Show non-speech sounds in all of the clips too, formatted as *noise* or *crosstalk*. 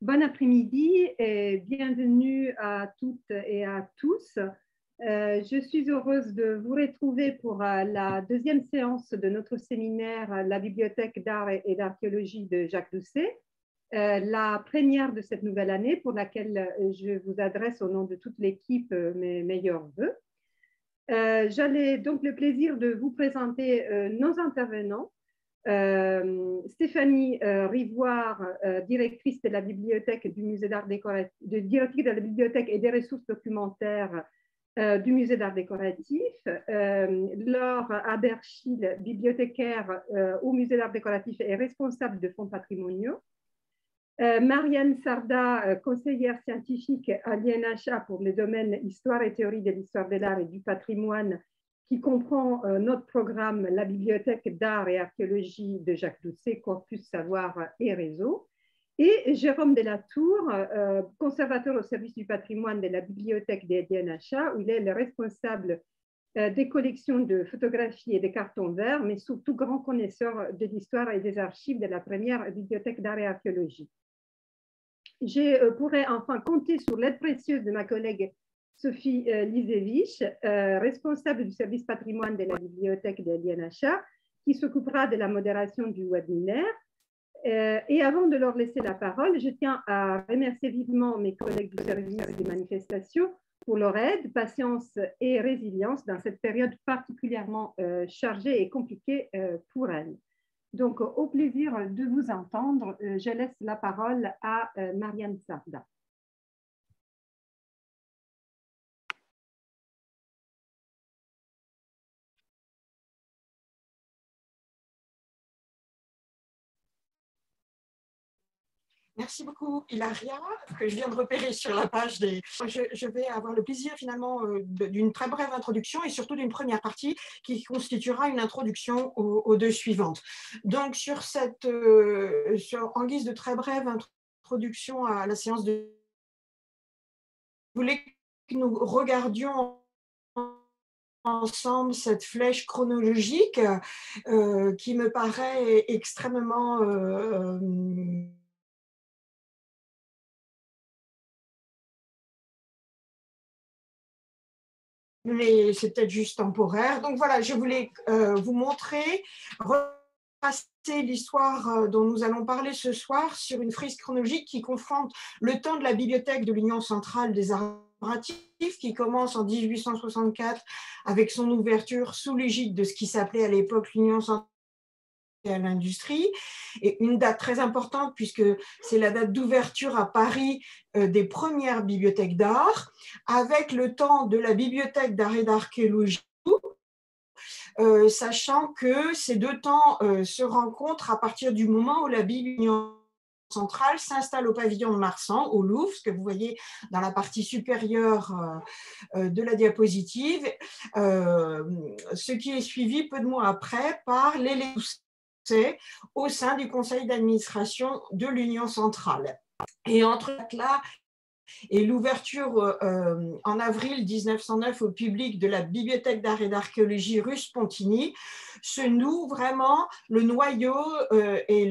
Bon après-midi et bienvenue à toutes et à tous. Euh, je suis heureuse de vous retrouver pour euh, la deuxième séance de notre séminaire La bibliothèque d'art et d'archéologie de Jacques Doucet, euh, la première de cette nouvelle année pour laquelle je vous adresse au nom de toute l'équipe mes meilleurs voeux. J'allais donc le plaisir de vous présenter nos intervenants euh, Stéphanie euh, Rivoire, euh, directrice de la bibliothèque du musée d'art décoratif, directrice de la bibliothèque et des ressources documentaires du musée d'art décoratif, Laure Aberchil, bibliothécaire au musée d'art décoratif et responsable de fonds patrimoniaux, Marianne Sarda, conseillère scientifique à l'INHA pour les domaines histoire et théorie de l'histoire de l'art et du patrimoine qui comprend euh, notre programme La Bibliothèque d'art et archéologie de Jacques Doucet, Corpus Savoir et Réseau, et Jérôme Delatour, euh, conservateur au service du patrimoine de la Bibliothèque des DNHA, où il est le responsable euh, des collections de photographies et de cartons verts, mais surtout grand connaisseur de l'histoire et des archives de la première Bibliothèque d'art et archéologie. Je pourrais enfin compter sur l'aide précieuse de ma collègue Sophie euh, Lisevich, euh, responsable du service patrimoine de la bibliothèque de l'INHA, qui s'occupera de la modération du webinaire. Euh, et avant de leur laisser la parole, je tiens à remercier vivement mes collègues du service des manifestations pour leur aide, patience et résilience dans cette période particulièrement chargée et compliquée pour elles. Donc, au plaisir de vous entendre, je laisse la parole à Marianne Sarda. Merci beaucoup, Hilaria, que je viens de repérer sur la page des. Je, vais avoir le plaisir finalement euh, d'une très brève introduction et surtout d'une première partie qui constituera une introduction aux, deux suivantes. Donc, euh, en guise de très brève introduction à la séance de. Je voulais que nous regardions ensemble cette flèche chronologique euh, qui me paraît extrêmement mais c'est peut-être juste temporaire. Donc voilà, je voulais euh, vous montrer, repasser l'histoire euh, dont nous allons parler ce soir sur une frise chronologique qui confronte le temps de la bibliothèque de l'Union centrale des arts qui commence en 1864 avec son ouverture sous l'égide de ce qui s'appelait à l'époque l'Union centrale à l'industrie. Et une date très importante, puisque c'est la date d'ouverture à Paris euh, des premières bibliothèques d'art, avec le temps de la bibliothèque d'art et d'archéologie, euh, sachant que ces deux temps euh, se rencontrent à partir du moment où la bibliothèque centrale s'installe au pavillon de Marsan, au Louvre, ce que vous voyez dans la partie supérieure de la diapositive, ce qui est suivi peu de mois après par au sein du conseil d'administration de l'Union centrale. Et entre là et l'ouverture euh, en avril 1909 au public de la bibliothèque d'art et d'archéologie russe Pontini se noue vraiment le noyau euh, et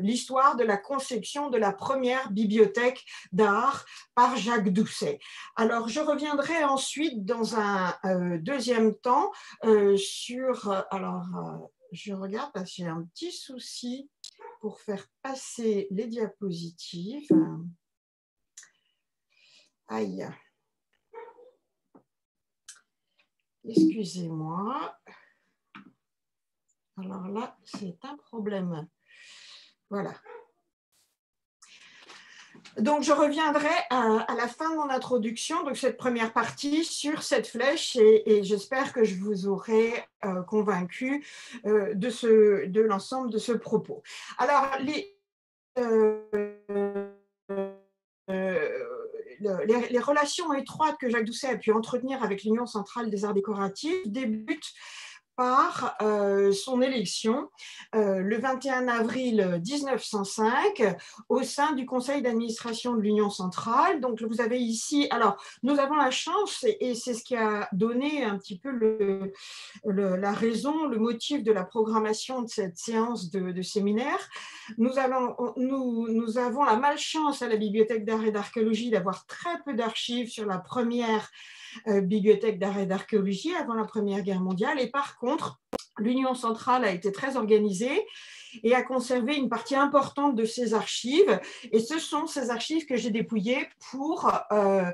l'histoire de la conception de la première bibliothèque d'art par Jacques Doucet. Alors, je reviendrai ensuite dans un euh, deuxième temps sur... alors, je regarde parce que j'ai un petit souci pour faire passer les diapositives. Aïe. Excusez-moi. Alors là, c'est un problème. Voilà. Donc, je reviendrai à, la fin de mon introduction, donc cette première partie, sur cette flèche et, j'espère que je vous aurai euh, convaincu euh, de, l'ensemble de ce propos. Alors, euh, les, relations étroites que Jacques Doucet a pu entretenir avec l'Union centrale des arts décoratifs débutent par euh, son élection euh, le 21 avril 1905 au sein du conseil d'administration de l'Union centrale. Donc vous avez ici, alors nous avons la chance, et c'est ce qui a donné un petit peu la raison, le motif de la programmation de cette séance de, séminaire. Nous, avons la malchance à la Bibliothèque d'art et d'archéologie d'avoir très peu d'archives sur la première bibliothèque d'art et d'archéologie avant la Première Guerre mondiale. Et par contre, l'Union centrale a été très organisée et a conservé une partie importante de ses archives. Et ce sont ces archives que j'ai dépouillées pour euh,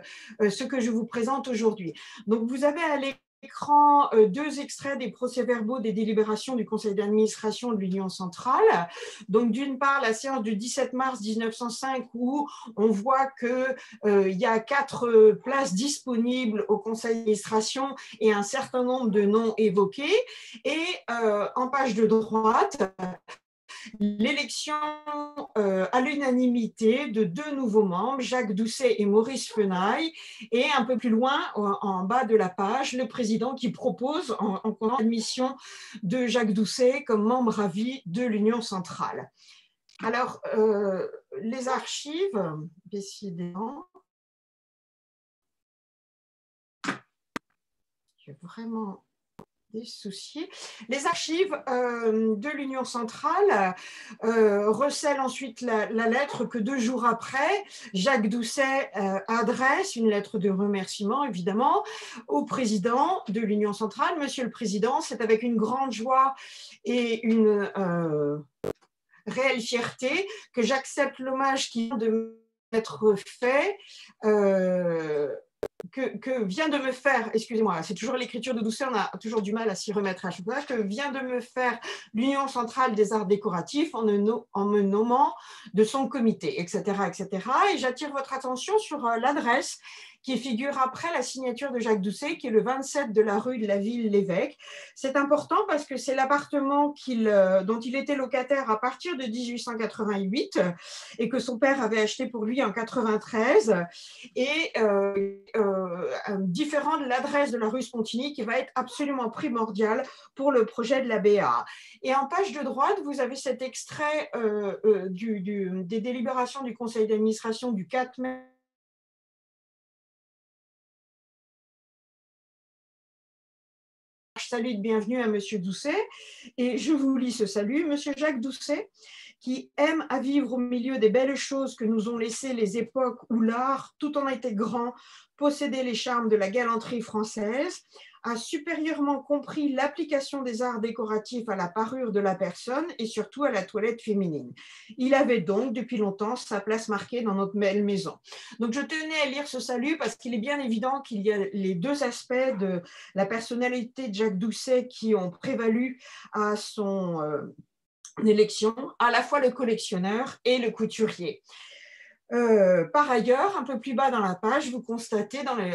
euh, ce que je vous présente aujourd'hui. Donc, vous avez à écran euh, deux extraits des procès-verbaux des délibérations du conseil d'administration de l'Union centrale. Donc, d'une part, la séance du 17 mars 1905 où on voit qu'il euh, y a quatre euh, places disponibles au conseil d'administration et un certain nombre de noms évoqués. Et en page de droite, l'élection euh, à l'unanimité de deux nouveaux membres, Jacques Doucet et Maurice Fenaille, et un peu plus loin, en, bas de la page, le président qui propose en, en admission de Jacques Doucet comme membre à vie de l'Union centrale. Alors, euh, les archives, décidément, vraiment des soucis. Les archives euh, de l'Union centrale euh, recèlent ensuite la, lettre que deux jours après, Jacques Doucet euh, adresse, une lettre de remerciement évidemment, au président de l'Union centrale. Monsieur le Président, c'est avec une grande joie et une réelle fierté que j'accepte l'hommage qui vient de m'être fait que, vient de me faire, excusez-moi, c'est toujours l'écriture de douceur, on a toujours du mal à s'y remettre à chaque que vient de me faire l'Union centrale des arts décoratifs en, en, me nommant de son comité, etc. etc. Et j'attire votre attention sur euh, l'adresse qui figure après la signature de Jacques Doucet, qui est le 27 de la rue de la Ville-l'Évêque. C'est important parce que c'est l'appartement euh, dont il était locataire à partir de 1888 et que son père avait acheté pour lui en 93 et euh, euh, différent de l'adresse de la rue Spontini qui va être absolument primordiale pour le projet de la BA. Et en page de droite, vous avez cet extrait des délibérations du conseil d'administration du 4 mai salut de bienvenue à Monsieur Doucet. Et je vous lis ce salut. Monsieur Jacques Doucet, qui aime à vivre au milieu des belles choses que nous ont laissées les époques où l'art, tout en était grand, possédait les charmes de la galanterie française, a supérieurement compris l'application des arts décoratifs à la parure de la personne et surtout à la toilette féminine. Il avait donc depuis longtemps sa place marquée dans notre belle maison. Donc je tenais à lire ce salut parce qu'il est bien évident qu'il y a les deux aspects de la personnalité de Jacques Doucet qui ont prévalu à son euh, élection, à la fois le collectionneur et le couturier. Euh, par ailleurs, un peu plus bas dans la page, vous constatez dans, euh,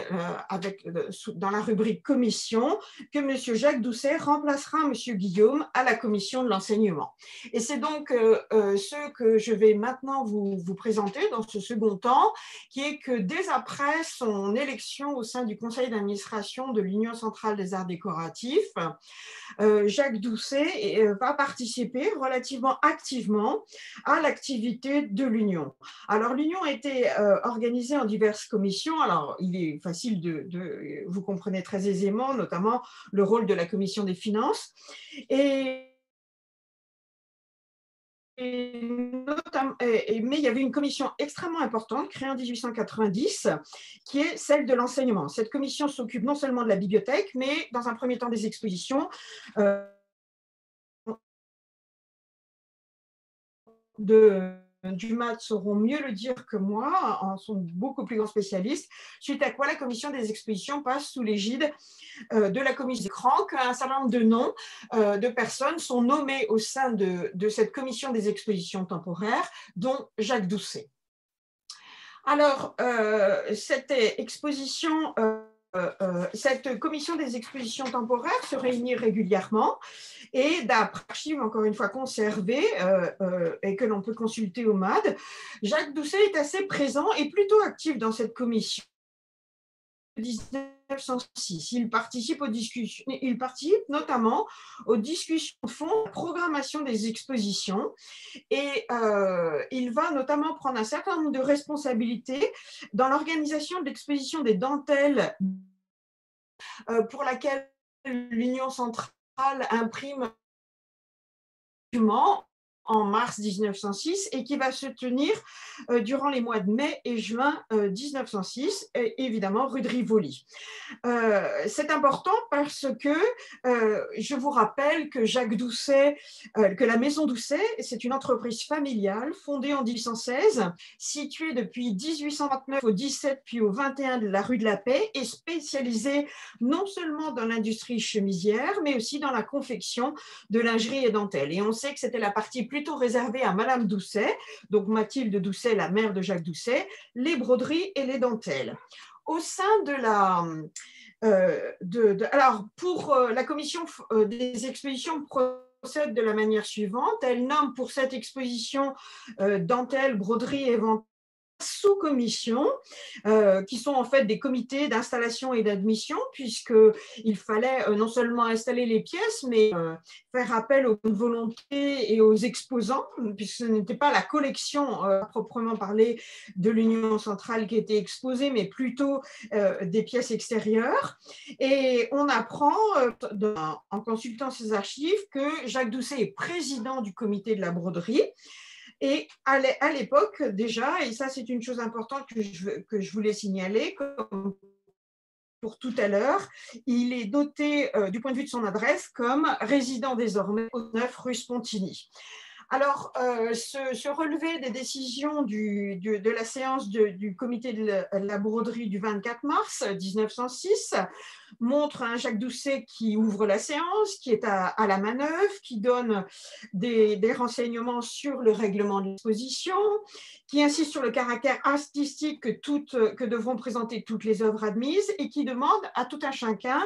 avec, dans la rubrique commission que M. Jacques Doucet remplacera M. Guillaume à la commission de l'enseignement. Et c'est donc euh, ce que je vais maintenant vous, vous, présenter dans ce second temps, qui est que dès après son élection au sein du conseil d'administration de l'Union centrale des arts décoratifs, Jacques Doucet va participer relativement activement à l'activité de l'Union. Alors, l'Union a été euh, organisée en diverses commissions. Alors, il est facile de, vous comprenez très aisément, notamment le rôle de la commission des finances. Et mais il y avait une commission extrêmement importante créée en 1890 qui est celle de l'enseignement. Cette commission s'occupe non seulement de la bibliothèque, mais dans un premier temps des expositions. Euh, de du MAT sauront mieux le dire que moi, en sont beaucoup plus grands spécialistes, suite à quoi la commission des expositions passe sous l'égide euh, de la commission CRANC. Un certain nombre de noms euh, de personnes sont nommés au sein de, cette commission des expositions temporaires, dont Jacques Doucet. Alors, euh, cette exposition euh, euh, cette commission des expositions temporaires se réunit régulièrement et d'après archives, encore une fois, conservées euh, et que l'on peut consulter au MAD, Jacques Doucet est assez présent et plutôt actif dans cette commission 1906. Il participe, aux discussions, il participe notamment aux discussions de fond, programmation des expositions, et euh, il va notamment prendre un certain nombre de responsabilités dans l'organisation de l'exposition des dentelles euh, pour laquelle l'Union centrale imprime en mars 1906 et qui va se tenir euh, durant les mois de mai et juin 1906, euh, évidemment rue de Rivoli. Euh, c'est important parce que je vous rappelle que Jacques Doucet, que la Maison Doucet, c'est une entreprise familiale fondée en 1816, située depuis 1829 au 17 puis au 21 de la rue de la Paix et spécialisée non seulement dans l'industrie chemisière, mais aussi dans la confection de lingerie et dentelle. Et on sait que c'était la partie plutôt réservé à Madame Doucet, donc Mathilde Doucet, la mère de Jacques Doucet, les broderies et les dentelles. Au sein de la... Euh, de, alors, pour euh, la commission euh, des expositions procède de la manière suivante. Elle nomme pour cette exposition dentelle, broderie et vente sous-commissions, euh, qui sont en fait des comités d'installation et d'admission, puisqu'il fallait euh, non seulement installer les pièces, mais euh, faire appel aux volontés et aux exposants, puisque ce n'était pas la collection proprement parlée de l'Union centrale qui était exposée, mais plutôt des pièces extérieures. Et on apprend, en consultant ces archives, que Jacques Doucet est président du comité de la broderie. Et à l'époque, déjà, et ça c'est une chose importante que je, voulais signaler, comme pour tout à l'heure, il est noté euh, du point de vue de son adresse comme résident désormais au 9 rue Spontini. Alors, euh, ce, relevé des décisions de la séance du comité de la, broderie du 24 mars 1906 montre un Jacques Doucet qui ouvre la séance, qui est à, la manœuvre, qui donne des, renseignements sur le règlement de l'exposition, qui insiste sur le caractère artistique que, que devront présenter toutes les œuvres admises et qui demande à tout un chacun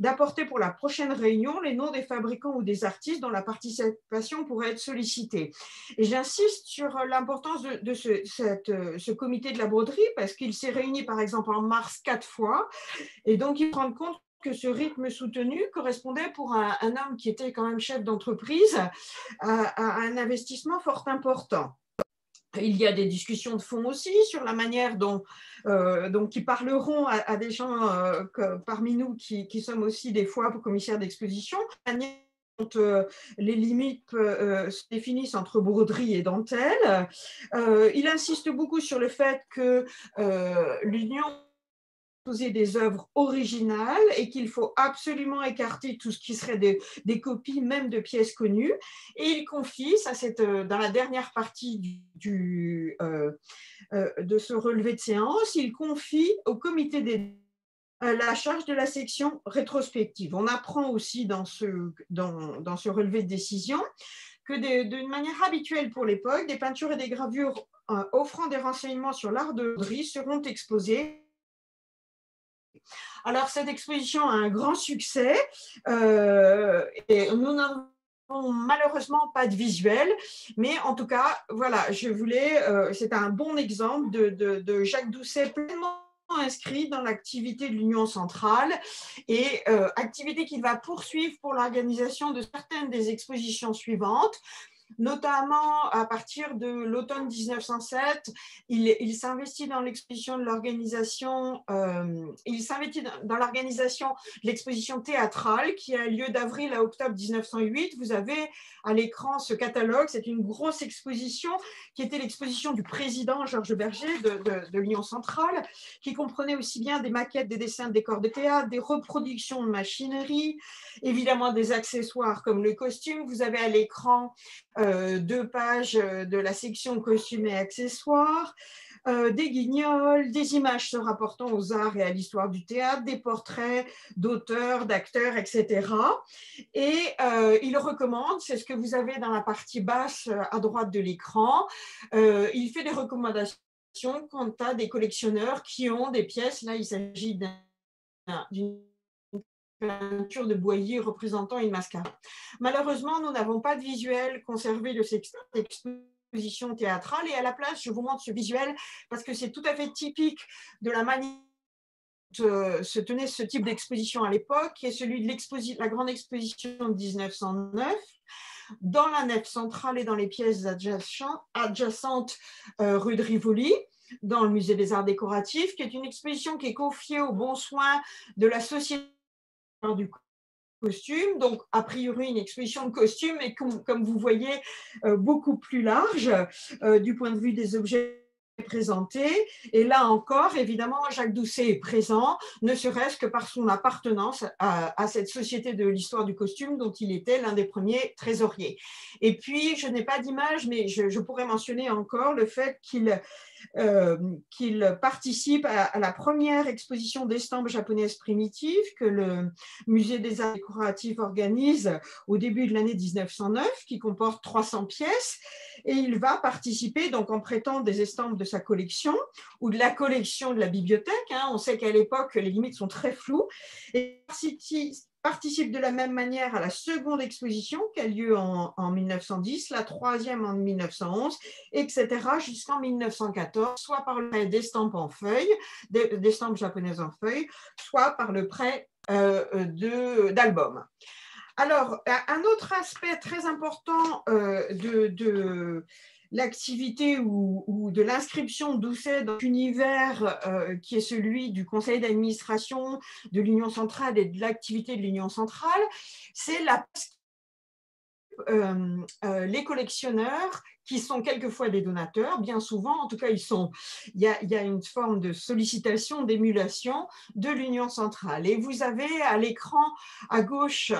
d'apporter pour la prochaine réunion les noms des fabricants ou des artistes dont la participation pourrait être sollicitée. Et j'insiste sur l'importance de, ce, ce, comité de la broderie parce qu'il s'est réuni par exemple en mars quatre fois et donc il rend compte que ce rythme soutenu correspondait pour un, homme qui était quand même chef d'entreprise à, un investissement fort important. Il y a des discussions de fond aussi sur la manière dont, euh, donc, qui parleront à, des gens euh, parmi nous qui, qui, sommes aussi des fois commissaires d'exposition, euh, les limites se définissent entre broderie et dentelle. il insiste beaucoup sur le fait que l'Union des œuvres originales et qu'il faut absolument écarter tout ce qui serait des, copies, même de pièces connues. Et il confie, ça c'est euh, dans la dernière partie du, euh, euh, de ce relevé de séance, il confie au comité des la charge de la section rétrospective. On apprend aussi dans ce, dans, ce relevé de décision que d'une manière habituelle pour l'époque, des peintures et des gravures offrant des renseignements sur l'art de broderie seront exposées alors, cette exposition a un grand succès euh, et nous n'avons malheureusement pas de visuel, mais en tout cas, voilà, je voulais, euh, c'est un bon exemple de, Jacques Doucet pleinement inscrit dans l'activité de l'Union centrale et euh, activité qu'il va poursuivre pour l'organisation de certaines des expositions suivantes, notamment à partir de l'automne 1907, il, s'investit dans l'exposition de l'organisation, euh, il s'investit dans, l'organisation de l'exposition théâtrale qui a lieu d'avril à octobre 1908. Vous avez à l'écran ce catalogue, c'est une grosse exposition qui était l'exposition du président Georges Berger de, de l'Union centrale, qui comprenait aussi bien des maquettes, des dessins de décors de théâtre, des reproductions de machinerie, évidemment des accessoires comme le costume. Vous avez à l'écran deux pages euh, de la section costumes et accessoires, euh, des guignols, des images se rapportant aux arts et à l'histoire du théâtre, des portraits d'auteurs, d'acteurs, etc. Et il recommande, c'est ce que vous avez dans la partie basse à droite de l'écran, il fait des recommandations quant à des collectionneurs qui ont des pièces, là il s'agit d'une peinture de Boyer représentant une mascarade. Malheureusement, nous n'avons pas de visuel conservé de cette exposition théâtrale et à la place, je vous montre ce visuel parce que c'est tout à fait typique de la manière se tenait ce type d'exposition à l'époque, qui est celui de la grande exposition de 1909, dans la nef centrale et dans les pièces adjacentes rue de Rivoli dans le musée des arts décoratifs, qui est une exposition qui est confiée aux bons soins de la Société du costume. Donc, a priori, une exposition de costumes, mais comme, vous voyez, euh, beaucoup plus large euh, du point de vue des objets présenté. Et là encore, évidemment, Jacques Doucet est présent, ne serait-ce que par son appartenance à, cette société de l'histoire du costume dont il était l'un des premiers trésoriers. Et puis, je n'ai pas d'image, mais je, pourrais mentionner encore le fait qu'il euh, qu'il participe à, la première exposition d'estampes japonaises primitives que le Musée des arts décoratifs organise au début de l'année 1909, qui comporte 300 pièces, et il va participer donc en prêtant des estampes de sa collection ou de la collection de la bibliothèque. Hein. On sait qu'à l'époque, les limites sont très floues. Et participe de la même manière à la seconde exposition qui a lieu en, 1910, la troisième en 1911, etc., jusqu'en 1914, soit par le prêt d'estampes en feuilles, d'estampes japonaises en feuilles, soit par le prêt euh, d'albums. Alors, un autre aspect très important euh, de l'activité ou, de l'inscription d'Ousset dans l'univers euh, qui est celui du conseil d'administration de l'Union centrale et de l'activité de l'Union centrale, c'est la euh, euh, les collectionneurs qui sont quelquefois des donateurs, bien souvent, en tout cas, ils sont, il, y a, il y a une forme de sollicitation, d'émulation de l'Union centrale. Et vous avez à l'écran à gauche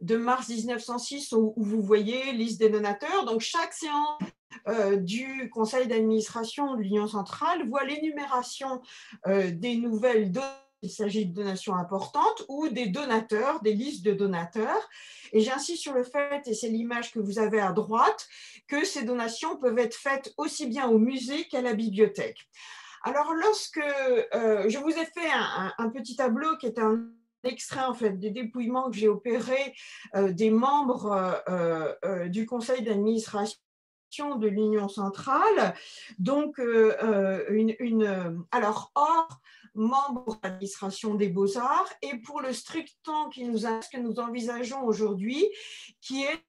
de mars 1906 où, vous voyez liste des donateurs. Donc, chaque séance euh, du conseil d'administration de l'Union centrale voit l'énumération euh, des nouvelles donations. Il s'agit de donations importantes ou des donateurs, des listes de donateurs. Et j'insiste sur le fait, et c'est l'image que vous avez à droite, que ces donations peuvent être faites aussi bien au musée qu'à la bibliothèque. Alors, lorsque euh, je vous ai fait un, petit tableau qui est un extrait en fait des dépouillements que j'ai opérés euh, des membres euh, euh, du conseil d'administration de l'Union centrale. Donc, une, alors, hors membre de l'administration des beaux-arts et pour le strict temps qui nous que nous envisageons aujourd'hui, qui est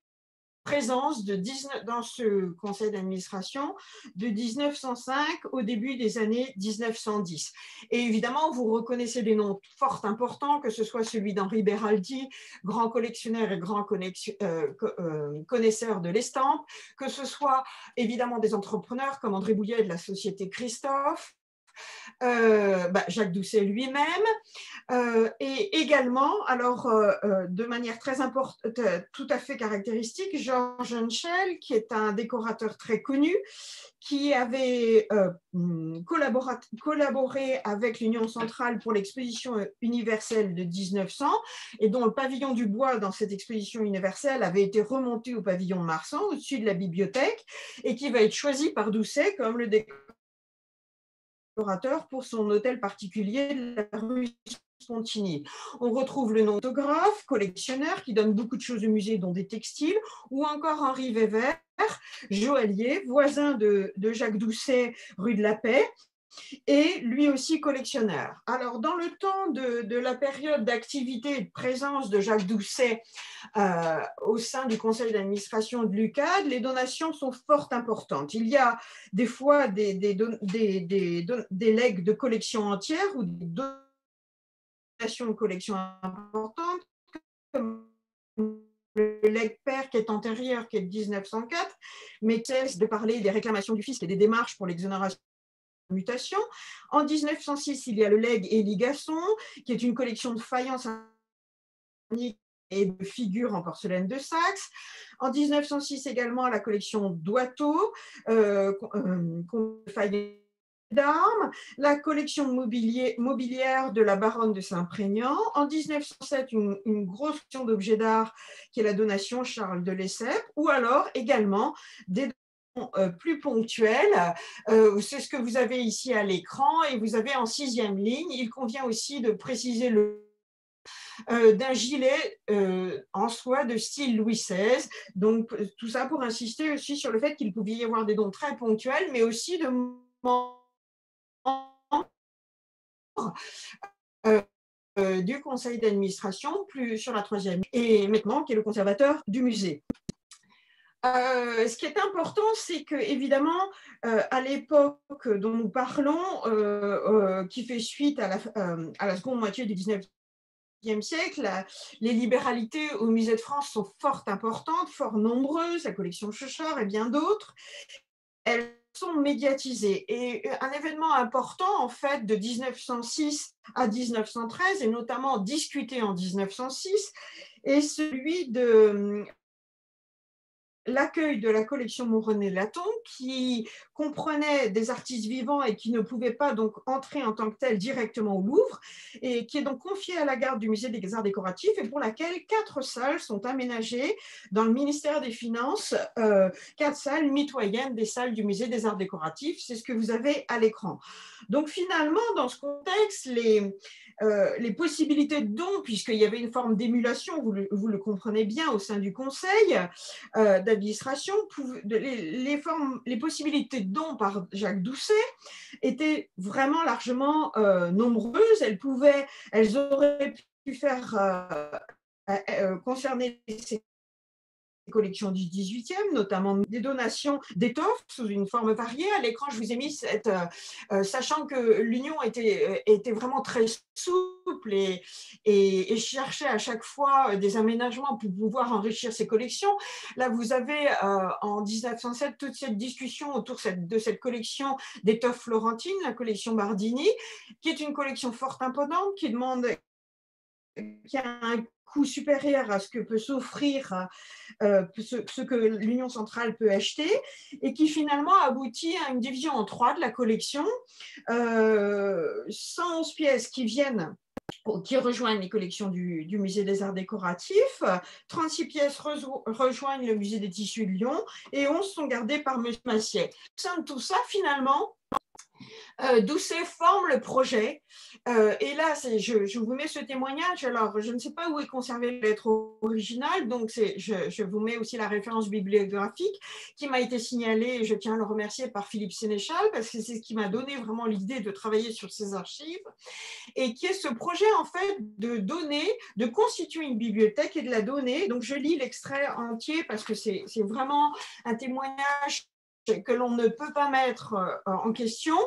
présence de 19, dans ce conseil d'administration de 1905 au début des années 1910. Et évidemment, vous reconnaissez des noms fort importants, que ce soit celui d'Henri Beraldi, grand collectionneur et grand euh, euh, connaisseur de l'estampe, que ce soit évidemment des entrepreneurs comme André Bouillet de la société Christophe, euh, bah, Jacques Doucet lui-même, euh, et également, alors euh, de manière très importante, tout à fait caractéristique, Georges Henschel, qui est un décorateur très connu, qui avait hmm, collaboré avec l'Union centrale pour l'exposition universelle de 1900 et dont le pavillon du bois dans cette exposition universelle avait été remonté au pavillon Marsan, au-dessus de la bibliothèque, et qui va être choisi par Doucet comme le décorateur pour son hôtel particulier de la rue Spontini. On retrouve le nom d'autographe, collectionneur, qui donne beaucoup de choses au musée, dont des textiles, ou encore Henri Weber, joaillier, voisin de, de Jacques Doucet, rue de la Paix, et lui aussi collectionneur. Alors, dans le temps de, la période d'activité et de présence de Jacques Doucet euh, au sein du conseil d'administration de l'UCAD, les donations sont fort importantes. Il y a des fois des, legs de collection entière ou des donations de collection importantes, comme le leg père qui est antérieur, qui est de 1904, mais cesse de parler des réclamations du fisc et des démarches pour l'exonération mutation. En 1906, il y a le Leg et Ligasson, qui est une collection de faïences et de figures en porcelaine de Saxe. En 1906 également, la collection Doiteau, euh, euh d'armes, la collection mobilier, mobilière de la baronne de Saint-Prégnant. En 1907, une, grosse collection d'objets d'art qui est la donation Charles de Lesseps, ou alors également des plus ponctuel. Euh, c'est ce que vous avez ici à l'écran et vous avez en sixième ligne. Il convient aussi de préciser le euh, d'un gilet en soie de style Louis XVI. Donc, tout ça pour insister aussi sur le fait qu'il pouvait y avoir des dons très ponctuels, mais aussi de du conseil d'administration, plus sur la troisième, et maintenant qui est le conservateur du musée. Euh, ce qui est important, c'est que évidemment, euh, à l'époque dont nous parlons, euh, qui fait suite à la, seconde moitié du 19e siècle, les libéralités au Musée de France sont fort importantes, fort nombreuses, la collection Chauchard et bien d'autres. Elles sont médiatisées. Et un événement important, en fait, de 1906 à 1913, et notamment discuté en 1906, est celui de l'accueil de la collection Monrené-Laton qui comprenait des artistes vivants et qui ne pouvaient pas donc entrer en tant que tels directement au Louvre et qui est donc confiée à la garde du musée des arts décoratifs et pour laquelle quatre salles sont aménagées dans le ministère des Finances, euh, quatre salles mitoyennes des salles du musée des arts décoratifs. C'est ce que vous avez à l'écran. Donc finalement, dans ce contexte, les, euh, les possibilités de dons, puisqu'il y avait une forme d'émulation, vous, vous, le comprenez bien, au sein du conseil euh, d'administration, les, les possibilités de dons par Jacques Doucet étaient vraiment largement euh, nombreuses. Elles pouvaient, elles auraient pu faire concerner ces collections du 18e, notamment des donations d'étoffes sous une forme variée. À l'écran, je vous ai mis cette, euh, euh, sachant que l'Union était, euh, était vraiment très souple et, et, cherchait à chaque fois des aménagements pour pouvoir enrichir ses collections. Là, vous avez en 1907 toute cette discussion autour de cette collection d'étoffes florentines, la collection Bardini, qui est une collection fort imposante, qui demande qui a coût supérieur à ce que peut s'offrir, euh, ce, que l'Union centrale peut acheter, et qui finalement aboutit à une division en trois de la collection, 111 euh, pièces qui viennent qui rejoignent les collections du, musée des arts décoratifs, 36 pièces rejoignent le musée des tissus de Lyon et 11 sont gardées par M. Massier. Au de tout ça, finalement, euh, Doucet forme le projet. Euh, et là, je, vous mets ce témoignage. Alors, je ne sais pas où est conservé la lettre originale, donc je, je, vous mets aussi la référence bibliographique qui m'a été signalée, et je tiens à le remercier par Philippe Sénéchal, parce que c'est ce qui m'a donné vraiment l'idée de travailler sur ces archives, et qui est ce projet, en fait, de donner, de constituer une bibliothèque et de la donner. Donc, je lis l'extrait entier parce que c'est vraiment un témoignage que l'on ne peut pas mettre euh, en question.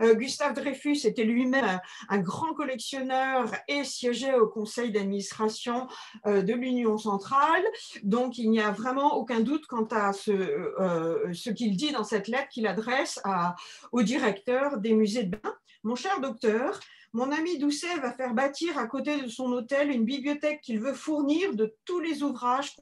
Euh, Gustave Dreyfus était lui-même un grand collectionneur et siégeait au conseil d'administration euh, de l'Union centrale. Donc, il n'y a vraiment aucun doute quant à ce, qu'il dit dans cette lettre qu'il adresse au directeur des musées de Bain. Mon cher docteur, mon ami Doucet va faire bâtir à côté de son hôtel une bibliothèque qu'il veut fournir de tous les ouvrages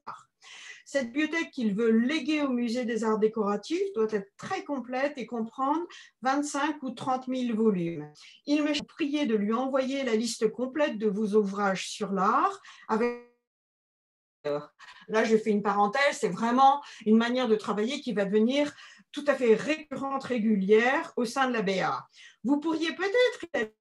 cette bibliothèque qu'il veut léguer au musée des arts décoratifs doit être très complète et comprendre 25 ou 30 000 volumes. Il me prié de lui envoyer la liste complète de vos ouvrages sur l'art Là, je fais une parenthèse, c'est vraiment une manière de travailler qui va devenir tout à fait récurrente, régulière au sein de la BA. Vous pourriez peut-être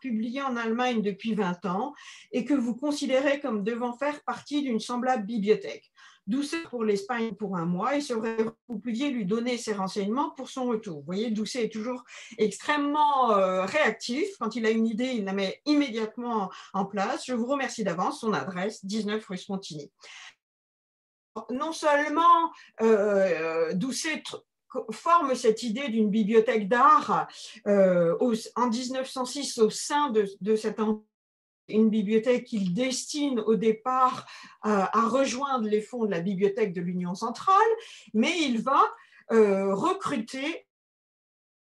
publié en Allemagne depuis 20 ans et que vous considérez comme devant faire partie d'une semblable bibliothèque. Doucet pour l'Espagne pour un mois et serait vous pouviez lui donner ses renseignements pour son retour. Vous voyez, Doucet est toujours extrêmement euh, réactif. Quand il a une idée, il la met immédiatement en place. Je vous remercie d'avance. Son adresse, 19 rue Spontini. Non seulement euh, Doucet forme cette idée d'une bibliothèque d'art euh, en 1906 au sein de, de cette une bibliothèque qu'il destine au départ euh, à rejoindre les fonds de la bibliothèque de l'Union centrale, mais il va euh, recruter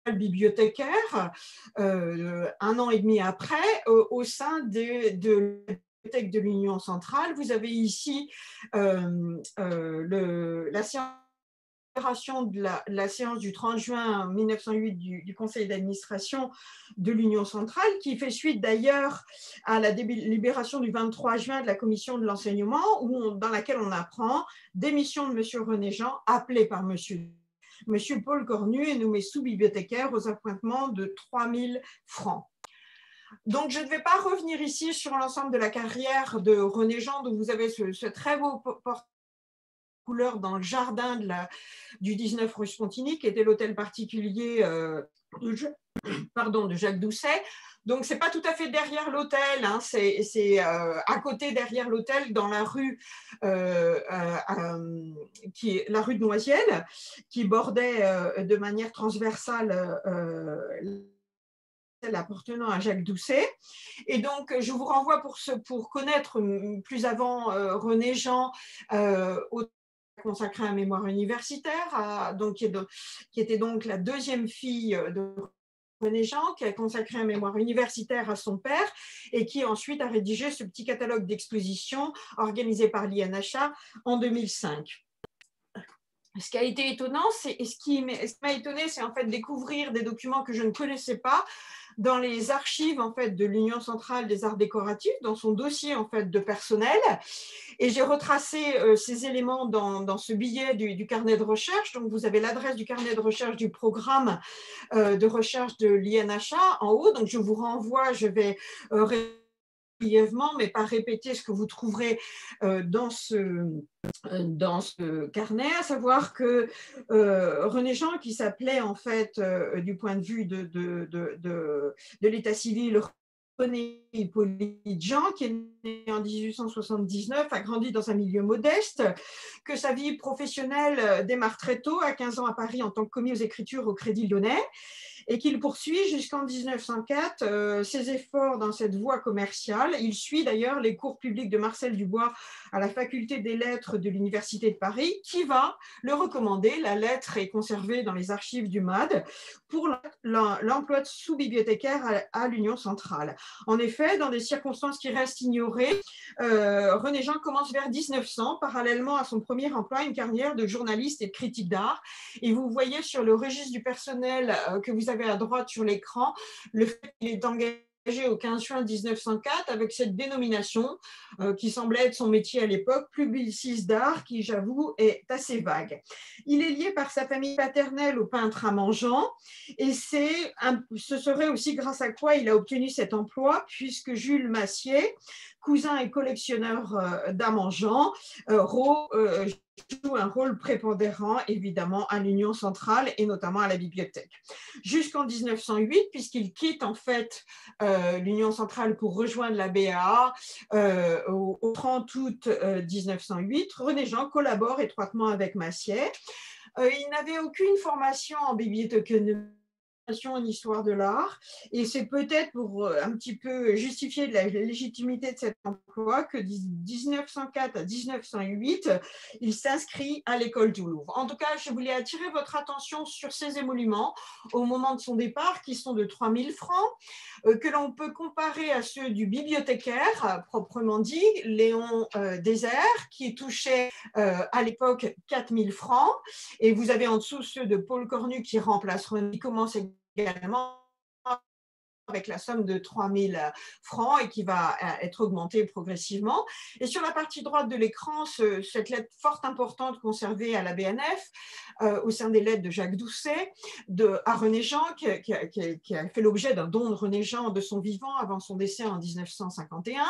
bibliothécaire euh, un an et demi après au sein de, de la bibliothèque de l'Union centrale. Vous avez ici le, la science de la, la, séance du 30 juin 1908 du, Conseil d'administration de l'Union centrale, qui fait suite d'ailleurs à la délibération du 23 juin de la Commission de l'enseignement, dans laquelle on apprend démission de M. René Jean, appelé par M. Paul Cornu est nommé sous-bibliothécaire aux appointements de 3 000 francs. Donc, je ne vais pas revenir ici sur l'ensemble de la carrière de René Jean, dont vous avez ce, ce très beau portrait couleurs dans le jardin de la, du 19 rue Spontini, qui était l'hôtel particulier de, *coughs* pardon, de Jacques Doucet. Donc, ce n'est pas tout à fait derrière l'hôtel, hein, c'est à côté derrière l'hôtel, dans la rue, qui est la rue de Noisiel, qui bordait de manière transversale appartenant à Jacques Doucet. Et donc, je vous renvoie pour, ce, pour connaître plus avant euh, René Jean, euh, consacré à un mémoire universitaire, donc, qui, était donc la deuxième fille de René Jean, qui a consacré un mémoire universitaire à son père et qui ensuite a rédigé ce petit catalogue d'expositions organisé par l'INHA en 2005 ce qui a été étonnant, c'est, et ce qui m'a étonné, c'est en fait découvrir des documents que je ne connaissais pas dans les archives en fait de l'Union centrale des arts décoratifs, dans son dossier en fait de personnel. Et j'ai retracé euh, ces éléments dans, ce billet du, carnet de recherche. Donc vous avez l'adresse du carnet de recherche du programme euh, de recherche de l'INHA en haut. Donc je vous renvoie, je vais euh, mais pas répéter ce que vous trouverez dans ce dans ce carnet, à savoir que euh, René Jean, qui s'appelait en fait euh, du point de vue de, de, de, de l'état civil René Hippolyte Jean, qui est né en 1879, a grandi dans un milieu modeste, que sa vie professionnelle démarre très tôt, à 15 ans à Paris, en tant que commis aux écritures au Crédit Lyonnais, et qu'il poursuit jusqu'en 1904 euh, ses efforts dans cette voie commerciale. Il suit d'ailleurs les cours publics de Marcel Dubois à la faculté des lettres de l'Université de Paris, qui va le recommander. La lettre est conservée dans les archives du MAD pour l'emploi de sous-bibliothécaire à, l'Union centrale. En effet, dans des circonstances qui restent ignorées, euh, René Jean commence vers 1900, parallèlement à son premier emploi, une carrière de journaliste et de critique d'art. Et vous voyez sur le registre du personnel euh, que vous avez à droite sur l'écran le fait qu'il est engagé au 15 juin 1904 avec cette dénomination euh, qui semblait être son métier à l'époque, publiciste d'art, qui j'avoue est assez vague. Il est lié par sa famille paternelle au peintre Amangean et c'est ce serait aussi grâce à quoi il a obtenu cet emploi puisque Jules Massier, cousin et collectionneur euh, d'Amangean, euh, joue un rôle prépondérant évidemment à l'Union centrale et notamment à la bibliothèque. Jusqu'en 1908, puisqu'il quitte en fait euh, l'Union centrale pour rejoindre la BAA euh, au, 30 août 1908, euh, René Jean collabore étroitement avec Massier. il n'avait aucune formation en bibliothéconomie en histoire de l'art. Et c'est peut-être pour euh, un petit peu justifier la légitimité de cet emploi que de 1904 à 1908, il s'inscrit à l'école du Louvre. En tout cas, je voulais attirer votre attention sur ces émoluments au moment de son départ, qui sont de 3000 francs, euh, que l'on peut comparer à ceux du bibliothécaire, proprement dit, Léon euh, Désert, qui touchait à l'époque 4000 francs. Et vous avez en dessous ceux de Paul Cornu qui remplace René, commence également avec la somme de 3 000 francs et qui va euh, être augmentée progressivement. Et sur la partie droite de l'écran, cette lettre forte importante conservée à la BNF, euh, au sein des lettres de Jacques Doucet, de, à René Jean, qui, a, fait l'objet d'un don de René Jean de son vivant avant son décès en 1951.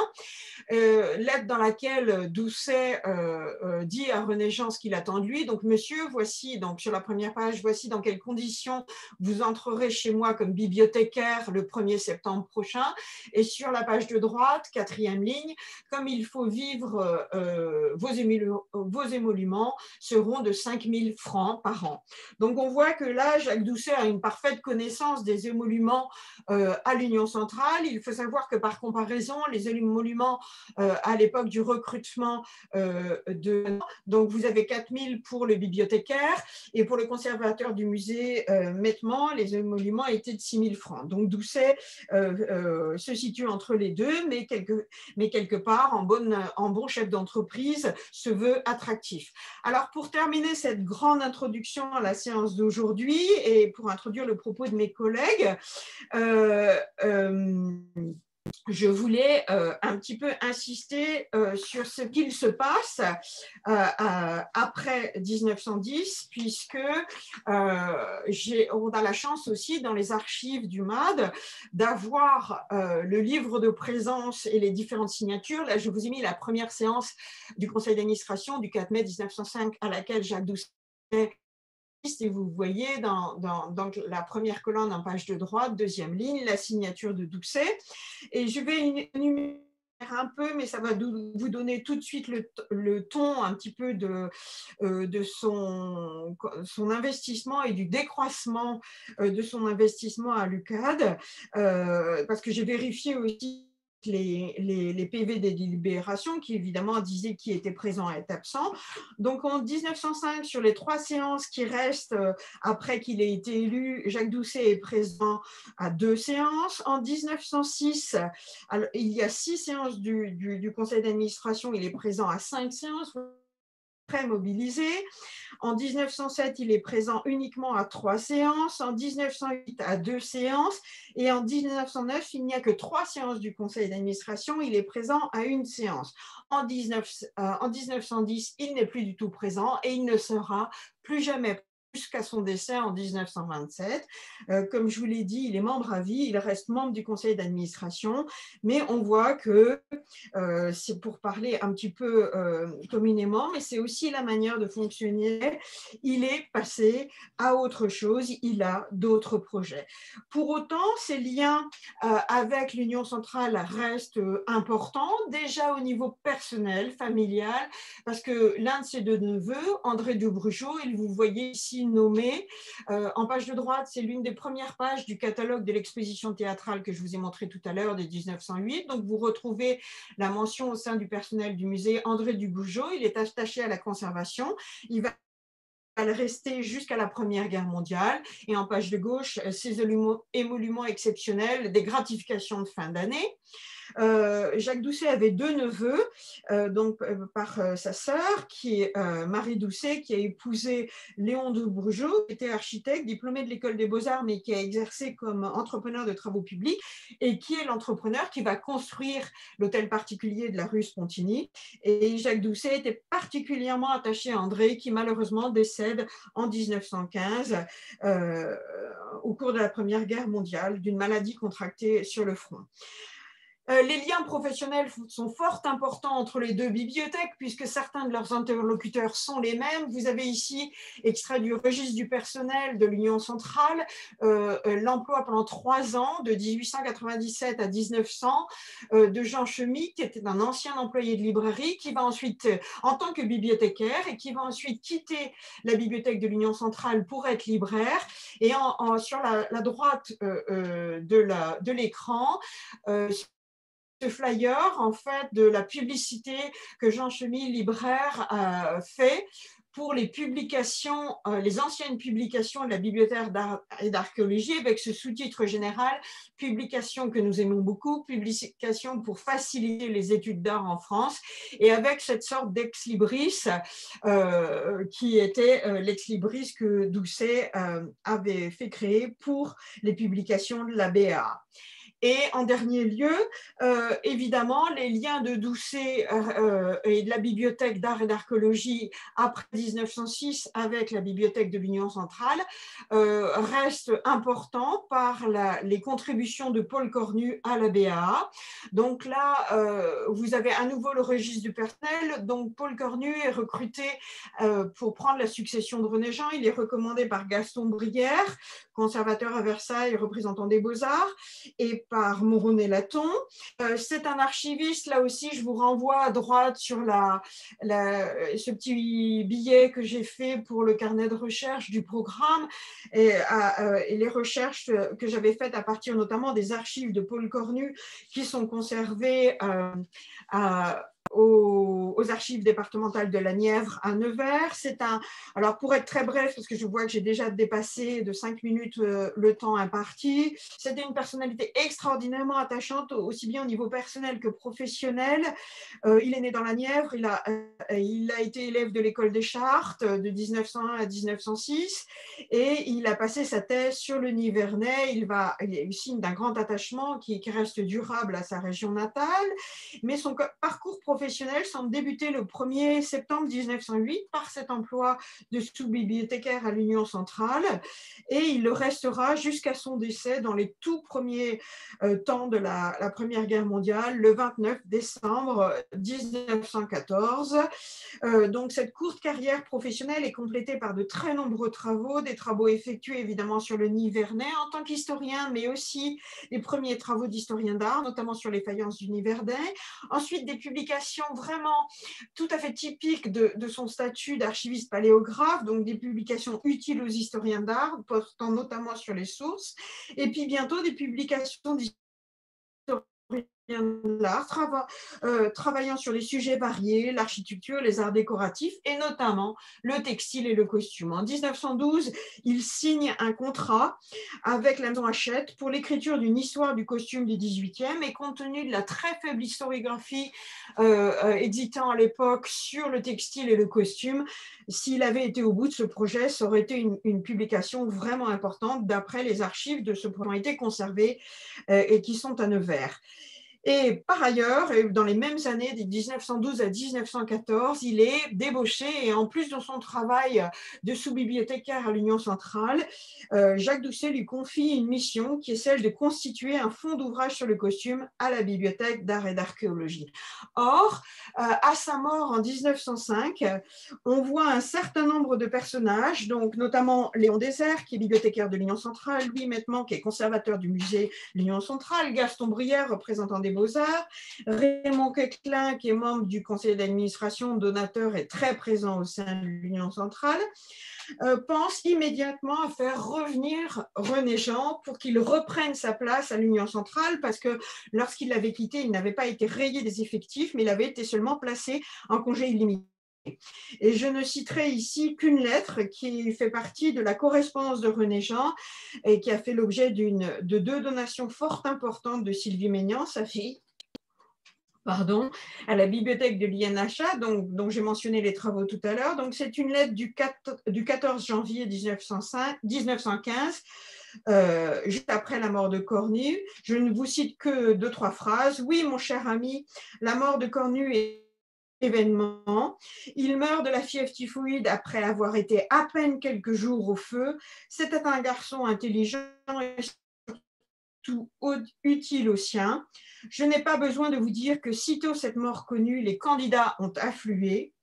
Euh, lettre dans laquelle Doucet dit à René Jean ce qu'il attend de lui. Donc, monsieur, voici, donc sur la première page, voici dans quelles conditions vous entrerez chez moi comme bibliothécaire le 1er septembre prochain. Et sur la page de droite, quatrième ligne, comme il faut vivre, euh, vos, émoluments seront de 5 000 francs par an. Donc on voit que là, Jacques Doucet a une parfaite connaissance des émoluments euh, à l'Union centrale. Il faut savoir que par comparaison, les émoluments euh, à l'époque du recrutement de... Donc vous avez 4 000 pour le bibliothécaire et pour le conservateur du musée Mettement, les émoluments étaient de 6 000 francs. Donc Doucet euh, euh, se situe entre les deux, mais quelque, mais quelque part, en, en bon chef d'entreprise, se veut attractif. Alors, pour terminer cette grande introduction à la séance d'aujourd'hui et pour introduire le propos de mes collègues, euh, je voulais euh, un petit peu insister euh, sur ce qu'il se passe euh, après 1910, puisque on a la chance aussi dans les archives du MAD d'avoir le livre de présence et les différentes signatures. Là, je vous ai mis la première séance du conseil d'administration du 4 mai 1905 à laquelle Jacques Doucet et vous voyez dans, la première colonne en page de droite, deuxième ligne, la signature de Doucet. Et je vais énumérer un peu, mais ça va vous donner tout de suite le, ton un petit peu de, euh, son, investissement et du décroissement euh, de son investissement à l'UCAD, euh, parce que j'ai vérifié aussi les, PV des délibérations qui évidemment disaient qui était présent et absent. Donc en 1905, sur les trois séances qui restent euh, après qu'il ait été élu, Jacques Doucet est présent à deux séances. En 1906, il y a six séances du, du conseil d'administration, il est présent à cinq séances très mobilisé. En 1907, il est présent uniquement à trois séances, en 1908 à deux séances, et en 1909, il n'y a que trois séances du conseil d'administration, il est présent à une séance. En, 19, euh, 1910, il n'est plus du tout présent et il ne sera plus jamais jusqu'à son décès en 1927. Euh, comme je vous l'ai dit, il est membre à vie, il reste membre du conseil d'administration, mais on voit que euh, c'est pour parler un petit peu euh, communément, mais c'est aussi la manière de fonctionner. Il est passé à autre chose, il a d'autres projets. Pour autant, ces liens avec l'Union centrale restent importants, déjà au niveau personnel, familial, parce que l'un de ses deux neveux, André de Brugeot, il vous voyez ici nommé. Euh, en page de droite, c'est l'une des premières pages du catalogue de l'exposition théâtrale que je vous ai montré tout à l'heure de 1908. Donc, vous retrouvez la mention au sein du personnel du musée André Dubougeot. Il est attaché à la conservation. Il va rester jusqu'à la Première Guerre mondiale. Et en page de gauche, ces émoluments exceptionnels des gratifications de fin d'année. Euh, Jacques Doucet avait deux neveux, euh, donc euh, par sa sœur, qui est Marie Doucet, qui a épousé Léon de Bourgeot, qui était architecte, diplômé de l'école des beaux-arts, mais qui a exercé comme entrepreneur de travaux publics, et qui est l'entrepreneur qui va construire l'hôtel particulier de la rue Spontini. Et Jacques Doucet était particulièrement attaché à André, qui malheureusement décède en 1915 au cours de la Première Guerre mondiale d'une maladie contractée sur le front. Euh, les liens professionnels sont fort importants entre les deux bibliothèques puisque certains de leurs interlocuteurs sont les mêmes. Vous avez ici, extrait du registre du personnel de l'Union centrale, euh, euh, l'emploi pendant trois ans, de 1897 à 1900, de Jean Chemy, qui était un ancien employé de librairie, qui va ensuite, en tant que bibliothécaire, et qui va ensuite quitter la bibliothèque de l'Union centrale pour être libraire. Et sur la, droite de l'écran, flyer en fait de la publicité que Jean Chemy, libraire, a fait pour les publications, euh, les anciennes publications de la Bibliothèque d'art et d'archéologie, avec ce sous-titre général, publication que nous aimons beaucoup, publication pour faciliter les études d'art en France, et avec cette sorte d'ex-libris euh, qui était euh, l'ex-libris que Doucet avait fait créer pour les publications de la BA. Et en dernier lieu, euh, évidemment, les liens de Doucet euh, et de la bibliothèque d'art et d'archéologie après 1906 avec la bibliothèque de l'Union centrale euh, restent importants par les contributions de Paul Cornu à la BAA. Donc là, vous avez à nouveau le registre du personnel. Donc Paul Cornu est recruté pour prendre la succession de René Jean. Il est recommandé par Gaston Brière, conservateur à Versailles, représentant des beaux-arts. Et par Moronet Laton. Euh, c'est un archiviste, là aussi, je vous renvoie à droite sur la, ce petit billet que j'ai fait pour le carnet de recherche du programme et, euh, les recherches que j'avais faites à partir notamment des archives de Paul Cornu qui sont conservées euh, à aux, archives départementales de la Nièvre à Nevers. C'est un, alors pour être très bref, parce que je vois que j'ai déjà dépassé de cinq minutes euh, le temps imparti, c'était une personnalité extraordinairement attachante, aussi bien au niveau personnel que professionnel. Euh, il est né dans la Nièvre, il a, euh, il a été élève de l'école des Chartes de 1901 à 1906 et il a passé sa thèse sur le Nivernais. Il, va, il signe d'un grand attachement qui reste durable à sa région natale, mais son parcours professionnel semble débuter le 1er septembre 1908 par cet emploi de sous-bibliothécaire à l'Union centrale et il le restera jusqu'à son décès dans les tout premiers euh, temps de la, Première Guerre mondiale, le 29 décembre 1914. Euh, donc cette courte carrière professionnelle est complétée par de très nombreux travaux, des travaux effectués évidemment sur le Nivernais en tant qu'historien, mais aussi les premiers travaux d'historien d'art, notamment sur les faïences du Nivernais. Ensuite, des publications vraiment tout à fait typiques de, son statut d'archiviste paléographe, donc des publications utiles aux historiens d'art, portant notamment sur les sources, et puis bientôt des publications l'art, euh, travaillant sur les sujets variés, l'architecture, les arts décoratifs et notamment le textile et le costume. En 1912, il signe un contrat avec la maison Hachette pour l'écriture d'une histoire du costume du 18e et compte tenu de la très faible historiographie euh, euh, existant à l'époque sur le textile et le costume, s'il avait été au bout de ce projet, ça aurait été une, une publication vraiment importante d'après les archives de ce projet qui ont été conservées et qui sont à Nevers. Et par ailleurs, dans les mêmes années, de 1912 à 1914, il est débauché et en plus de son travail de sous-bibliothécaire à l'Union centrale, euh, Jacques Doucet lui confie une mission qui est celle de constituer un fonds d'ouvrage sur le costume à la Bibliothèque d'art et d'archéologie. Or, euh, à sa mort en 1905, on voit un certain nombre de personnages, donc notamment Léon Désert, qui est bibliothécaire de l'Union centrale, Louis Mettement, qui est conservateur du musée l'Union centrale, Gaston Brière, représentant des Beaux-Arts. Raymond Quequelin, qui est membre du conseil d'administration, donateur et très présent au sein de l'Union centrale, euh, pense immédiatement à faire revenir René Jean pour qu'il reprenne sa place à l'Union centrale parce que lorsqu'il l'avait quitté, il n'avait pas été rayé des effectifs, mais il avait été seulement placé en congé illimité. Et je ne citerai ici qu'une lettre qui fait partie de la correspondance de René Jean et qui a fait l'objet de deux donations fort importantes de Sylvie Maignan, sa fille, pardon, à la bibliothèque de l'INHA, dont j'ai mentionné les travaux tout à l'heure. Donc, c'est une lettre du, 14 janvier 1915, euh, juste après la mort de Cornu. Je ne vous cite que deux, trois phrases. Oui, mon cher ami, la mort de Cornu est événement. Il meurt de la fièvre typhoïde après avoir été à peine quelques jours au feu. C'était un garçon intelligent et surtout utile au sien. Je n'ai pas besoin de vous dire que sitôt cette mort connue, les candidats ont afflué.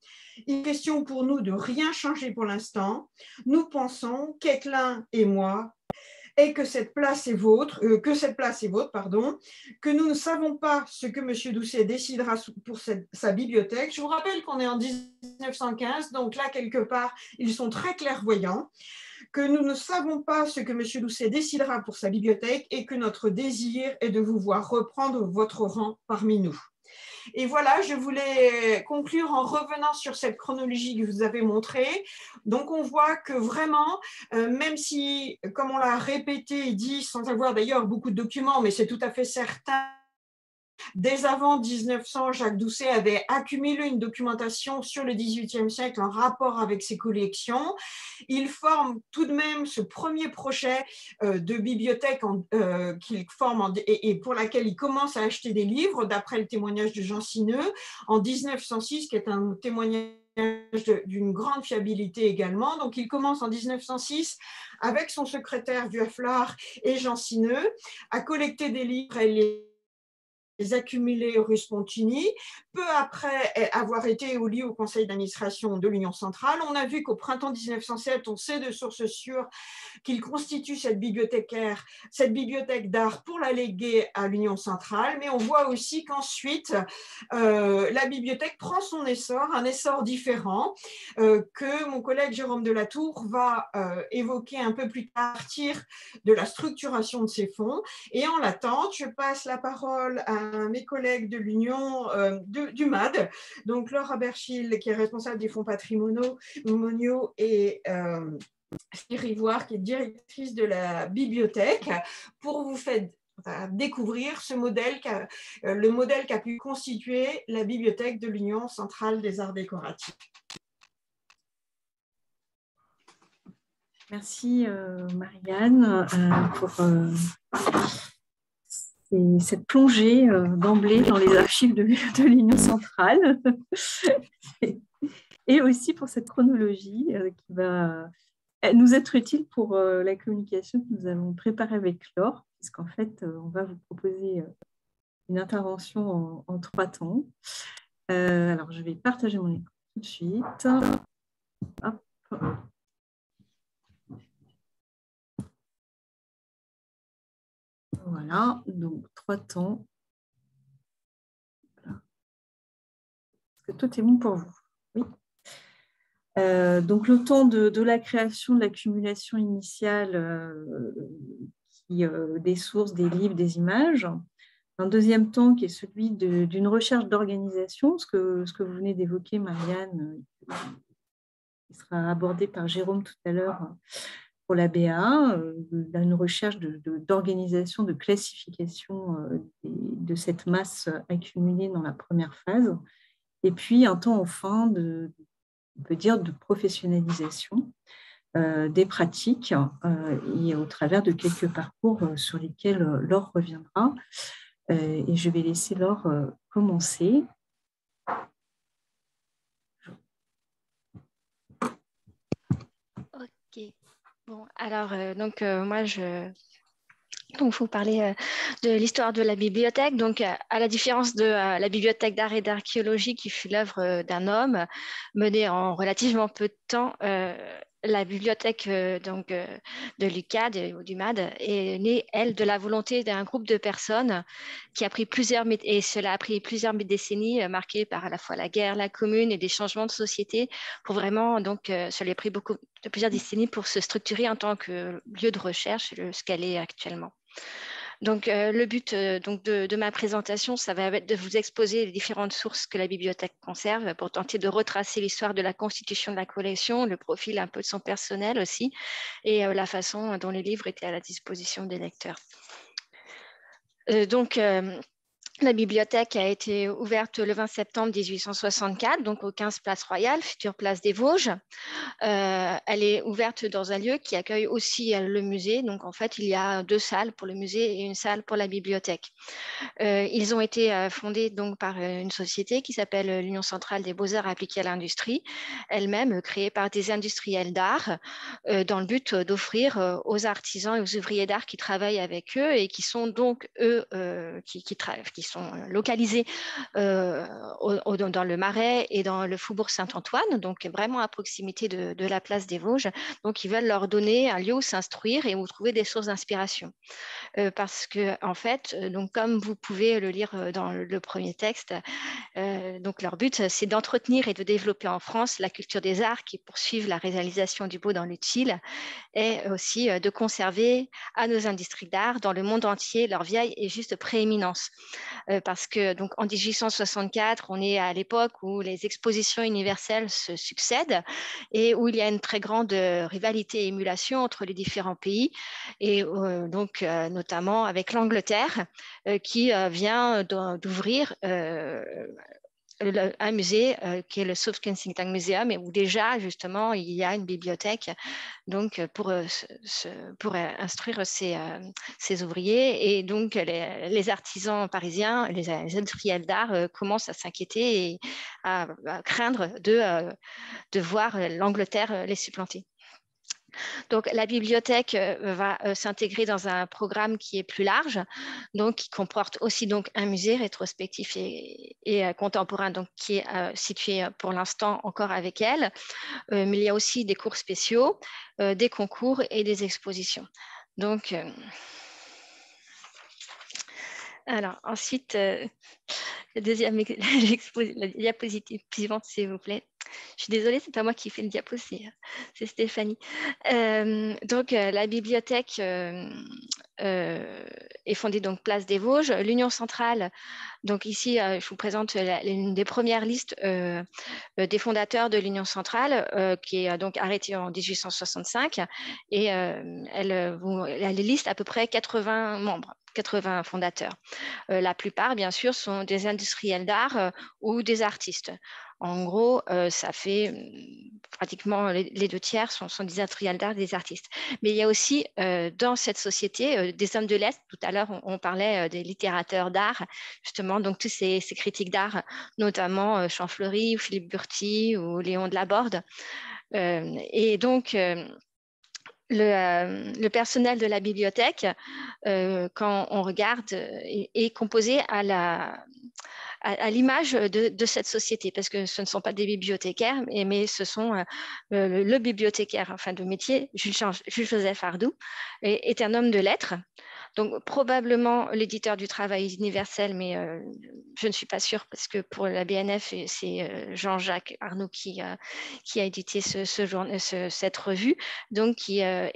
Il est question pour nous de rien changer pour l'instant. Nous pensons, Ketlin et moi, et que cette place est vôtre, euh, que cette place est vôtre, pardon, que nous ne savons pas ce que M. Doucet décidera pour sa bibliothèque. Je vous rappelle qu'on est en 1915, donc là, quelque part, ils sont très clairvoyants, que nous ne savons pas ce que M. Doucet décidera pour sa bibliothèque et que notre désir est de vous voir reprendre votre rang parmi nous. Et voilà, je voulais conclure en revenant sur cette chronologie que vous avez montrée. Donc, on voit que vraiment, euh, même si, comme on l'a répété et dit, sans avoir d'ailleurs beaucoup de documents, mais c'est tout à fait certain, Dès avant 1900, Jacques Doucet avait accumulé une documentation sur le XVIIIe siècle en rapport avec ses collections. Il forme tout de même ce premier projet euh, de bibliothèque euh, qu'il forme et, pour laquelle il commence à acheter des livres, d'après le témoignage de Jean Sineux, en 1906, qui est un témoignage d'une grande fiabilité également. Donc, il commence en 1906 avec son secrétaire Vuaflard et Jean Sineux à collecter des livres et les accumulés rue Spontini. Peu après avoir été élu au conseil d'administration de l'Union centrale, on a vu qu'au printemps 1907, on sait de sources sûres qu'il constitue cette bibliothécaire, cette bibliothèque d'art pour la léguer à l'Union centrale, mais on voit aussi qu'ensuite, euh, la bibliothèque prend son essor, un essor différent, euh, que mon collègue Jérôme Delatour va euh, évoquer un peu plus tard partir de la structuration de ces fonds. Et en l'attente, je passe la parole à mes collègues de l'Union du MAD, donc Laura Berchil, qui est responsable des fonds patrimoniaux, et Rivoire, qui est directrice de la bibliothèque, pour vous faire découvrir ce modèle, le modèle qu'a pu constituer la bibliothèque de l'Union centrale des arts décoratifs. Merci euh, Marianne euh, pour euh, cette plongée d'emblée dans les archives de, *laughs* l'Union centrale *laughs* et aussi pour cette chronologie qui va nous être utile pour la communication que nous allons préparer avec Laure, puisqu'en fait, on va vous proposer une intervention en, trois temps. alors, je vais partager mon écran tout de suite. Hop. Voilà, donc trois temps. Est-ce que tout est bon pour vous? Oui. Euh, donc le temps de, la création, de l'accumulation initiale euh, euh, des sources, des livres, des images. Un deuxième temps qui est celui d'une recherche d'organisation, ce que, ce que vous venez d'évoquer, Marianne, qui sera abordé par Jérôme tout à l'heure pour la BA, euh, une recherche d'organisation, de, classification euh, de cette masse accumulée dans la première phase, et puis un temps enfin de, on peut dire, de professionnalisation euh, des pratiques et au travers de quelques parcours sur lesquels Laure reviendra. et je vais laisser Laure commencer. Bon, alors, euh, donc, euh, moi, je. Donc, vous parler euh, de l'histoire de la bibliothèque. Donc, à la différence de la bibliothèque d'art et d'archéologie, qui fut l'œuvre d'un homme, menée en relativement peu de temps, la bibliothèque euh, donc, euh, de l'UCAD ou du MAD est née, elle, de la volonté d'un groupe de personnes qui a pris plusieurs, et cela a pris plusieurs décennies, euh, marquées par à la fois la guerre, la commune et des changements de société, pour vraiment, donc, cela a pris beaucoup, de plusieurs décennies pour se structurer en tant que lieu de recherche, ce qu'elle est actuellement. Donc, euh, le but euh, donc de, ma présentation, ça va être de vous exposer les différentes sources que la bibliothèque conserve pour tenter de retracer l'histoire de la constitution de la collection, le profil un peu de son personnel aussi, et euh, la façon dont les livres étaient à la disposition des lecteurs. donc, la bibliothèque a été ouverte le 20 septembre 1864, donc au 15 Place Royale, future place des Vosges. Euh, elle est ouverte dans un lieu qui accueille aussi euh, le musée. Donc en fait, il y a deux salles pour le musée et une salle pour la bibliothèque. Euh, ils ont été fondés donc par une société qui s'appelle l'Union centrale des beaux-arts appliqués à l'industrie, elle-même créée par des industriels d'art, dans le but d'offrir aux artisans et aux ouvriers d'art qui travaillent avec eux et qui sont donc eux qui, qui, qui euh, localisés euh, dans le Marais et dans le Faubourg Saint-Antoine, donc vraiment à proximité de, la place des Vosges. Donc, ils veulent leur donner un lieu où s'instruire et où trouver des sources d'inspiration. Euh, parce que, en fait, donc, comme vous pouvez le lire dans le premier texte, donc leur but, c'est d'entretenir et de développer en France la culture des arts qui poursuivent la réalisation du beau dans l'utile et aussi de conserver à nos industries d'art dans le monde entier leur vieille et juste prééminence. Euh, parce que donc en 1864, on est à l'époque où les expositions universelles se succèdent et où il y a une très grande euh, rivalité et émulation entre les différents pays et euh, donc notamment avec l'Angleterre qui vient d'ouvrir un musée euh, qui est le South Kensington Museum et où déjà justement il y a une bibliothèque donc pour, euh, pour instruire ces, euh, ouvriers et donc les, artisans parisiens, les, industriels d'art commencent à s'inquiéter et à, à, craindre de, de voir l'Angleterre les supplanter. Donc, la bibliothèque euh, va euh, s'intégrer dans un programme qui est plus large, donc qui comporte aussi donc un musée rétrospectif et, euh, contemporain, donc qui est situé pour l'instant encore avec elle. mais il y a aussi des cours spéciaux, des concours et des expositions. Donc, alors ensuite, deuxième *laughs* la diapositive suivante, s'il vous plaît. Je suis désolée, c'est pas moi qui fais le diapo, c'est Stéphanie. Euh, donc, euh, la bibliothèque euh, est fondée donc Place des Vosges. L'Union centrale, donc ici, je vous présente une des premières listes des fondateurs de l'Union centrale, qui est donc arrêtée en 1865. Et elle, elle liste à peu près 80 membres. 80 fondateurs. la plupart, bien sûr, sont des industriels d'art ou des artistes. En gros, euh, ça fait mmh, pratiquement les, deux tiers sont, des industriels d'art, des artistes. Mais il y a aussi euh, dans cette société euh, des hommes de l'Est. Tout à l'heure, on, parlait des littérateurs d'art, justement, donc tous ces, critiques d'art, notamment Champfleury ou Philippe Burti ou Léon de Laborde. et donc, le, personnel de la bibliothèque, quand on regarde, est composé à la, à, l'image de, cette société, parce que ce ne sont pas des bibliothécaires, mais, ce sont euh, le, bibliothécaire, enfin de métier, Jules, Joseph Ardou, est, un homme de lettres. Donc probablement l'éditeur du travail universel, mais euh, je ne suis pas sûre parce que pour la BNF, c'est euh, Jean-Jacques Arnaud qui, a édité ce, cette revue, donc qui a,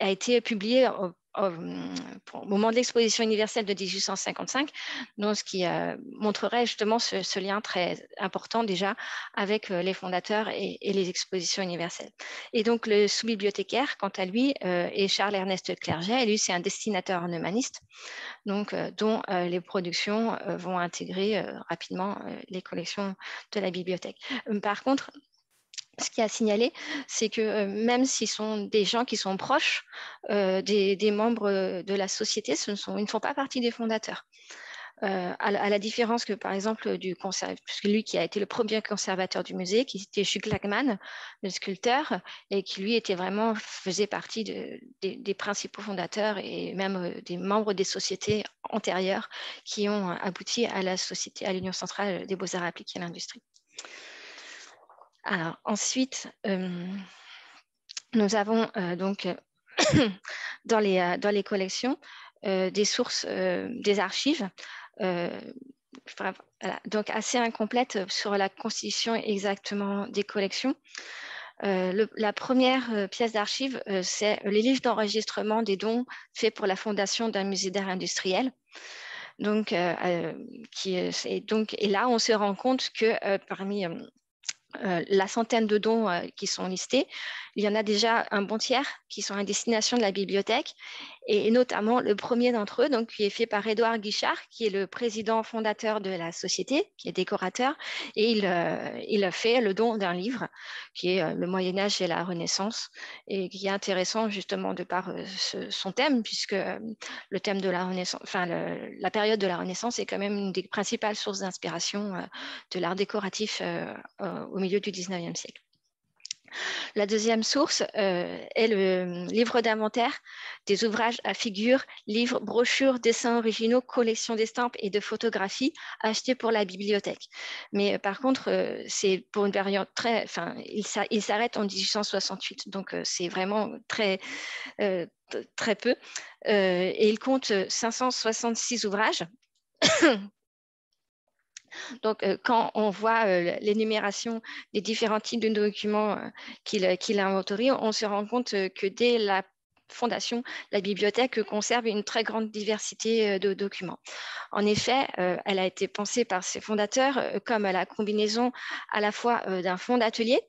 été publiée au moment de l'exposition universelle de 1855, donc ce qui euh, montrerait justement ce, lien très important déjà avec euh, les fondateurs et, les expositions universelles. Et donc le sous-bibliothécaire, quant à lui, euh, est Charles-Ernest Clerget, et lui c'est un destinateur humaniste, donc dont les productions vont intégrer rapidement les collections de la bibliothèque. Par contre, ce qui a signalé, c'est que euh, même s'ils sont des gens qui sont proches euh, des, membres euh, de la société, ils ne font pas partie des fondateurs. à, la, différence que, par exemple, du puisque lui qui a été le premier conservateur du musée, qui était Hugh Lagman, le sculpteur, et qui lui était vraiment faisait partie des, principaux fondateurs et même des membres des sociétés antérieures qui ont abouti à la société, à l'Union centrale des beaux-arts appliqués à l'industrie. Alors ensuite, euh, nous avons euh, donc *coughs* dans, les, euh, dans les collections des sources, des archives donc assez incomplètes sur la constitution exactement des collections. la première pièce d'archive, c'est les livres d'enregistrement des dons faits pour la fondation d'un musée d'art industriel. Donc, et là, on se rend compte que parmi la centaine de dons euh, qui sont listés, il y en a déjà un bon tiers qui sont à destination de la bibliothèque, et notamment le premier d'entre eux, donc, qui est fait par Édouard Guichard, qui est le président fondateur de la société, qui est décorateur, et il, euh, fait le don d'un livre qui est Le Moyen Âge et la Renaissance, et qui est intéressant justement de par son thème, puisque le thème de la Renaissance, enfin la période de la Renaissance est quand même une des principales sources d'inspiration de l'art décoratif au milieu du 19e siècle. La deuxième source euh, est le livre d'inventaire des ouvrages à figures, livres, brochures, dessins originaux, collections d'estampes et de photographies achetés pour la bibliothèque. Mais euh, par contre, euh, c'est pour une période très... Enfin, il s'arrête en 1868, donc c'est vraiment très, très peu. et il compte 566 ouvrages donc, euh, quand on voit euh, l'énumération des différents types de documents euh, qu'il a inventoriés, on se rend compte que dès la fondation, la bibliothèque conserve une très grande diversité euh, de documents. En effet, euh, elle a été pensée par ses fondateurs euh, comme la combinaison à la fois d'un fonds d'atelier,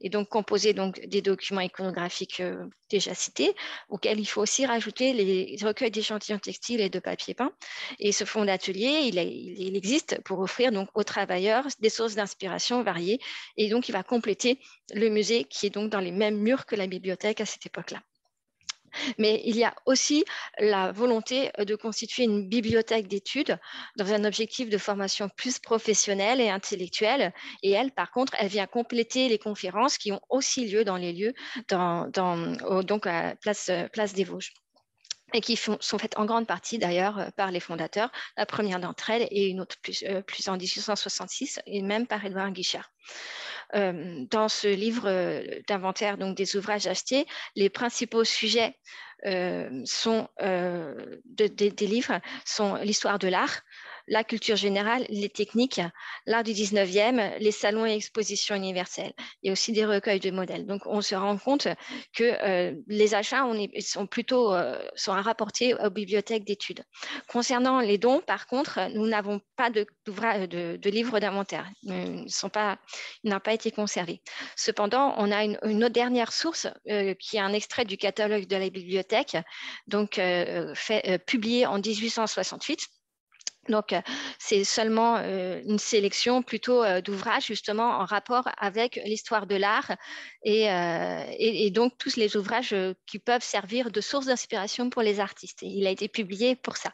et donc composé donc, des documents iconographiques déjà cités, auxquels il faut aussi rajouter les recueils d'échantillons textiles et de papier peint. Et ce fonds d'atelier, il, il, existe pour offrir donc, aux travailleurs des sources d'inspiration variées, et donc il va compléter le musée qui est donc dans les mêmes murs que la bibliothèque à cette époque-là. Mais il y a aussi la volonté de constituer une bibliothèque d'études dans un objectif de formation plus professionnelle et intellectuelle. Et elle, par contre, elle vient compléter les conférences qui ont aussi lieu dans les lieux, donc à Place, Place des Vosges et qui sont faites en grande partie d'ailleurs par les fondateurs. La première d'entre elles et une autre plus, euh, plus en 1866 et même par Édouard Guichard. Euh, dans ce livre euh, d'inventaire donc des ouvrages achetés, les principaux sujets euh, sont des livres sont l'histoire de l'art, la culture générale, les techniques, l'art du 19e, les salons et expositions universelles, et aussi des recueils de modèles. Donc, on se rend compte que euh, les achats sont plutôt euh, sont rapportés aux bibliothèques d'études. Concernant les dons, par contre, nous n'avons pas de, livres d'inventaire. Ils n'ont pas été conservés. Cependant, on a une, autre dernière source euh, qui est un extrait du catalogue de la bibliothèque, donc fait, publié en 1868 donc, euh, c'est seulement euh, une sélection plutôt euh, d'ouvrages justement en rapport avec l'histoire de l'art et, donc tous les ouvrages qui peuvent servir de source d'inspiration pour les artistes. il a été publié pour ça.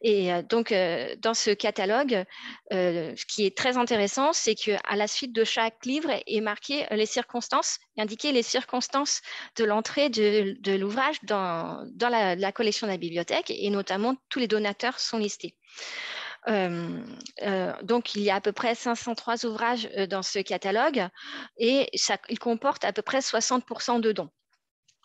Et donc, dans ce catalogue, ce qui est très intéressant, c'est qu'à la suite de chaque livre est marqué les circonstances, indiqué les circonstances de l'entrée de, l'ouvrage dans, la collection de la bibliothèque et notamment tous les donateurs sont listés. Euh, euh, donc, il y a à peu près 503 ouvrages euh, dans ce catalogue et il comporte à peu près 60% de dons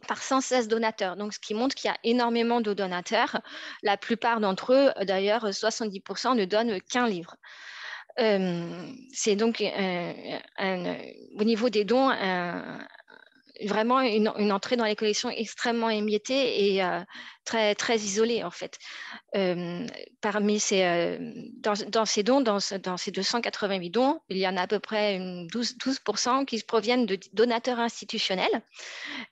par 116 donateurs, donc ce qui montre qu'il y a énormément de donateurs. La plupart d'entre eux, d'ailleurs, 70% ne donnent qu'un livre. c'est donc au niveau des dons vraiment une, entrée dans les collections extrêmement émiettée et très, très isolée en fait. parmi ces, dans, ces dons, dans, ces 288 dons, il y en a à peu près 12, 12% qui proviennent de donateurs institutionnels,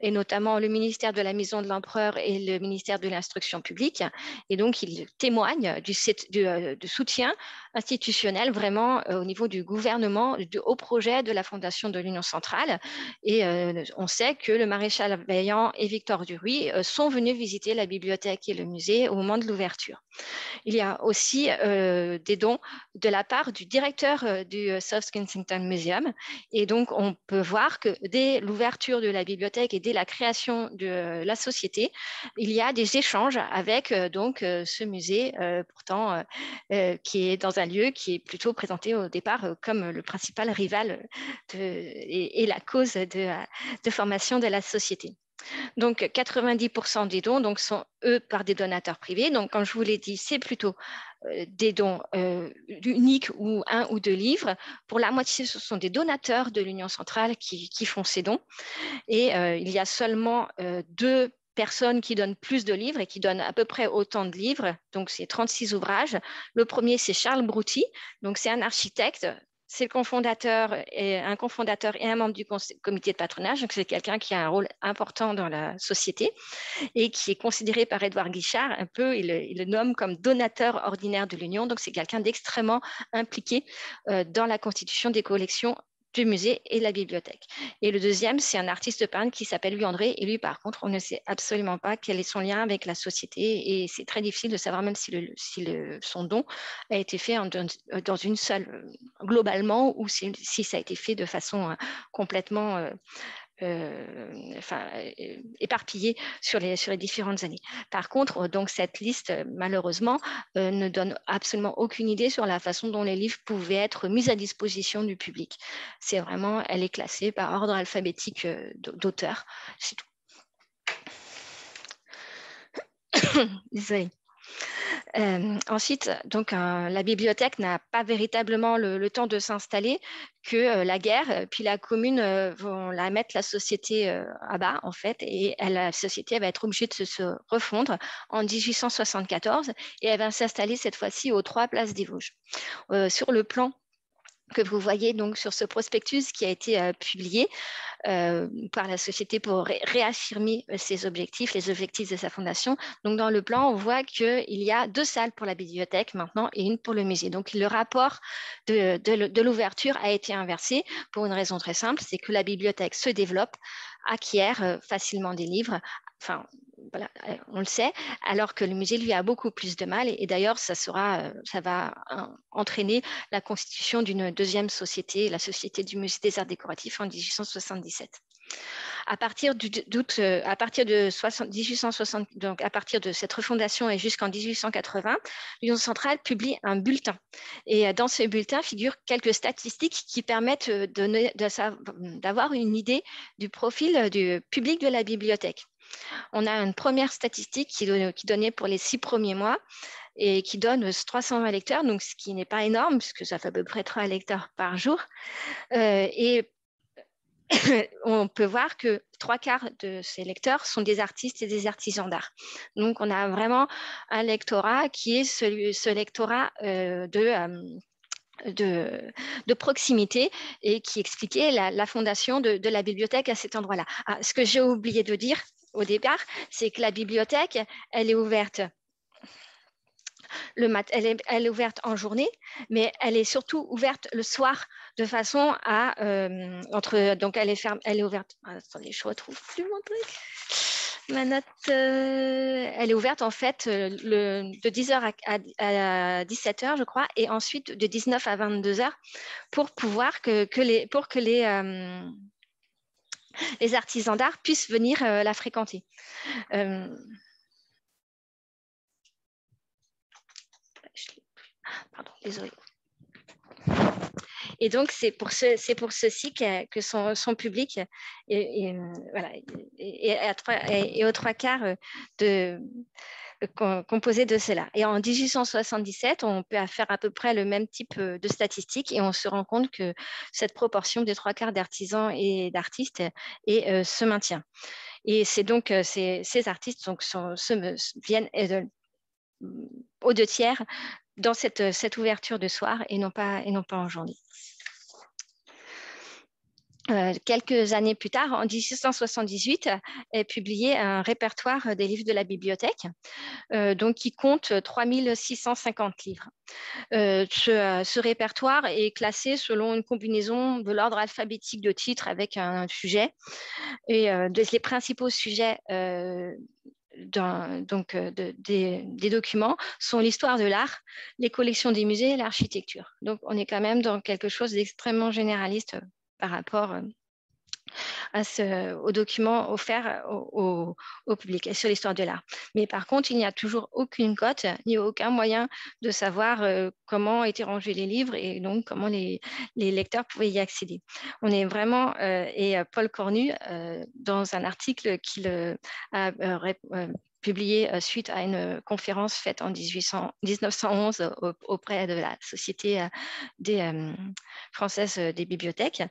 et notamment le ministère de la Maison de l'Empereur et le ministère de l'Instruction publique. Et donc, ils témoignent du, du, soutien institutionnel vraiment au niveau du gouvernement, du haut projet de la Fondation de l'Union centrale. Et on sait que le maréchal Vaillant et Victor Duruy sont venus visiter la bibliothèque et le musée au moment de l'ouverture. Il y a aussi euh, des dons de la part du directeur euh, du euh, South Kensington Museum. Et donc, on peut voir que dès l'ouverture de la bibliothèque et dès la création de la société, il y a des échanges avec donc ce musée, pourtant qui est dans un lieu qui est plutôt présenté au départ comme le principal rival et, la cause de, de de la société. Donc, 90% des dons donc, sont, eux, par des donateurs privés. Donc, comme je vous l'ai dit, c'est plutôt euh, des dons euh, uniques ou un ou deux livres. Pour la moitié, ce sont des donateurs de l'Union centrale qui, font ces dons. Et euh, il y a seulement deux personnes qui donnent plus de livres et qui donnent à peu près autant de livres. Donc, c'est 36 ouvrages. Le premier, c'est Charles Brouty. Donc, c'est un architecte c'est un cofondateur et un membre du comité de patronage. Donc, c'est quelqu'un qui a un rôle important dans la société et qui est considéré par Édouard Guichard un peu, il, le nomme comme donateur ordinaire de l'Union. Donc, c'est quelqu'un d'extrêmement impliqué euh, dans la constitution des collections du musée et de la bibliothèque. Et le deuxième, c'est un artiste peintre qui s'appelle Louis André. Et lui, par contre, on ne sait absolument pas quel est son lien avec la société. Et c'est très difficile de savoir même si, le, si le, son don a été fait dans une seule, euh, globalement, ou si, si, ça a été fait de façon euh, complètement euh, enfin, euh, éparpillés sur les, différentes années. Par contre, donc cette liste, malheureusement, euh, ne donne absolument aucune idée sur la façon dont les livres pouvaient être mis à disposition du public. C'est vraiment, elle est classée par ordre alphabétique d'auteur, c'est tout. *coughs* Désolée. Ensuite, donc, la bibliothèque n'a pas véritablement le, temps de s'installer que la guerre, puis la commune vont la mettre la société à bas, en fait, et la société va être obligée de se, refondre en 1874 et elle va s'installer cette fois-ci aux trois places des Vosges. sur le plan que vous voyez donc sur ce prospectus qui a été euh, publié euh, par la société pour réaffirmer euh, ses objectifs, les objectifs de sa fondation. Donc dans le plan, on voit qu'il y a deux salles pour la bibliothèque maintenant et une pour le musée. Donc le rapport de, l'ouverture a été inversé pour une raison très simple, c'est que la bibliothèque se développe, acquiert facilement des livres, euh, on le sait, alors que le musée lui a beaucoup plus de mal. Et, d'ailleurs, ça, euh, ça va entraîner la constitution d'une deuxième société, la Société du musée des arts décoratifs en 1877. À partir, du, euh, à partir de 1860, donc à partir de cette refondation et jusqu'en 1880, l'Union centrale publie un bulletin. Et dans ce bulletin figurent quelques statistiques qui permettent d'avoir une idée du profil du public de la bibliothèque. On a une première statistique qui, donnait pour les six premiers mois et qui donne 320 lecteurs, donc ce qui n'est pas énorme, puisque ça fait à peu près 3 lecteurs par jour. Euh, et *coughs* on peut voir que trois quarts de ces lecteurs sont des artistes et des artisans d'art. Donc, on a vraiment un lectorat qui est ce lectorat euh, de, euh, de, proximité et qui expliquait la, fondation de, de, la bibliothèque à cet endroit-là. Ah, ce que j'ai oublié de dire au départ, c'est que la bibliothèque, elle est ouverte le mat elle, est, elle, est, ouverte en journée, mais elle est surtout ouverte le soir de façon à euh, entre donc elle est ferme, elle est ouverte. Ah, attendez, je retrouve plus mon truc. Ma note, euh, elle est ouverte en fait euh, de 10h à, à, à, 17h, je crois, et ensuite de 19 à 22h pour pouvoir que, que les pour que les les artisans d'art puissent venir euh, la fréquenter. Euh, Pardon. Et donc, c'est pour, ceci que, son, public est, est, à trois, est, aux trois quarts de, composé de cela. Et en 1877, on peut faire à peu près le même type de statistiques et on se rend compte que cette proportion des trois quarts d'artisans et d'artistes et, euh, se maintient. Et c'est donc ces, artistes donc, viennent euh, aux deux tiers dans cette, ouverture de soir et et non pas en journée. Euh, quelques années plus tard, en 1678, est publié un répertoire des livres de la bibliothèque, euh, donc qui compte 3650 livres. Euh, ce, répertoire est classé selon une combinaison de l'ordre alphabétique de titres avec un sujet. Et les principaux sujets donc, de, des, des, documents sont l'histoire de l'art, les collections des musées et l'architecture. Donc, on est quand même dans quelque chose d'extrêmement généraliste par rapport ce, aux documents offerts au, au, public sur l'histoire de l'art. Mais par contre, il n'y a toujours aucune cote ni aucun moyen de savoir euh, comment étaient rangés les livres et donc comment les, lecteurs pouvaient y accéder. On est vraiment, euh, et Paul Cornu, euh, dans un article qu'il a publié suite à une conférence faite en 1800, 1911 auprès de la Société française des bibliothèques,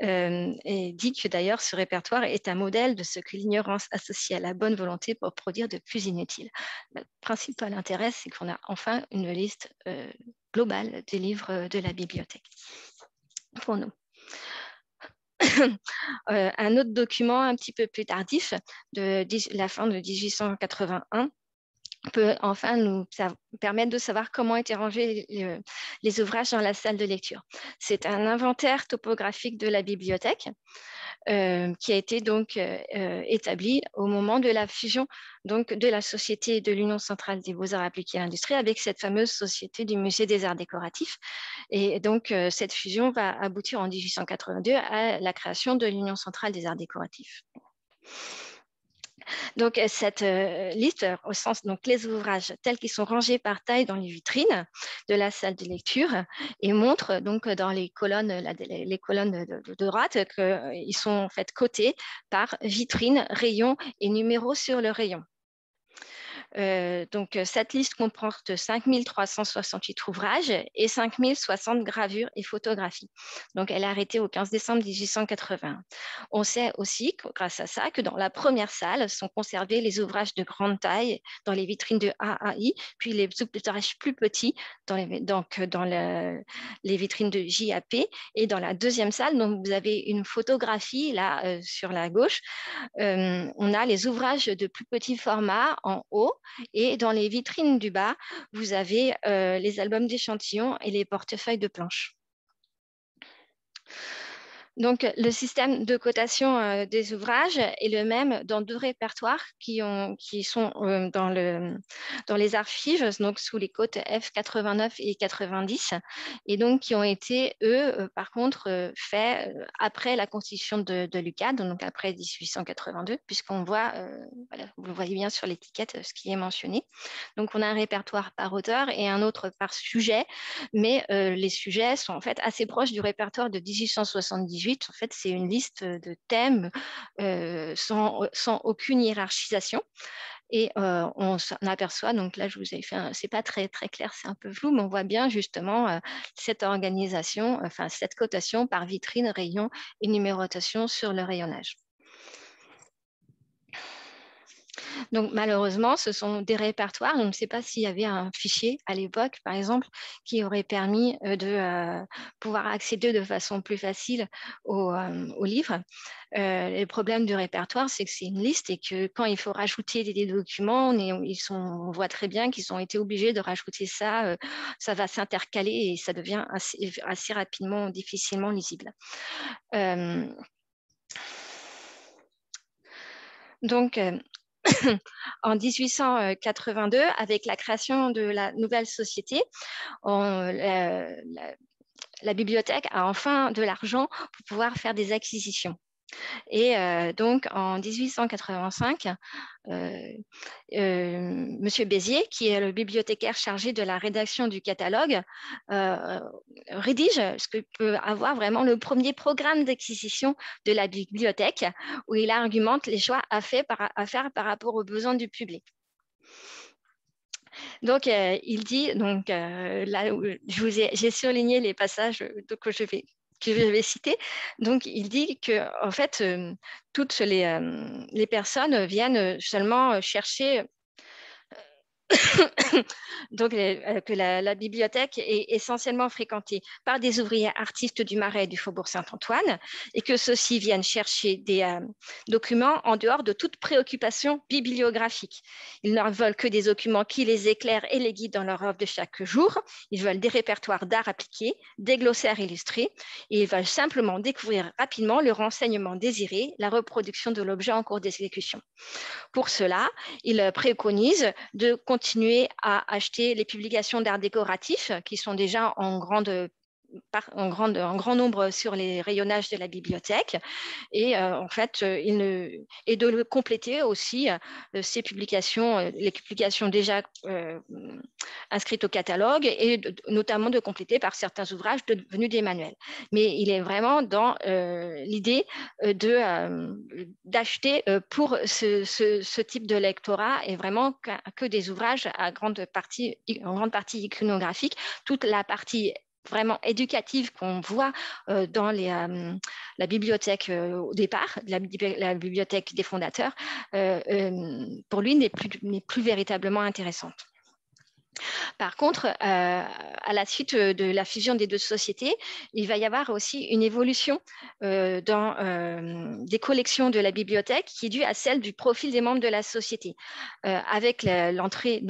et dit que d'ailleurs ce répertoire est un modèle de ce que l'ignorance associe à la bonne volonté pour produire de plus inutile. Le principal intérêt, c'est qu'on a enfin une liste globale des livres de la bibliothèque pour nous. *laughs* Euh, un autre document un petit peu plus tardif de la fin de 1881 peut enfin nous permettre de savoir comment étaient rangés les, les, ouvrages dans la salle de lecture. C'est un inventaire topographique de la bibliothèque euh, qui a été donc euh, euh, établi au moment de la fusion donc, de la Société de l'Union centrale des beaux-arts appliqués à l'industrie avec cette fameuse Société du Musée des arts décoratifs. Et donc, euh, cette fusion va aboutir en 1882 à la création de l'Union centrale des arts décoratifs. Donc, euh, cette euh, liste au sens donc les ouvrages tels qu'ils sont rangés par taille dans les vitrines de la salle de lecture et montre donc dans les colonnes, les colonnes de, de, droite qu'ils euh, sont en fait cotés par vitrine, rayon et numéro sur le rayon. Euh, donc, euh, cette liste comporte 5368 ouvrages et 5060 gravures et photographies. Donc, elle est arrêtée au 15 décembre 1880. On sait aussi, grâce à ça, que dans la première salle sont conservés les ouvrages de grande taille dans les vitrines de AAI, puis les ouvrages plus petits dans les, donc, dans le, les vitrines de JAP. Et dans la deuxième salle, donc, vous avez une photographie là euh, sur la gauche. Euh, on a les ouvrages de plus petit format en haut et dans les vitrines du bas, vous avez euh, les albums d'échantillons et les portefeuilles de planches. Donc, le système de cotation euh, des ouvrages est le même dans deux répertoires qui, ont, qui sont euh, dans, le, dans, les archives, donc sous les cotes F89 et 90, et donc qui ont été, eux, euh, par contre, faits après la constitution de, l'UCAD, donc après 1882, puisqu'on voit, vous le voyez bien sur l'étiquette, ce qui est mentionné. Donc, on a un répertoire par auteur et un autre par sujet, mais les sujets sont en fait assez proches du répertoire de 1878 18, en fait, c'est une liste de thèmes sans, sans, aucune hiérarchisation. Et on s'en aperçoit, donc là, je vous ai fait, c'est pas très, très clair, c'est un peu flou, mais on voit bien justement cette organisation, enfin cette cotation par vitrine, rayon et numérotation sur le rayonnage. Donc malheureusement, ce sont des répertoires. On ne sait pas s'il y avait un fichier à l'époque, par exemple, qui aurait permis euh, de euh, pouvoir accéder de façon plus facile au, euh, livre. le problème du répertoire, c'est que c'est une liste et que quand il faut rajouter des, documents, on, voit très bien qu'ils ont été obligés de rajouter ça. ça va s'intercaler et ça devient assez, assez rapidement difficilement lisible. donc, *coughs* en 1882, avec la création de la nouvelle société, la, bibliothèque a enfin de l'argent pour pouvoir faire des acquisitions. Et euh, donc, en 1885, euh, euh, Monsieur Bézier, qui est le bibliothécaire chargé de la rédaction du catalogue, rédige ce que peut avoir vraiment le premier programme d'acquisition de la bibliothèque, où il argumente les choix à, faire par rapport aux besoins du public. Donc, il dit, donc là, j'ai surligné les passages que je vais que vais citer. Donc, il dit que en fait, euh, toutes euh, les, personnes viennent seulement chercher *coughs* donc euh, que la, bibliothèque est essentiellement fréquentée par des ouvriers artistes du Marais et du Faubourg Saint-Antoine et que ceux-ci viennent chercher des euh, documents en dehors de toute préoccupation bibliographique. Ils ne veulent que des documents qui les éclairent et les guident dans leur œuvre de chaque jour. Ils veulent des répertoires d'art appliqués, des glossaires illustrés et ils veulent simplement découvrir rapidement le renseignement désiré, la reproduction de l'objet en cours d'exécution. Pour cela, ils préconisent de continuer à acheter les publications d'art décoratif qui sont déjà en grande en, grande, en, grand nombre sur les rayonnages de la bibliothèque. Et euh, en fait euh, il ne, et de le compléter aussi euh, ces publications les publications déjà inscrites au catalogue et notamment de compléter par certains ouvrages devenus des manuels. Mais il est vraiment dans l'idée de d'acheter pour ce, ce, type de lectorat et vraiment que, des ouvrages à grande partie en grande partie iconographiques. Toute la partie vraiment éducative qu'on voit euh, dans euh, la bibliothèque euh, au départ, la, bibliothèque des fondateurs, pour lui n'est plus véritablement intéressante. Par contre, euh, à la suite de la fusion des deux sociétés, il va y avoir aussi une évolution euh, dans euh, des collections de la bibliothèque qui est due à celle du profil des membres de la société. avec l'entrée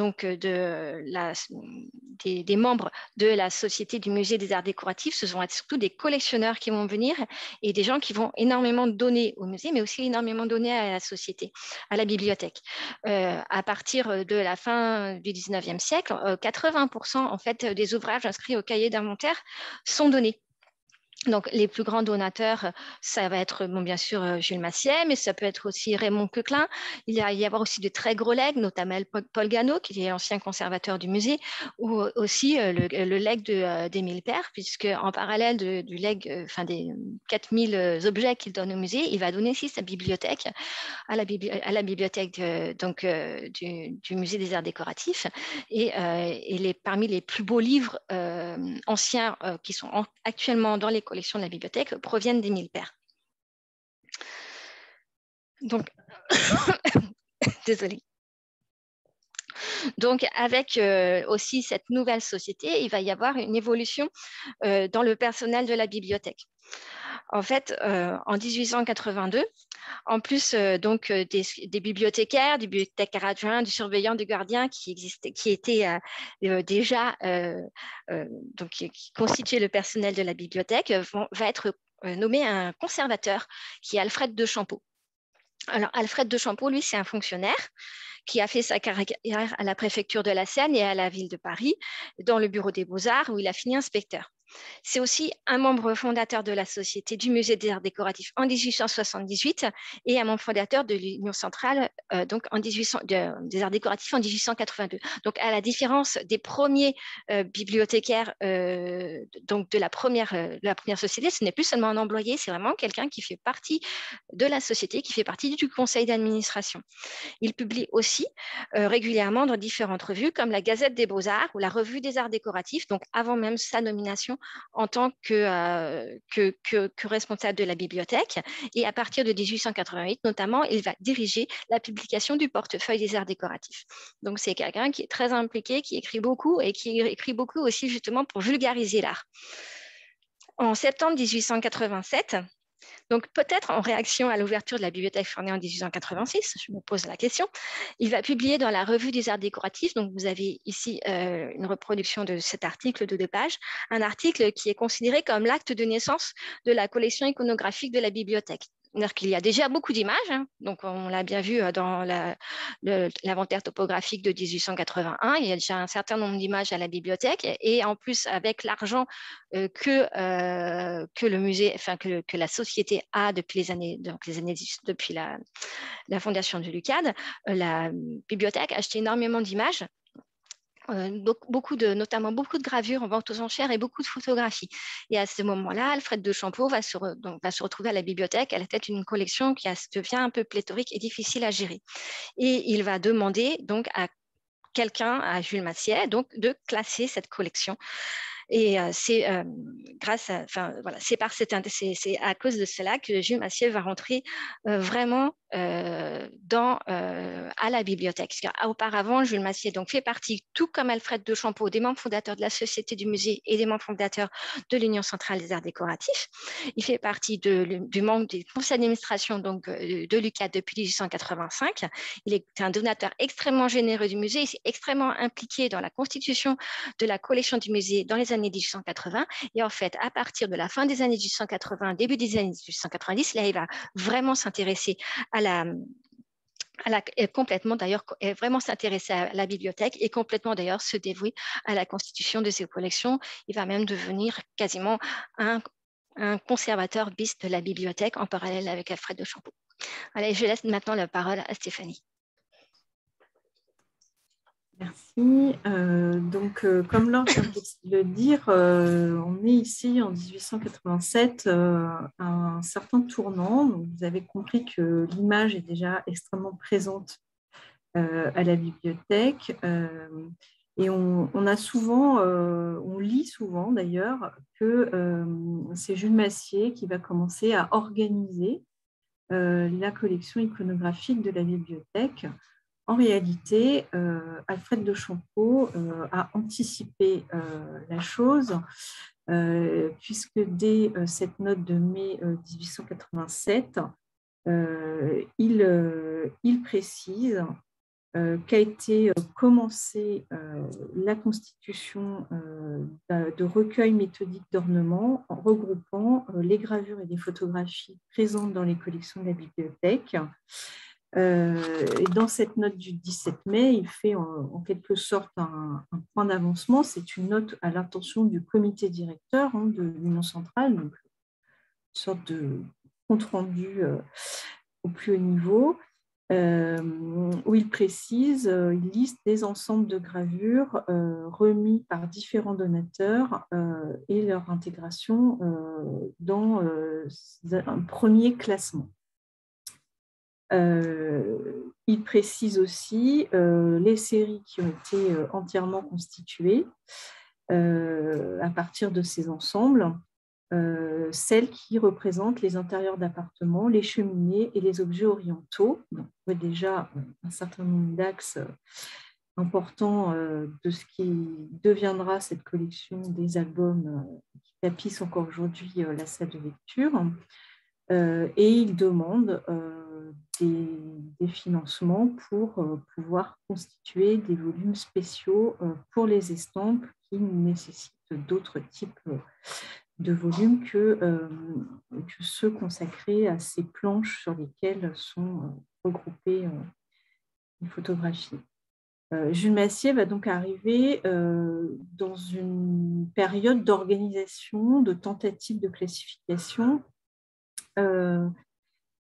des, membres de la société du musée des arts décoratifs, ce sont surtout des collectionneurs qui vont venir et des gens qui vont énormément donner au musée, mais aussi énormément donner à la société, à la bibliothèque. à partir de la fin du 19e siècle, 80% en fait des ouvrages inscrits au cahier d'inventaire sont donnés. Donc, les plus grands donateurs, ça va être bon, bien sûr euh, Jules Massier, mais ça peut être aussi Raymond Quequelin. Il va y avoir aussi de très gros legs, notamment Paul Gano, qui est ancien conservateur du musée, ou aussi euh, le, legs euh, d'Émile Père, puisque en parallèle du leg, enfin des 4000 objets qu'il donne au musée, il va donner aussi sa bibliothèque à la, bibliothèque donc, du, musée des arts décoratifs. Et parmi les plus beaux livres anciens qui sont actuellement dans les de la bibliothèque proviennent des mille pères. Donc, *coughs* désolée. Donc, avec euh, aussi cette nouvelle société, il va y avoir une évolution euh, dans le personnel de la bibliothèque. En fait, euh, en 1882, en plus donc des, bibliothécaires, du bibliothécaire adjoint, du surveillant, du gardien qui existait, qui était déjà donc qui, constituait le personnel de la bibliothèque, va être nommé un conservateur qui est Alfred de Champeau. Alors Alfred de Champeau, lui, c'est un fonctionnaire qui a fait sa carrière à la préfecture de la Seine et à la ville de Paris, dans le bureau des beaux-arts, où il a fini inspecteur. C'est aussi un membre fondateur de la Société du Musée des Arts décoratifs en 1878 et un membre fondateur de l'Union centrale euh, donc en 1800, des arts décoratifs en 1882. Donc, à la différence des premiers euh, bibliothécaires euh, donc de la, première, de la première société, ce n'est plus seulement un employé, c'est vraiment quelqu'un qui fait partie de la société, qui fait partie du conseil d'administration. Il publie aussi régulièrement dans différentes revues comme la Gazette des Beaux-Arts ou la Revue des Arts décoratifs, donc avant même sa nomination en tant que, que, que, responsable de la bibliothèque. Et à partir de 1888, notamment, il va diriger la publication du portefeuille des arts décoratifs. Donc, c'est quelqu'un qui est très impliqué, qui écrit beaucoup et qui écrit beaucoup aussi justement pour vulgariser l'art. En septembre 1887, donc peut-être en réaction à l'ouverture de la bibliothèque fournie en 1886, je me pose la question, il va publier dans la revue des arts décoratifs, donc vous avez ici euh, une reproduction de cet article de deux pages, un article qui est considéré comme l'acte de naissance de la collection iconographique de la bibliothèque cest qu'il y a déjà beaucoup d'images, hein. donc on l'a bien vu euh, dans l'inventaire topographique de 1881, il y a déjà un certain nombre d'images à la bibliothèque, et en plus avec l'argent euh, que, euh, que la société a depuis les années, donc les années depuis la, fondation de l'UCAD, la bibliothèque a acheté énormément d'images beaucoup de, notamment beaucoup de gravures en vente aux enchères et beaucoup de photographies. Et à ce moment-là, Alfred de Champeau va se, va se retrouver à la bibliothèque à la tête d'une collection qui devient un peu pléthorique et difficile à gérer. Et il va demander donc à quelqu'un, à Jules Massier, donc de classer cette collection. Et euh, c'est euh, grâce à, voilà, c'est c'est à cause de cela que Jules Massier va rentrer vraiment euh, dans, euh, à la bibliothèque. Auparavant, Jules Massier donc, fait partie, tout comme Alfred de Champeau, des membres fondateurs de la Société du musée et des membres fondateurs de l'Union centrale des arts décoratifs. Il fait partie du membre du conseil d'administration donc, de l'UCAD depuis 1885. Il est un donateur extrêmement généreux du musée. Il s'est extrêmement impliqué dans la constitution de la collection du musée dans les années 1880. Et en fait, à partir de la fin des années 1880, début des années 1890, là, il va vraiment s'intéresser à la, complètement d'ailleurs vraiment s'intéresser à la bibliothèque et complètement d'ailleurs se dévouer à la constitution de ses collections. Il va même devenir quasiment un, conservateur bis de la bibliothèque en parallèle avec Alfred de Champeau. Allez, je laisse maintenant la parole à Stéphanie. Merci. Euh, donc, euh, comme Laure vient de le dire, euh, on est ici en 1887 à un certain tournant. vous avez compris que l'image est déjà extrêmement présente à la bibliothèque. et on, a souvent, on lit souvent d'ailleurs que c'est Jules Massier qui va commencer à organiser la collection iconographique de la bibliothèque en réalité, euh, Alfred de Champeau euh, a anticipé euh, la chose, puisque dès cette note de mai 1887, il, il, précise qu'a été commencée la constitution de recueils méthodiques d'ornement en regroupant les gravures et les photographies présentes dans les collections de la bibliothèque et dans cette note du 17 mai, il fait en, quelque sorte un, point d'avancement. C'est une note à l'intention du comité directeur hein, de l'Union centrale, donc une sorte de compte-rendu euh, au plus haut niveau, euh, où il précise, il liste des ensembles de gravures remis par différents donateurs et leur intégration dans un premier classement. Euh, il précise aussi euh, les séries qui ont été euh, entièrement constituées à partir de ces ensembles, celles qui représentent les intérieurs d'appartements, les cheminées et les objets orientaux. on voit déjà un certain nombre d'axes importants de ce qui deviendra cette collection des albums qui tapissent encore aujourd'hui la salle de lecture. et il demande des, financements pour euh, pouvoir constituer des volumes spéciaux euh, pour les estampes qui nécessitent d'autres types de volumes que, euh, que, ceux consacrés à ces planches sur lesquelles sont regroupées les photographies. Jules Massier va donc arriver dans une période d'organisation, de tentative de classification.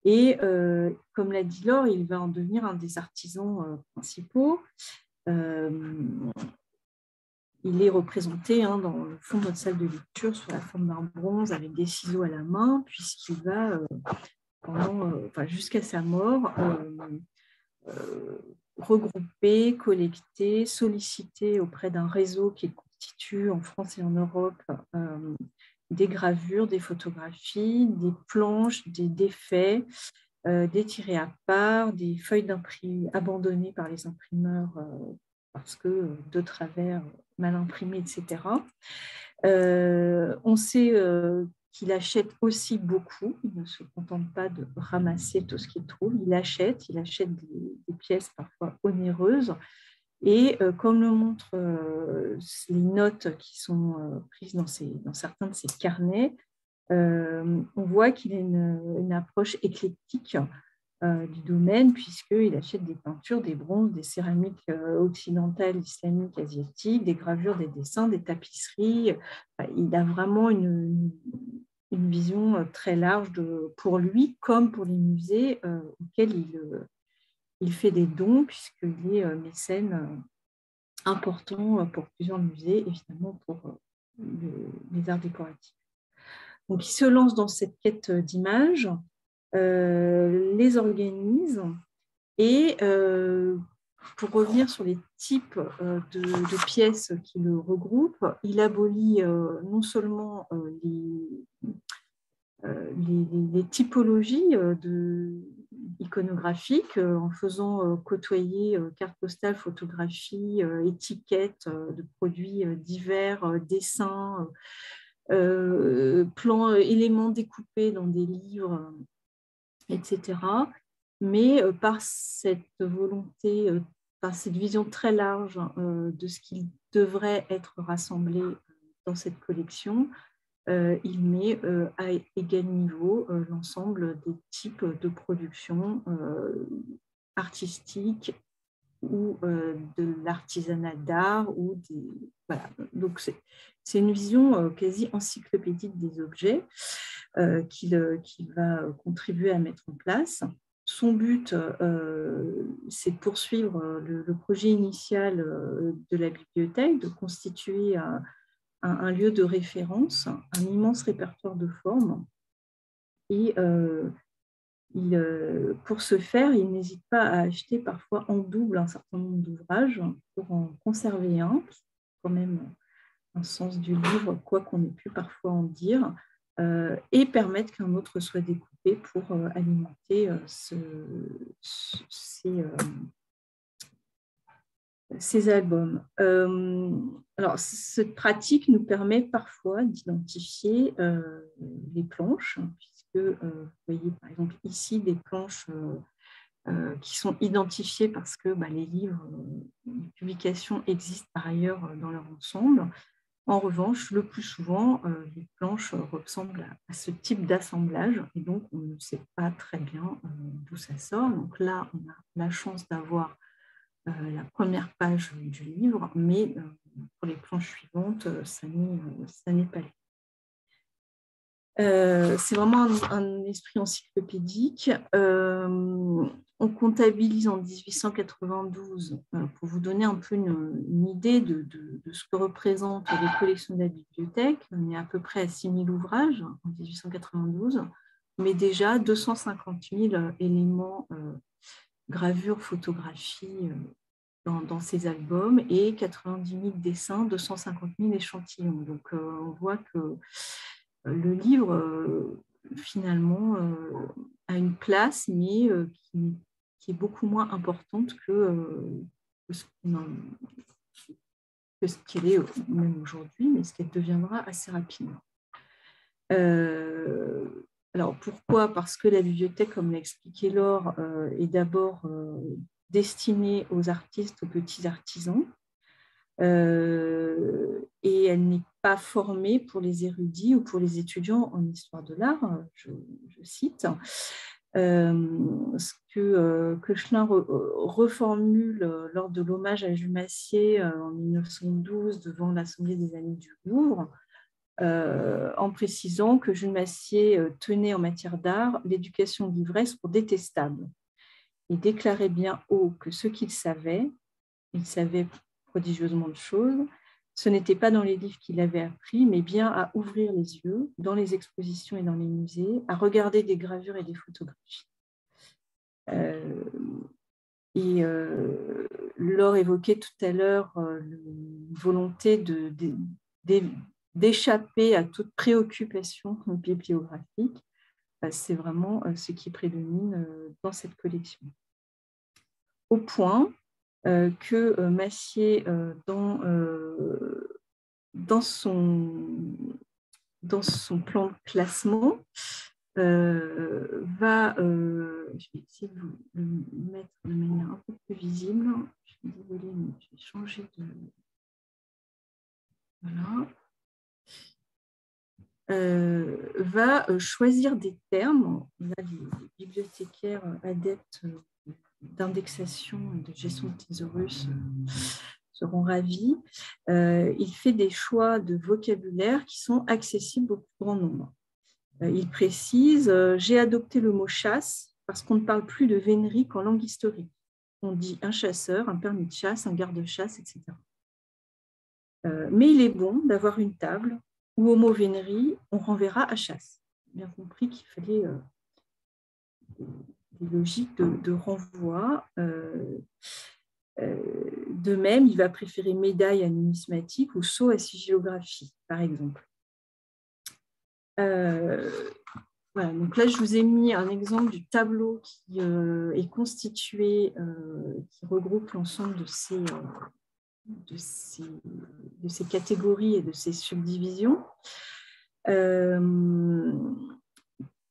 Et comme l'a dit Laure, il va en devenir un des artisans principaux. Il est représenté hein, dans le fond de notre salle de lecture sous la forme d'un bronze avec des ciseaux à la main, puisqu'il va, euh, euh, jusqu'à sa mort, euh, regrouper, collecter, solliciter auprès d'un réseau qui constitue en France et en Europe des gravures, des photographies, des planches, des défaits, des tirés à part, des feuilles d'imprimer abandonnées par les imprimeurs parce que de travers mal imprimé, etc. Euh, on sait euh, qu'il achète aussi beaucoup, il ne se contente pas de ramasser tout ce qu'il trouve, il achète, il achète des, pièces parfois onéreuses. Et euh, comme le montrent les notes qui sont prises dans, certains de ses carnets, on voit qu'il a une, approche éclectique euh, du domaine, puisqu'il achète des peintures, des bronzes, des céramiques euh, occidentales, islamiques, asiatiques, des gravures, des dessins, des tapisseries. il a vraiment une, vision euh, très large pour lui, comme pour les musées auxquels il, il fait des dons, puisqu'il est mécène important pour plusieurs musées, évidemment pour les arts décoratifs. Donc, il se lance dans cette quête d'images euh, les organise et euh, pour revenir sur les types euh, de, pièces qui le regroupent, il abolit non seulement les, typologies de, iconographiques en faisant côtoyer cartes postales, photographies, étiquettes de produits divers, dessins, plans, éléments découpés dans des livres etc. Mais euh, par cette volonté, euh, par cette vision très large euh, de ce qui devrait être rassemblé dans cette collection, il met à égal niveau l'ensemble des types de production artistique ou de l'artisanat d'art des voilà donc c'est une vision quasi encyclopédique des objets euh, qu'il va contribuer à mettre en place. Son but, euh, c'est de poursuivre le, projet initial euh, de la bibliothèque, de constituer un, lieu de référence, un immense répertoire de formes. Et pour ce faire, il n'hésite pas à acheter parfois en double un certain nombre d'ouvrages pour en conserver un, quand même un sens du livre, quoi qu'on ait pu parfois en dire, euh, et permettre qu'un autre soit découpé pour euh, alimenter euh, ces, albums. alors, cette pratique nous permet parfois d'identifier les planches, puisque vous voyez par exemple ici des planches qui sont identifiées parce que bah, les livres, les publications existent par ailleurs dans leur ensemble. En revanche, le plus souvent, euh, les planches ressemblent à, ce type d'assemblage et donc on ne sait pas très bien euh, d'où ça sort. Donc là, on a la chance d'avoir euh, la première page du livre, mais pour les planches suivantes, ça n'est pas là. Euh, c'est vraiment un, esprit encyclopédique. Euh, on comptabilise en 1892, euh, pour vous donner un peu une, idée de, ce que représentent les collections de la bibliothèque, on est à peu près à 6 000 ouvrages en 1892, mais déjà 250 000 éléments, gravures, photographies dans, dans, ces albums et 90 000 dessins, 250 000 échantillons. Donc on voit que le livre, euh, finalement, euh, a une place, mais euh, qui, est beaucoup moins importante que, ce qu'elle est même aujourd'hui, mais ce qu'elle deviendra assez rapidement. Alors pourquoi? Parce que la bibliothèque, comme l'a expliqué Laure, est d'abord destinée aux artistes, aux petits artisans, et elle n'est pas formée pour les érudits ou pour les étudiants en histoire de l'art, je, cite. ce que Koechlin reformule lors de l'hommage à Jules Massier en 1912 devant l'Assemblée des Amis du Louvre, en précisant que Jules Massier tenait en matière d'art l'éducation de l'ivresse pour détestable. Il déclarait bien haut que ce qu'il savait, il savait prodigieusement de choses, ce n'était pas dans les livres qu'il avait appris, mais bien à ouvrir les yeux dans les expositions et dans les musées, à regarder des gravures et des photographies. Euh, et euh, Laure évoquait tout à l'heure euh, la volonté d'échapper à toute préoccupation bibliographique. C'est vraiment ce qui prédomine dans cette collection. Au point euh, que euh, Massier, euh, dans, son, dans son plan de classement, va, je vais essayer de vous le mettre de manière un peu plus visible. Je suis désolée, mais je vais changer de. Voilà. Va choisir des termes. Les bibliothécaires adeptes d'indexation et de gestion de thésaurus euh, seront ravis. Euh, il fait des choix de vocabulaire qui sont accessibles au plus grand nombre. Euh, il précise J'ai adopté le mot chasse parce qu'on ne parle plus de vénerie qu'en langue historique. On dit un chasseur, un permis de chasse, un garde-chasse, etc. mais il est bon d'avoir une table mot vénerie, on renverra à chasse. Bien compris qu'il fallait logique de, renvoi. Euh, euh, de même, il va préférer médaille à numismatique ou saut à sigillographie, par exemple. Euh, donc là, je vous ai mis un exemple du tableau qui est constitué, qui regroupe l'ensemble de ces, de, ces, catégories et de ces subdivisions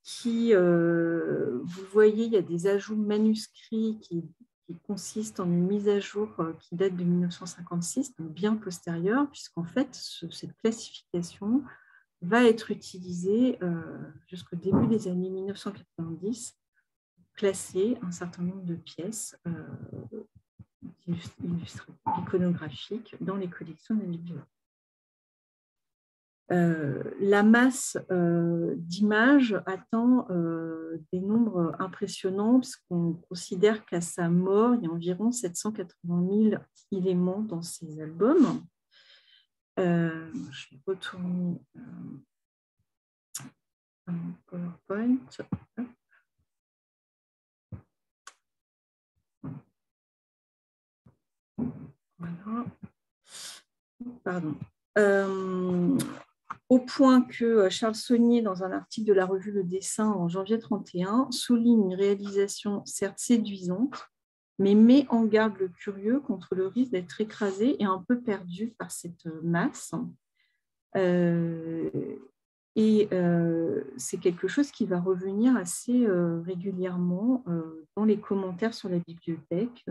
qui, euh, vous voyez, il y a des ajouts manuscrits qui, consistent en une mise à jour euh, qui date de 1956, donc bien postérieure, puisqu'en fait, cette classification va être utilisée euh, jusqu'au début des années 1990 pour classer un certain nombre de pièces iconographiques dans les collections de la. Euh, la masse euh, d'images atteint euh, des nombres impressionnants puisqu'on considère qu'à sa mort, il y a environ 780 000 éléments dans ces albums. je vais retourner à mon PowerPoint. Pardon au point que euh, Charles Saunier, dans un article de la revue Le Dessin en janvier 31, souligne une réalisation certes séduisante, mais met en garde le curieux contre le risque d'être écrasé et un peu perdu par cette masse. Euh, et euh, c'est quelque chose qui va revenir assez régulièrement dans les commentaires sur la bibliothèque,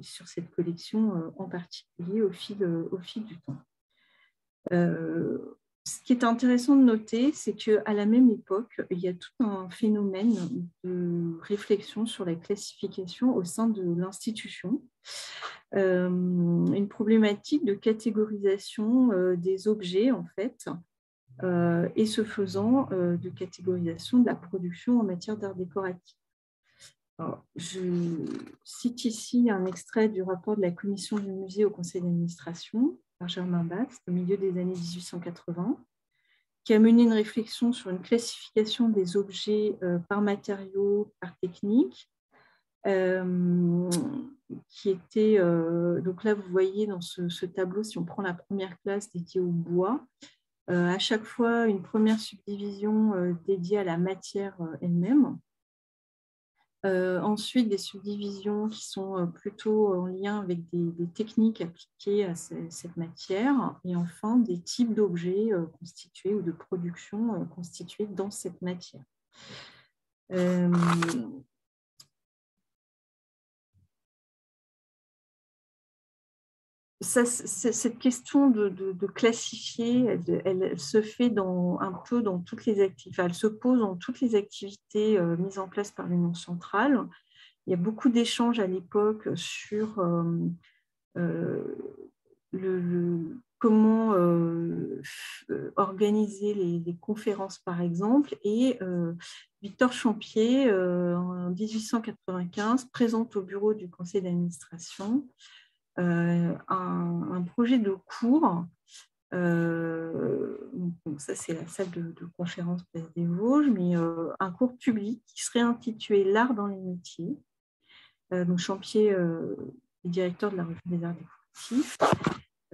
sur cette collection en particulier au fil, au fil du temps. Ce qui est intéressant de noter, c'est qu'à la même époque, il y a tout un phénomène de réflexion sur la classification au sein de l'institution, euh, une problématique de catégorisation euh, des objets, en fait, euh, et ce faisant, de catégorisation de la production en matière d'art décoratif. je cite ici un extrait du rapport de la commission du musée au conseil d'administration Germain Bax au milieu des années 1880, qui a mené une réflexion sur une classification des objets euh, par matériaux, par technique, euh, qui était, euh, donc là vous voyez dans ce, tableau, si on prend la première classe dédiée au bois, à chaque fois une première subdivision dédiée à la matière elle-même, euh, ensuite, des subdivisions qui sont euh, plutôt en lien avec des, techniques appliquées à cette matière. Et enfin, des types d'objets euh, constitués ou de production constitués dans cette matière. Cette question de, classifier, elle, se fait dans, un peu dans toutes les activités, elle se pose dans toutes les activités euh, mises en place par l'Union centrale. Il y a beaucoup d'échanges à l'époque sur euh, euh, comment organiser les, conférences, par exemple. Et Victor Champier, en 1895, présente au bureau du conseil d'administration euh, un, projet de cours. Euh, ça, c'est la salle de, conférence des Vosges, mais euh, un cours public qui serait intitulé L'art dans les métiers. donc Champier est directeur de la revue des arts décoratifs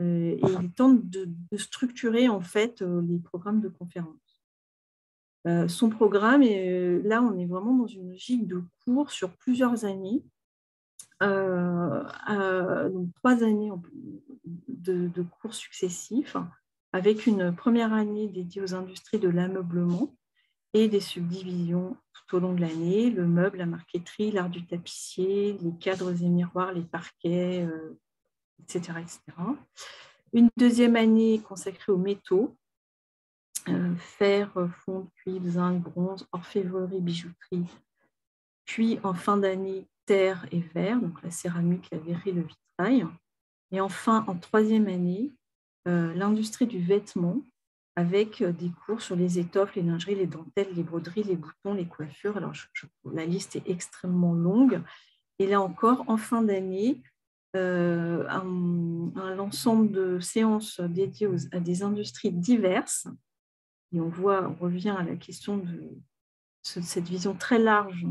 et il tente de, structurer en fait les programmes de conférences. son programme, là on est vraiment dans une logique de cours sur plusieurs années euh, trois années de, cours successifs, avec une première année dédiée aux industries de l'ameublement et des subdivisions tout au long de l'année, le meuble, la marqueterie, l'art du tapissier, les cadres et miroirs, les parquets, etc., euh, etc. Une deuxième année consacrée aux métaux, euh, fer, fonte, cuivre, zinc, bronze, orfèvrerie, bijouterie. Puis en fin d'année, terre et verre, donc la céramique, la verrerie, le vitrail. Et enfin, en troisième année, euh, l'industrie du vêtement, avec euh, des cours sur les étoffes, les lingeries, les dentelles, les broderies, les boutons, les coiffures. Alors, la liste est extrêmement longue. Et là encore, en fin d'année, euh, un, ensemble de séances dédiées à des industries diverses. Et on voit, on revient à la question de cette vision très large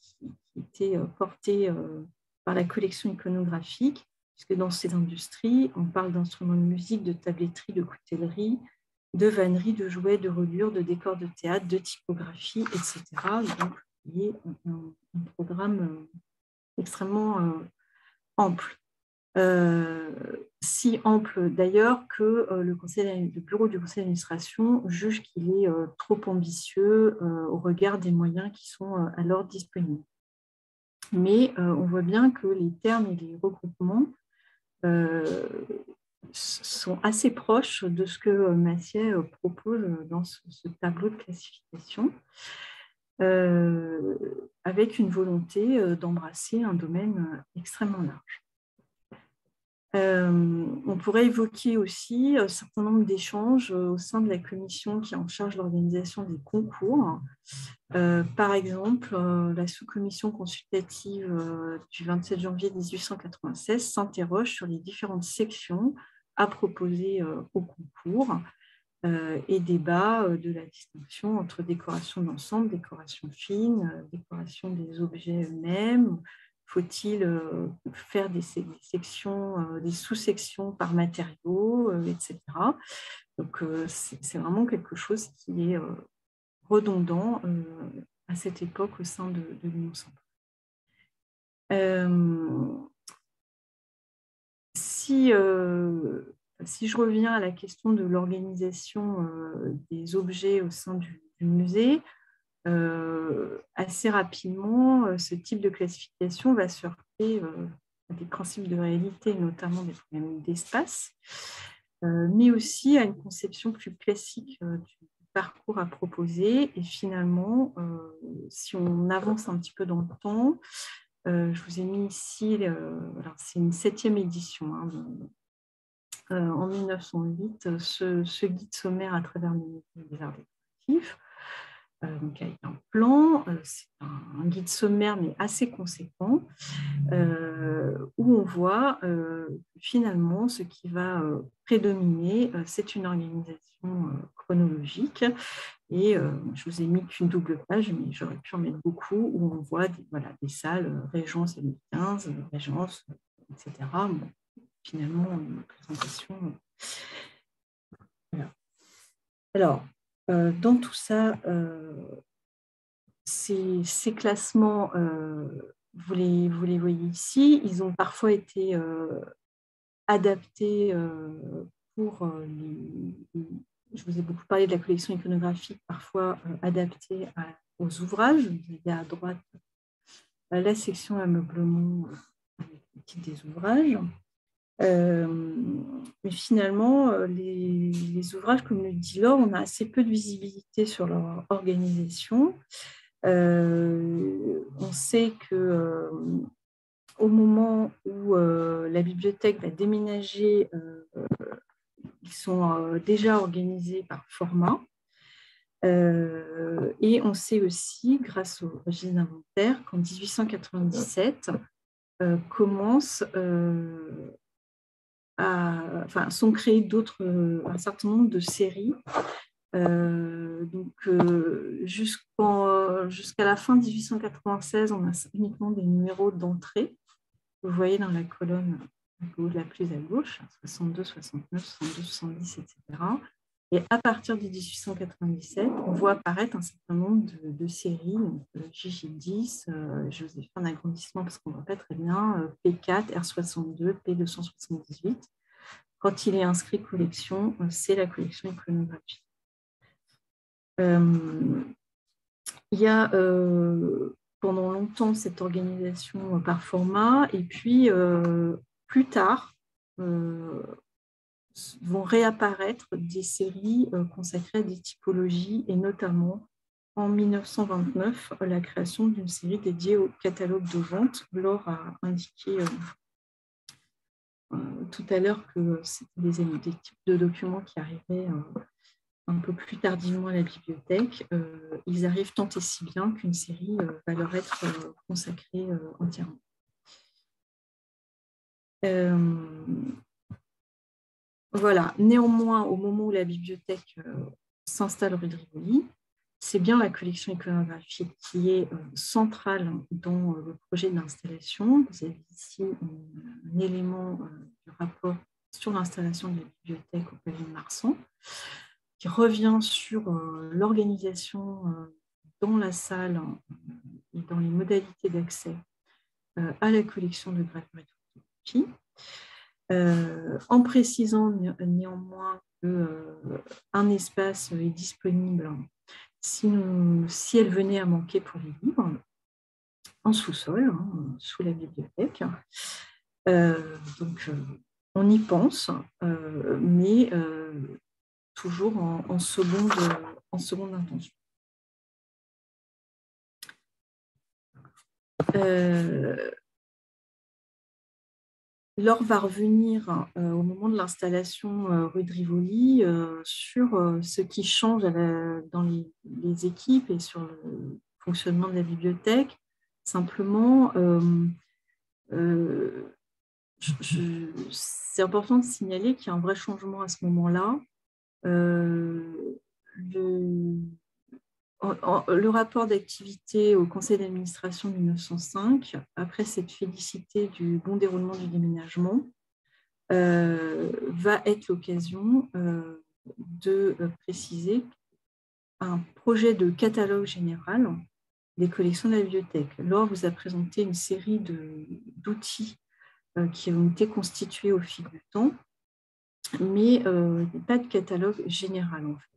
qui, été euh, porté euh, par la collection iconographique, puisque dans ces industries, on parle d'instruments de musique, de tabletterie, de coutellerie, de vannerie, de jouets, de reliures, de décors de théâtre, de typographie, etc. Donc, il y a un, programme euh, extrêmement ample. si ample d'ailleurs que le, conseil, le bureau du conseil d'administration juge qu'il est trop ambitieux au regard des moyens qui sont alors disponibles mais euh, on voit bien que les termes et les regroupements euh, sont assez proches de ce que Massier euh, propose dans ce, tableau de classification, avec une volonté d'embrasser un domaine extrêmement large. Euh, on pourrait évoquer aussi un certain nombre d'échanges euh, au sein de la commission qui en charge l'organisation des concours. Euh, par exemple, la sous-commission consultative du 27 janvier 1896 s'interroge sur les différentes sections à proposer au concours et débat de la distinction entre décoration d'ensemble, décoration fine, décoration des objets eux-mêmes, faut-il euh, faire des, sections, euh, des sous-sections par matériaux, euh, etc. Donc, c'est vraiment quelque chose qui est redondant à cette époque au sein de, l'Union centrale. si, je reviens à la question de l'organisation des objets au sein du musée, assez rapidement, euh, ce type de classification va se heurter euh, à des principes de réalité, notamment des problèmes d'espace, mais aussi à une conception plus classique du parcours à proposer. Et finalement, si on avance un petit peu dans le temps, je vous ai mis ici, c'est une septième édition. Hein, en 1908, ce, guide sommaire à travers les arts décoratifs euh, donc avec un plan, euh, c'est un, guide sommaire mais assez conséquent, euh, où on voit finalement ce qui va prédominer, c'est une organisation chronologique. Et je vous ai mis qu'une double page, mais j'aurais pu en mettre beaucoup, où on voit des, voilà, des salles, Régence 2015, Régence, etc. finalement, une présentation. Alors, dans tout ça, euh, ces, classements, euh, vous les, vous, voyez ici, ils ont parfois été adaptés pour Je vous ai beaucoup parlé de la collection iconographique, parfois adaptée aux ouvrages. Il y a à droite la section ameublement des ouvrages. Mais finalement, les, les, ouvrages, comme le dit Laure, on a assez peu de visibilité sur leur organisation. on sait que au moment où la bibliothèque va déménager, ils sont déjà organisés par format. Euh, et on sait aussi, grâce au registre d'inventaire, qu'en 1897 euh, commence euh, sont créées d'autres, un certain nombre de séries. donc, jusqu'à la fin 1896, on a uniquement des numéros d'entrée. Vous voyez dans la colonne la plus à gauche, 62, 69, 72, 70, etc. Et à partir de 1897, on voit apparaître un certain nombre de, séries, JJ10, euh, Joséphine agrandissement parce qu'on ne voit pas très bien, euh, P4, R62, P278. Quand il est inscrit collection, euh, c'est la collection iconographique. il y a pendant longtemps cette organisation par format, et puis plus tard, vont réapparaître des séries euh, consacrées à des typologies et notamment en 1929 la création d'une série dédiée au catalogue de vente. Laure a indiqué euh, euh, tout à l'heure que c'était des, des, types de documents qui arrivaient un peu plus tardivement à la bibliothèque. ils arrivent tant et si bien qu'une série va leur être consacrée entièrement. Voilà. Néanmoins, au moment où la bibliothèque euh, s'installe rue de Rivoli, c'est bien la collection iconographique qui est euh, centrale dans euh, le projet d'installation. Vous avez ici un, élément du rapport sur l'installation de la bibliothèque au pavillon Marsan, qui revient sur l'organisation dans la salle et dans les modalités d'accès à la collection de gravures et. Euh, en précisant néanmoins qu'un euh, espace est disponible si, elle venait à manquer pour les livres, en sous-sol, hein, sous la bibliothèque. Euh, donc, on y pense, mais toujours en seconde intention. Laure va revenir euh, au moment de l'installation euh, rue de Rivoli euh, sur ce qui change dans les, équipes et sur le fonctionnement de la bibliothèque. Simplement, c'est important de signaler qu'il y a un vrai changement à ce moment-là. Le rapport d'activité au conseil d'administration 1905, après cette félicité du bon déroulement du déménagement, euh, va être l'occasion euh, de euh, préciser un projet de catalogue général des collections de la bibliothèque. Laure vous a présenté une série d'outils qui ont été constitués au fil du temps, mais pas de catalogue général en fait.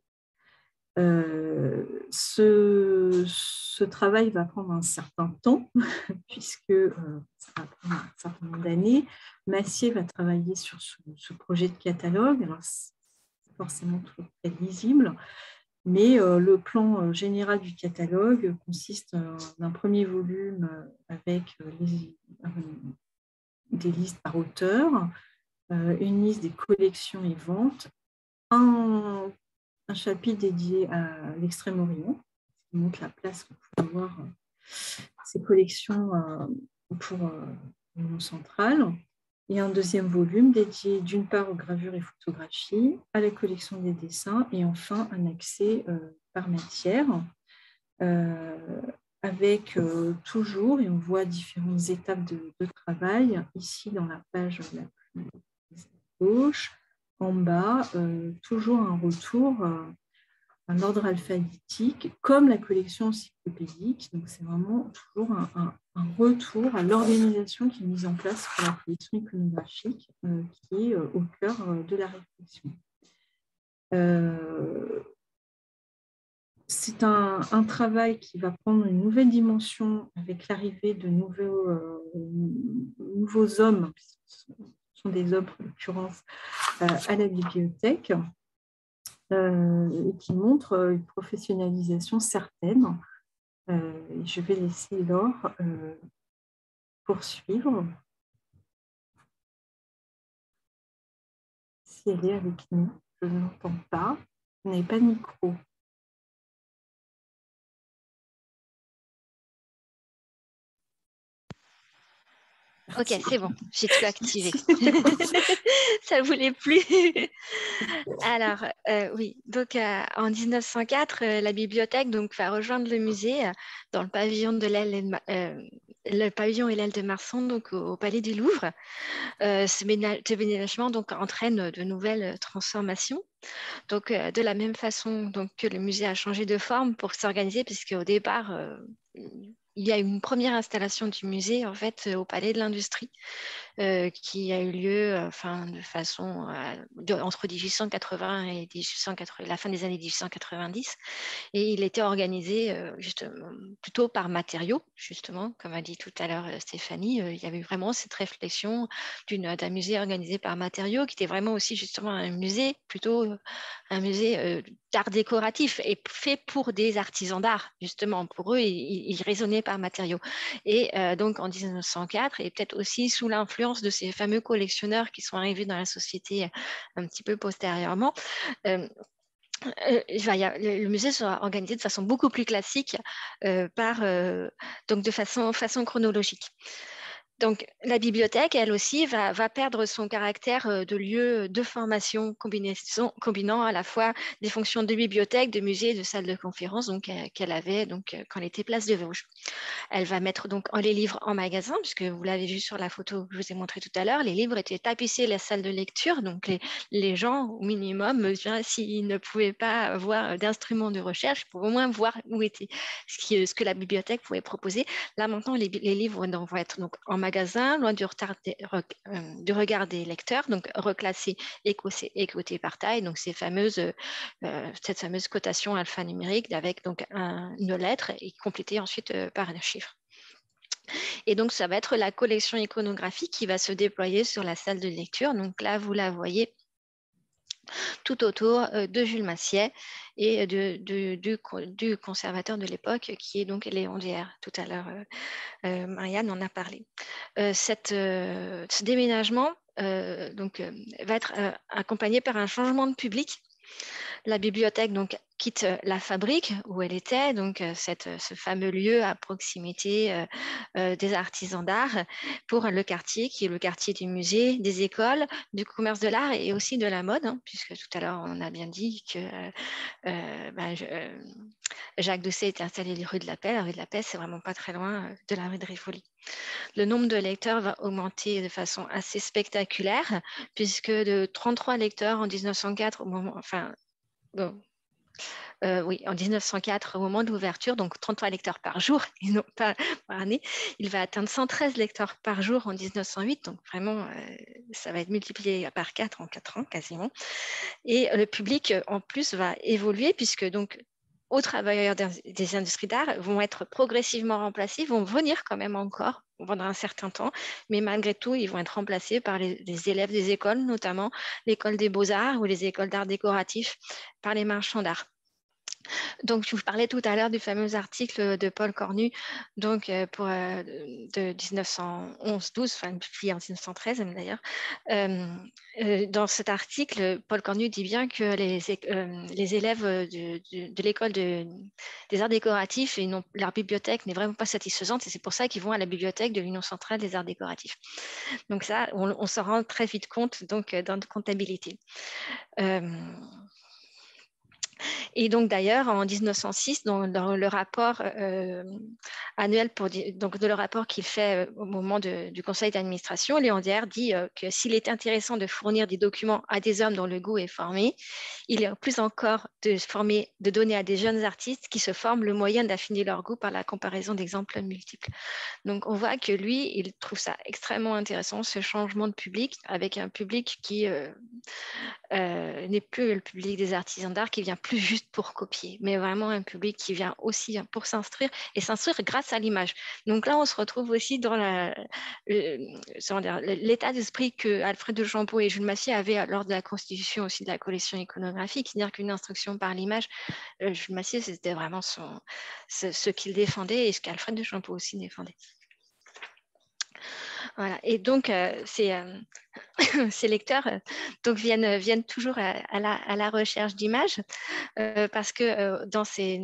Euh, ce, travail va prendre un certain temps, *laughs* puisque euh, ça va prendre un certain nombre d'années. Massier va travailler sur ce, projet de catalogue. Alors, c'est forcément très lisible, mais euh, le plan général du catalogue consiste d'un premier volume avec des listes par auteur, une liste des collections et ventes, un un chapitre dédié à l'Extrême-Orient, qui montre la place que peut avoir euh, ces collections euh, pour euh, le monde central, et un deuxième volume dédié d'une part aux gravures et photographies, à la collection des dessins, et enfin un accès par matière, avec toujours, et on voit différentes étapes de, de, travail, ici dans la page la plus gauche, en bas, euh, toujours un retour, euh, un ordre alphabétique, comme la collection encyclopédique. Donc, c'est vraiment toujours un, retour à l'organisation qui est mise en place pour la collection iconographique, euh, qui est au cœur de la réflexion. c'est un, travail qui va prendre une nouvelle dimension avec l'arrivée de nouveaux, nouveaux hommes, des œuvres, en l'occurrence, à la bibliothèque, et qui montrent une professionnalisation certaine. je vais laisser Laure poursuivre. Si elle est avec nous, je ne l'entends pas. Vous n'avez pas de micro. Ok, c'est bon, j'ai tout activé. *laughs* *laughs* ça ne voulait plus. Alors, euh, oui, donc euh, en 1904, euh, la bibliothèque donc, va rejoindre le musée dans le pavillon de l'aile le pavillon et l'aile de Marsan, donc au, Palais du Louvre. ce déménagement donc entraîne de nouvelles transformations. Donc, de la même façon donc, que le musée a changé de forme pour s'organiser, puisque au départ, il y a une première installation du musée en fait au Palais de l'Industrie euh, qui a eu lieu euh, enfin, de façon euh, entre 1880 et 1880, la fin des années 1890 et il était organisé justement plutôt par matériaux justement comme a dit tout à l'heure Stéphanie. Il y avait vraiment cette réflexion d'un musée organisé par matériaux qui était vraiment aussi justement un musée plutôt un musée d'art décoratif et fait pour des artisans d'art justement. Pour eux ils, ils raisonnaient par matériaux. Et donc en 1904 et peut-être aussi sous l'influence de ces fameux collectionneurs qui sont arrivés dans la société euh, un petit peu postérieurement. Euh, euh, le musée sera organisé de façon beaucoup plus classique, donc de façon chronologique. Donc, la bibliothèque, elle aussi, va, perdre son caractère euh, de lieu de formation combinant à la fois des fonctions de bibliothèque, de musée, de salle de conférence euh, qu'elle avait donc euh, quand elle était place de Vosges. Elle va mettre donc les livres en magasin, puisque vous l'avez vu sur la photo que je vous ai montrée tout à l'heure, les livres étaient tapissés la salle de lecture, donc les, gens, au minimum, s'ils ne pouvaient pas avoir d'instruments de recherche, pour au moins voir où était ce, que la bibliothèque pouvait proposer. Là, maintenant, les, livres vont être donc en magasin loin du, euh, du regard des lecteurs, donc reclassé et côté par taille, donc euh, cette fameuse cotation alphanumérique avec donc une lettre et complétée ensuite euh, par un chiffre. Et donc, ça va être la collection iconographique qui va se déployer sur la salle de lecture. Donc là, vous la voyez tout autour euh, de Jules Massier et de, du, conservateur de l'époque, qui est donc Léon Dière. Tout à l'heure, euh, euh, Marianne en a parlé. Ce déménagement va être accompagné par un changement de public. La bibliothèque donc, quitte euh, la fabrique où elle était, donc euh, euh, ce fameux lieu à proximité des artisans d'art, pour le quartier qui est le quartier du musée, des écoles, du commerce de l'art et aussi de la mode, hein, puisque tout à l'heure on a bien dit que ben, Jacques Doucet était installé rue de la Paix. La rue de la Paix, c'est vraiment pas très loin de la rue de Rivoli. Le nombre de lecteurs va augmenter de façon assez spectaculaire, puisque de 33 lecteurs en 1904, au moment, enfin, euh, oui, en 1904, au moment de donc 33 lecteurs par jour *laughs* et non pas par année. Il va atteindre 113 lecteurs par jour en 1908, donc vraiment, euh, ça va être multiplié par 4 en 4 ans quasiment. Et le public, en plus, va évoluer puisque donc aux travailleurs des industries d'art vont être progressivement remplacés, vont venir quand même encore pendant un certain temps, mais malgré tout, ils vont être remplacés par les, les élèves des écoles, notamment l'école des beaux-arts ou les écoles d'art décoratif, par les marchands d'art. Donc, je vous parlais tout à l'heure du fameux article de Paul Cornu, donc euh, euh, de 1911-12, enfin puis en 1913 d'ailleurs. Euh, dans cet article, Paul Cornu dit bien que les, élèves de, l'école des arts décoratifs et leur bibliothèque n'est vraiment pas satisfaisante et c'est pour ça qu'ils vont à la bibliothèque de l'Union centrale des arts décoratifs. Donc ça, on, on s'en rend très vite compte donc, dans la comptabilité. Et donc d'ailleurs, en 1906, dans, le rapport euh, annuel pour, donc de le rapport qu'il fait euh, au moment du conseil d'administration, Léon Dière dit euh, que s'il est intéressant de fournir des documents à des hommes dont le goût est formé, il est plus encore de former, de donner à des jeunes artistes qui se forment le moyen d'affiner leur goût par la comparaison d'exemples multiples. Donc on voit que lui, il trouve ça extrêmement intéressant, ce changement de public, avec un public qui n'est plus le public des artisans d'art qui vient plus juste pour copier, mais vraiment un public qui vient aussi pour s'instruire et s'instruire grâce à l'image. Donc là, on se retrouve aussi dans l'état d'esprit que Alfred de Champeau et Jules Massier avaient lors de la constitution aussi de la collection iconographique, c'est-à-dire qu'une instruction par l'image, Jules Massier, c'était vraiment ce, qu'il défendait et ce qu'Alfred de Champeau aussi défendait. Voilà. Et donc, c'est *laughs* ces lecteurs euh, donc viennent, viennent toujours à, la, recherche d'images euh, parce que euh, dans, ces,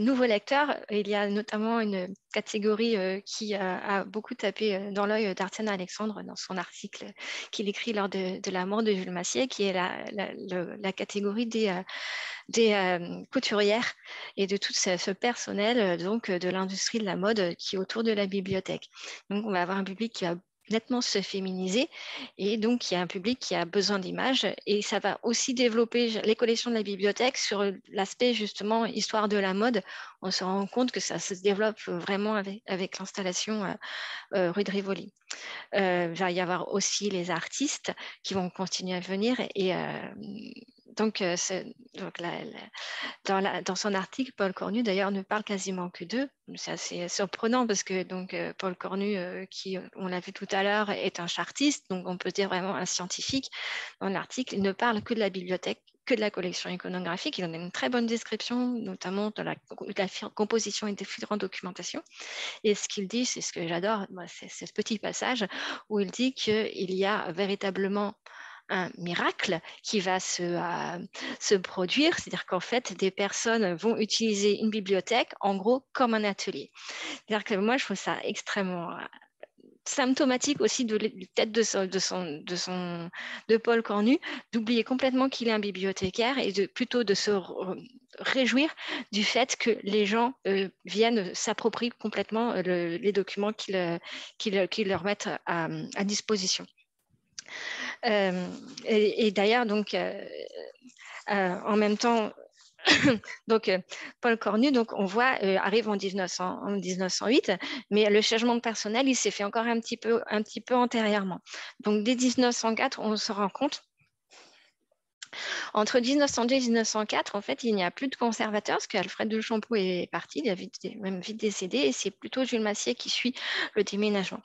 nouveaux lecteurs, il y a notamment une catégorie qui a beaucoup tapé dans l'œil d'Arsène Alexandre dans son article qu'il écrit lors de, la mort de Jules Massier, qui est la, catégorie des, des couturières et de tout ce, personnel donc, de l'industrie de la mode qui est autour de la bibliothèque. Donc on va avoir un public qui va nettement se féminiser et donc il y a un public qui a besoin d'images et ça va aussi développer les collections de la bibliothèque sur l'aspect justement histoire de la mode. On se rend compte que ça se développe vraiment avec, l'installation euh, euh, rue de Rivoli. Euh, il va y avoir aussi les artistes qui vont continuer à venir et donc, euh, dans, son article, Paul Cornu, d'ailleurs, ne parle quasiment que d'eux. C'est assez surprenant parce que donc, euh, Paul Cornu, euh, qui, on l'a vu tout à l'heure, est un chartiste, donc on peut dire vraiment un scientifique. Dans l'article, il ne parle que de la bibliothèque que de la collection iconographique. Il en a une très bonne description, notamment de la, composition et des en documentation. Et ce qu'il dit, c'est ce que j'adore, c'est ce petit passage où il dit qu'il y a véritablement un miracle qui va se, euh, se produire, c'est-à-dire qu'en fait, des personnes vont utiliser une bibliothèque, en gros, comme un atelier. C'est-à-dire que moi, je trouve ça extrêmement euh, symptomatique aussi de tête de, son, de, son, de, son, de Paul Cornu, d'oublier complètement qu'il est un bibliothécaire et de, plutôt de se réjouir du fait que les gens euh, viennent s'approprier complètement les documents qu'ils leur mettent à disposition. Euh, et, d'ailleurs, donc, euh, euh, en même temps, *coughs* donc, Paul Cornu, donc, on voit, arrive en, 1900, en 1908, mais le changement de personnel, il s'est fait encore un petit, peu, un petit peu antérieurement. Donc, dès 1904, on se rend compte entre 1902 et 1904, en fait, il n'y a plus de conservateur parce qu'Alfred de Champeau est parti, il a vite, même vite décédé, et c'est plutôt Jules Massier qui suit le déménagement.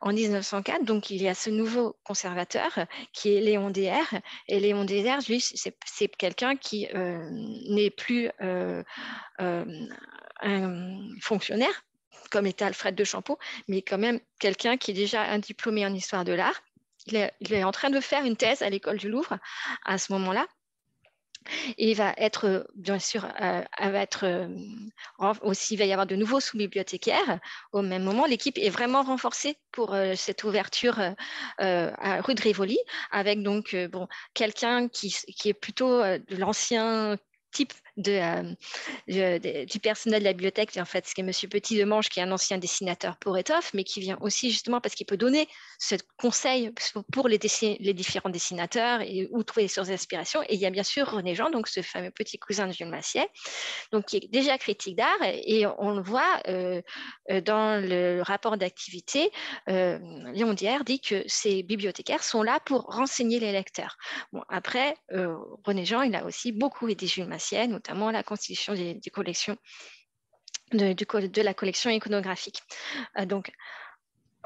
En 1904, donc, il y a ce nouveau conservateur qui est Léon DR. Léon DR, lui, c'est quelqu'un qui euh, n'est plus euh, euh, un fonctionnaire, comme était Alfred de Champeau, mais quand même quelqu'un qui est déjà un diplômé en histoire de l'art il est, en train de faire une thèse à l'école du Louvre à ce moment-là. Et va être, bien sûr, euh, va être euh, aussi, il va y avoir de nouveaux sous-bibliothécaires. Au même moment, l'équipe est vraiment renforcée pour euh, cette ouverture à rue de Rivoli, avec donc bon, quelqu'un qui, qui, est plutôt de l'ancien type euh, du personnel de la bibliothèque, en fait, ce qui est Monsieur Petit de Manche, qui est un ancien dessinateur pour étoffe, mais qui vient aussi justement parce qu'il peut donner ce conseil pour les, différents dessinateurs et où trouver les sources d'inspiration. Et il y a bien sûr René Jean, donc ce fameux petit cousin de Jules Massier, donc qui est déjà critique d'art, et on le voit euh, euh, dans le rapport d'activité. Léon Dier dit que ces bibliothécaires sont là pour renseigner les lecteurs. Bon, après, René Jean, il a aussi beaucoup aidé Jules Massier, la constitution des, collections, de, la collection iconographique. Euh, donc,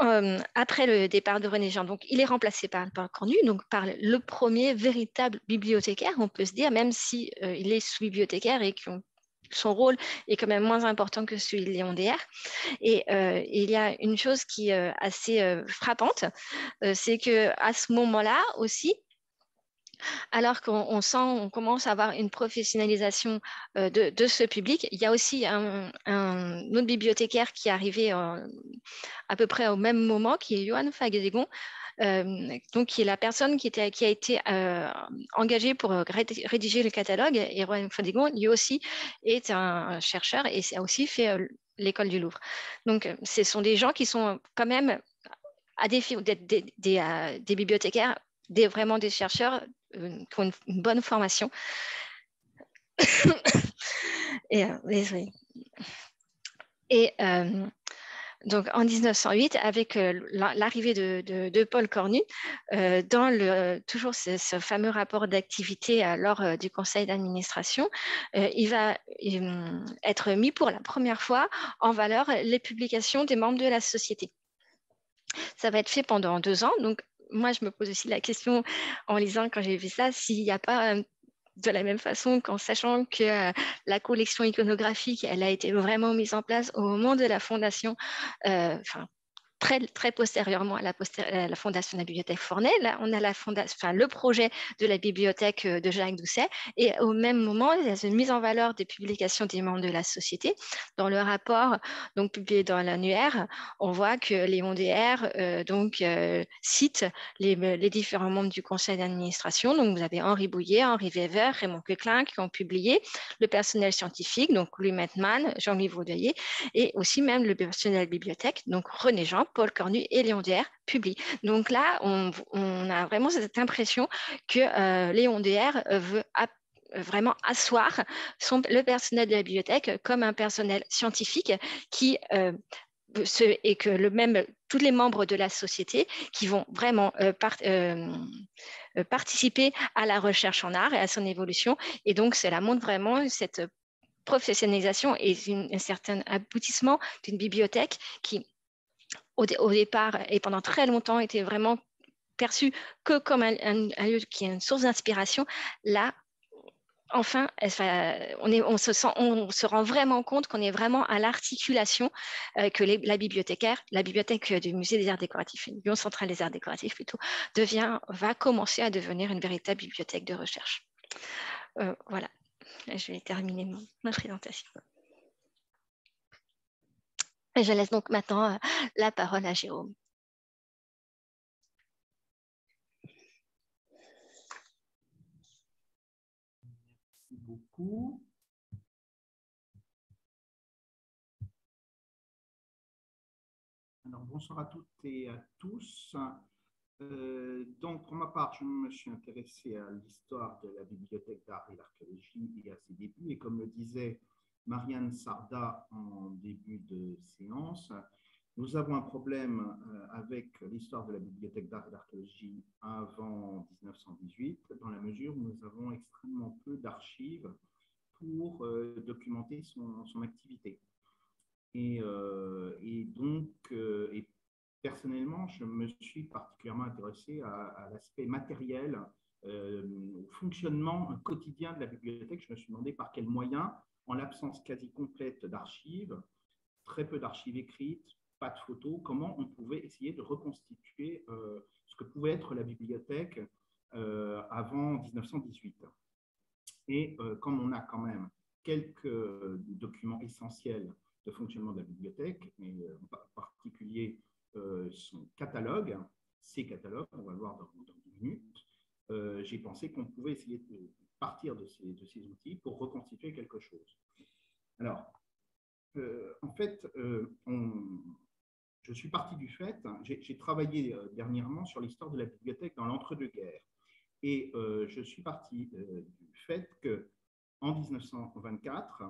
euh, après le départ de René Jean, donc il est remplacé par, par Cornu, donc par le premier véritable bibliothécaire, on peut se dire, même si euh, est sous-bibliothécaire et que son rôle est quand même moins important que celui de Léon DR. Et il y a une chose qui est assez frappante, c'est que à ce moment-là aussi, alors qu'on sent, on commence à avoir une professionnalisation de, ce public. Il y a aussi un, autre bibliothécaire qui est arrivé à peu près au même moment, qui est Johan Fagedegon, donc qui est la personne qui, a été engagée pour rédiger le catalogue. Et Johan Fagedegon, lui aussi, est un chercheur et a aussi fait l'école du Louvre. Donc, ce sont des gens qui sont quand même à défi des, des bibliothécaires des, vraiment des chercheurs euh, ont une, bonne formation. *coughs* et, euh, euh, Donc en 1908, avec l'arrivée de, Paul Cornu, dans le, toujours ce, fameux rapport d'activité lors du conseil d'administration, il va être mis pour la première fois en valeur les publications des membres de la société. Ça va être fait pendant deux ans. Donc, moi, je me pose aussi la question en lisant, quand j'ai vu ça, s'il n'y a pas de la même façon qu'en sachant que euh, la collection iconographique, elle a été vraiment mise en place au moment de la fondation, euh, très, très postérieurement à la, la, fondation de la bibliothèque Fournay. Là, on a la le projet de la bibliothèque euh, de Jacques Doucet. Et au même moment, il y a une mise en valeur des publications des membres de la société. Dans le rapport donc, publié dans l'annuaire, on voit que Léon DR euh, donc, euh, cite les, les, différents membres du conseil d'administration. Donc, vous avez Henri Bouillet, Henri Weber, Raymond Queclin qui ont publié, le personnel scientifique, donc Louis Metman, Jean-Louis Vaudeyer, et aussi même le personnel bibliothèque, donc René Jean, Paul Cornu et Léon DR publient. Donc là, on, a vraiment cette impression que euh, Léon DR veut vraiment asseoir le personnel de la bibliothèque comme un personnel scientifique qui euh, et que le même tous les membres de la société qui vont vraiment euh, participer à la recherche en art et à son évolution. Et donc, cela montre vraiment cette professionnalisation et un certain aboutissement d'une bibliothèque qui au, départ et pendant très longtemps était vraiment perçu que comme un, lieu qui est une source d'inspiration, là, enfin, on, se rend vraiment compte qu'on est vraiment à l'articulation euh, que la bibliothécaire, la bibliothèque du musée des arts décoratifs, l'Union centrale des arts décoratifs plutôt, devient, va commencer à devenir une véritable bibliothèque de recherche. Euh, voilà, je vais terminer ma présentation. Je laisse donc maintenant euh, la parole à Jérôme. Merci beaucoup. Alors, bonsoir à toutes et à tous. Euh, donc, pour ma part, je me suis intéressé à l'histoire de la bibliothèque d'art et d'archéologie et à ses débuts. Et comme le disait Marianne Sarda en début de séance. Nous avons un problème euh, avec l'histoire de la bibliothèque d'archéologie avant 1918, dans la mesure où nous avons extrêmement peu d'archives pour euh, documenter son, activité. Et, euh, donc, personnellement, je me suis particulièrement intéressé à l'aspect matériel, au fonctionnement quotidien de la bibliothèque. Je me suis demandé par quels moyens en l'absence quasi complète d'archives, très peu d'archives écrites, pas de photos, comment on pouvait essayer de reconstituer euh, ce que pouvait être la bibliothèque euh, avant 1918. Et euh, comme on a quand même quelques documents essentiels de fonctionnement de la bibliothèque, et en particulier son catalogue, ses catalogues, on va le voir dans, dans 10 minutes, j'ai pensé qu'on pouvait essayer de, partir de ces, outils pour reconstituer quelque chose. Alors, euh, en fait, euh, je suis parti du fait, j'ai travaillé euh, dernièrement sur l'histoire de la bibliothèque dans l'entre-deux-guerres. Et je suis parti du fait que en 1924,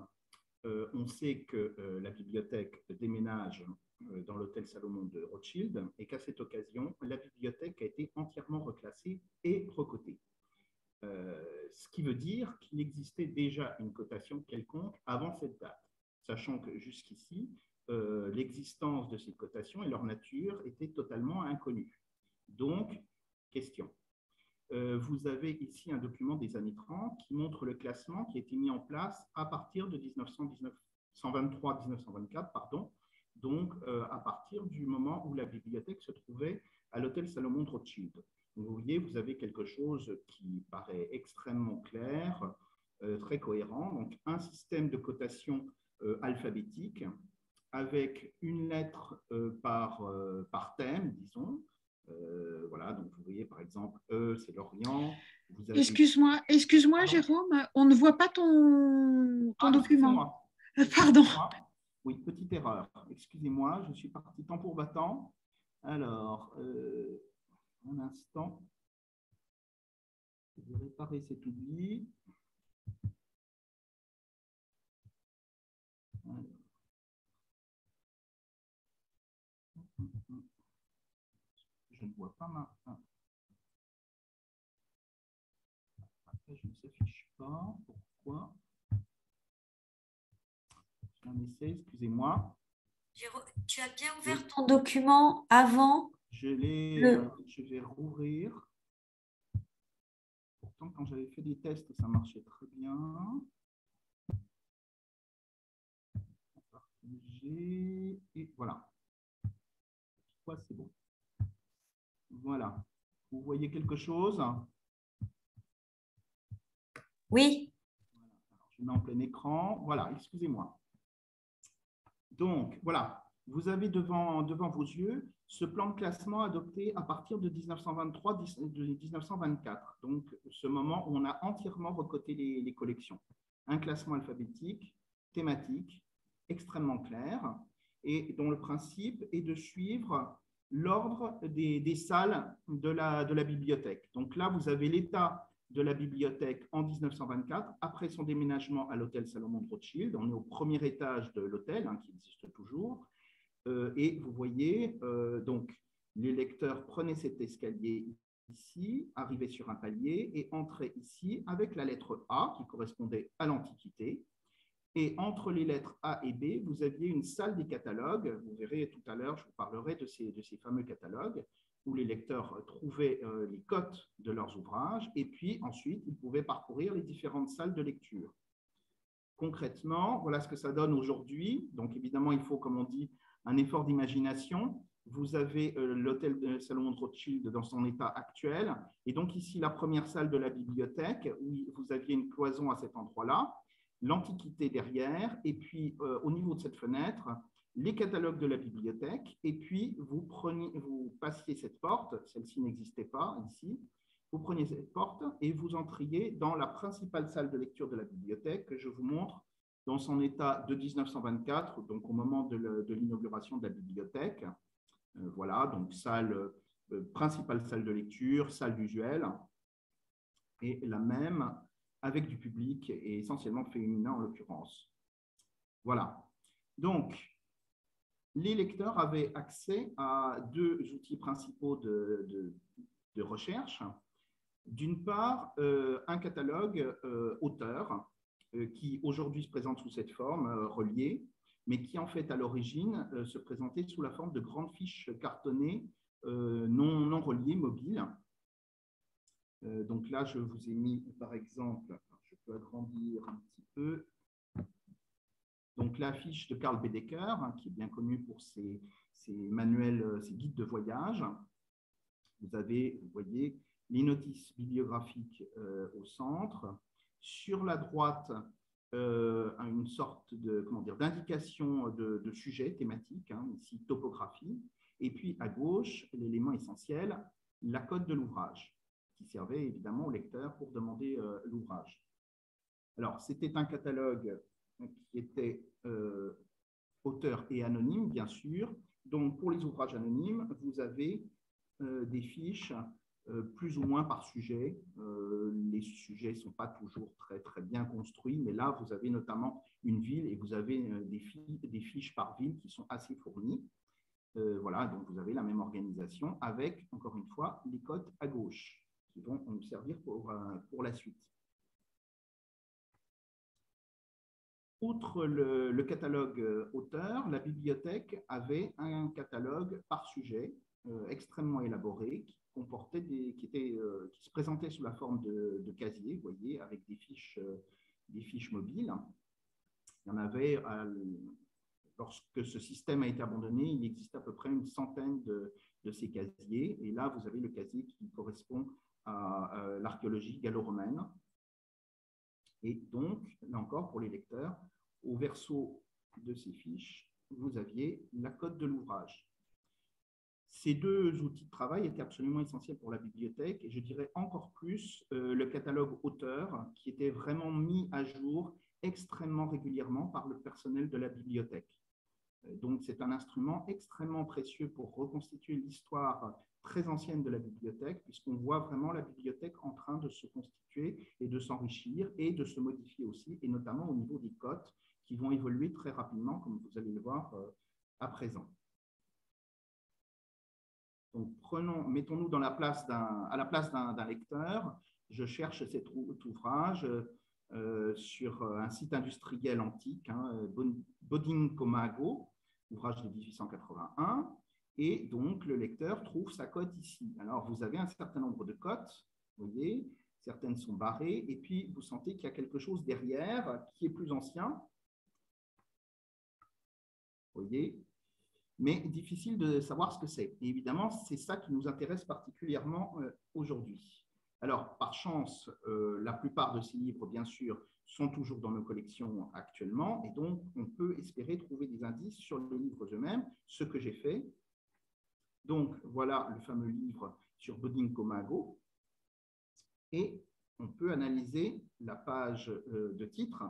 on sait que la bibliothèque déménage dans l'hôtel Salomon de Rothschild et qu'à cette occasion, la bibliothèque a été entièrement reclassée et recotée. Euh, ce qui veut dire qu'il existait déjà une cotation quelconque avant cette date, sachant que jusqu'ici, euh, l'existence de ces cotations et leur nature étaient totalement inconnues. Donc, question. Euh, vous avez ici un document des années 30 qui montre le classement qui a été mis en place à partir de 1923-1924, pardon, donc à partir du moment où la bibliothèque se trouvait à l'hôtel Salomon de Rothschild. Vous voyez, vous avez quelque chose qui paraît extrêmement clair, euh, très cohérent. Donc, un système de cotation euh, alphabétique avec une lettre euh, par, par thème, disons. voilà, donc vous voyez par exemple E, c'est l'Orient. Excuse-moi, excuse-moi Jérôme, on ne voit pas ton, ton ah, document. Pardon. Oui, petite erreur. Excusez-moi, je suis parti temps pour battant. Alors, un instant. Je vais réparer cet oubli. je ne vois pas ma. Après, je ne s'affiche pas. Pourquoi? Un essai, excusez-moi. Tu as bien ouvert ton document avant je, le... je vais rouvrir. Pourtant, quand j'avais fait des tests, ça marchait très bien. Et voilà. c'est bon? Voilà. Vous voyez quelque chose? Oui. je mets en plein écran. Voilà, excusez-moi. Donc, voilà, vous avez devant, devant vos yeux ce plan de classement adopté à partir de 1923-1924, donc ce moment où on a entièrement recoté les, collections. Un classement alphabétique, thématique, extrêmement clair, et dont le principe est de suivre l'ordre des, salles de la, de la bibliothèque. Donc là, vous avez l'état de la bibliothèque en 1924, après son déménagement à l'hôtel Salomon de Rothschild. On est au premier étage de l'hôtel, hein, qui existe toujours. Euh, et vous voyez, euh, donc, les lecteurs prenaient cet escalier ici, arrivaient sur un palier et entraient ici avec la lettre A, qui correspondait à l'Antiquité. Et entre les lettres A et B, vous aviez une salle des catalogues. Vous verrez tout à l'heure, je vous parlerai de ces, de ces fameux catalogues où les lecteurs trouvaient euh, les cotes de leurs ouvrages et puis ensuite ils pouvaient parcourir les différentes salles de lecture. Concrètement, voilà ce que ça donne aujourd'hui. Donc évidemment, il faut, comme on dit, un effort d'imagination. Vous avez euh, l'hôtel de Salomon de Rothschild dans son état actuel. Et donc ici, la première salle de la bibliothèque, où vous aviez une cloison à cet endroit-là, l'Antiquité derrière, et puis euh, au niveau de cette fenêtre, les catalogues de la bibliothèque, et puis vous, preniez, vous passiez cette porte, celle-ci n'existait pas ici, vous preniez cette porte et vous entriez dans la principale salle de lecture de la bibliothèque que je vous montre dans son état de 1924, donc au moment de l'inauguration de la bibliothèque. Euh, voilà, donc salle, euh, principale salle de lecture, salle visuelle, et la même avec du public et essentiellement féminin en l'occurrence. Voilà. Donc, les lecteurs avaient accès à deux outils principaux de, recherche. D'une part, euh, un catalogue auteur qui aujourd'hui se présente sous cette forme reliée, mais qui en fait à l'origine se présentait sous la forme de grandes fiches cartonnées non, reliées, mobiles. donc là, je vous ai mis par exemple, je peux agrandir un petit peu, donc l'affiche de Karl Bedecker, hein, qui est bien connu pour ses, manuels, euh, ses guides de voyage. Vous avez, vous voyez, les notices bibliographiques euh, au centre. Sur la droite, euh, une sorte de comment dire d'indication de, sujet thématique, hein, ici topographie, et puis à gauche l'élément essentiel, la cote de l'ouvrage, qui servait évidemment au lecteur pour demander l'ouvrage. Alors c'était un catalogue qui était euh, auteur et anonyme, bien sûr. Donc, pour les ouvrages anonymes, vous avez euh, des fiches euh, plus ou moins par sujet. les sujets ne sont pas toujours très, très bien construits, mais là, vous avez notamment une ville et vous avez des, des fiches par ville qui sont assez fournies. voilà, donc vous avez la même organisation avec, encore une fois, les cotes à gauche qui vont nous servir pour, pour la suite. Outre le, catalogue euh, auteur, la bibliothèque avait un catalogue par sujet euh, extrêmement élaboré qui comportait des, qui, était, euh, qui se présentait sous la forme de, casiers, vous voyez, avec des fiches, des fiches mobiles. Il y en avait, lorsque ce système a été abandonné, il existe à peu près une centaine de, de ces casiers. Et là, vous avez le casier qui correspond à l'archéologie gallo-romaine, et donc, là encore, pour les lecteurs, au verso de ces fiches, vous aviez la cote de l'ouvrage. Ces deux outils de travail étaient absolument essentiels pour la bibliothèque et je dirais encore plus euh, le catalogue auteur qui était vraiment mis à jour extrêmement régulièrement par le personnel de la bibliothèque. Euh, donc c'est un instrument extrêmement précieux pour reconstituer l'histoire très ancienne de la bibliothèque, puisqu'on voit vraiment la bibliothèque en train de se constituer et de s'enrichir et de se modifier aussi, et notamment au niveau des cotes qui vont évoluer très rapidement, comme vous allez le voir euh, à présent. Donc, mettons-nous à la place d'un lecteur. Je cherche cet ouvrage euh, sur un site industriel antique, hein, Bodin Comago, ouvrage de 1881. Et donc, le lecteur trouve sa cote ici. Alors, vous avez un certain nombre de cotes, vous voyez, certaines sont barrées, et puis vous sentez qu'il y a quelque chose derrière qui est plus ancien. Vous voyez Mais difficile de savoir ce que c'est. Et évidemment, c'est ça qui nous intéresse particulièrement euh, aujourd'hui. Alors, par chance, euh, la plupart de ces livres, bien sûr, sont toujours dans nos collections actuellement, et donc on peut espérer trouver des indices sur les livres eux-mêmes, ce que j'ai fait. Donc, voilà le fameux livre sur Bodin Comago, et on peut analyser la page euh, de titre.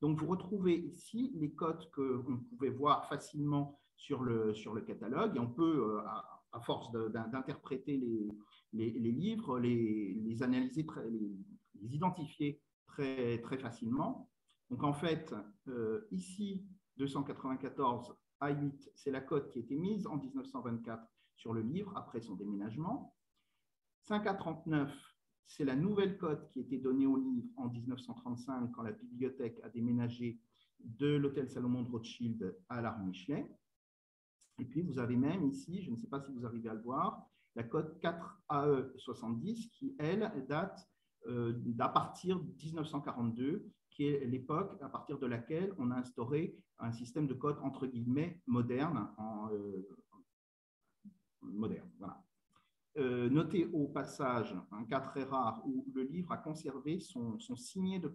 Donc, vous retrouvez ici les codes que vous pouvez voir facilement sur le, sur le catalogue et on peut, euh, à, force d'interpréter les, les, livres, les, analyser, les, identifier très, très facilement. Donc, en fait, euh, ici, 294 A8, c'est la cote qui a été mise en 1924 sur le livre après son déménagement. 5 à 39, c'est la nouvelle cote qui a été donnée au livre en 1935 quand la bibliothèque a déménagé de l'hôtel Salomon de Rothschild à l'arme Michelet. Et puis, vous avez même ici, je ne sais pas si vous arrivez à le voir, la cote 4AE70 qui, elle, date euh, d'à partir de 1942, qui est l'époque à partir de laquelle on a instauré un système de code entre guillemets moderne. En, euh. Euh, notez au passage un cas très rare où le livre a conservé son, signet de.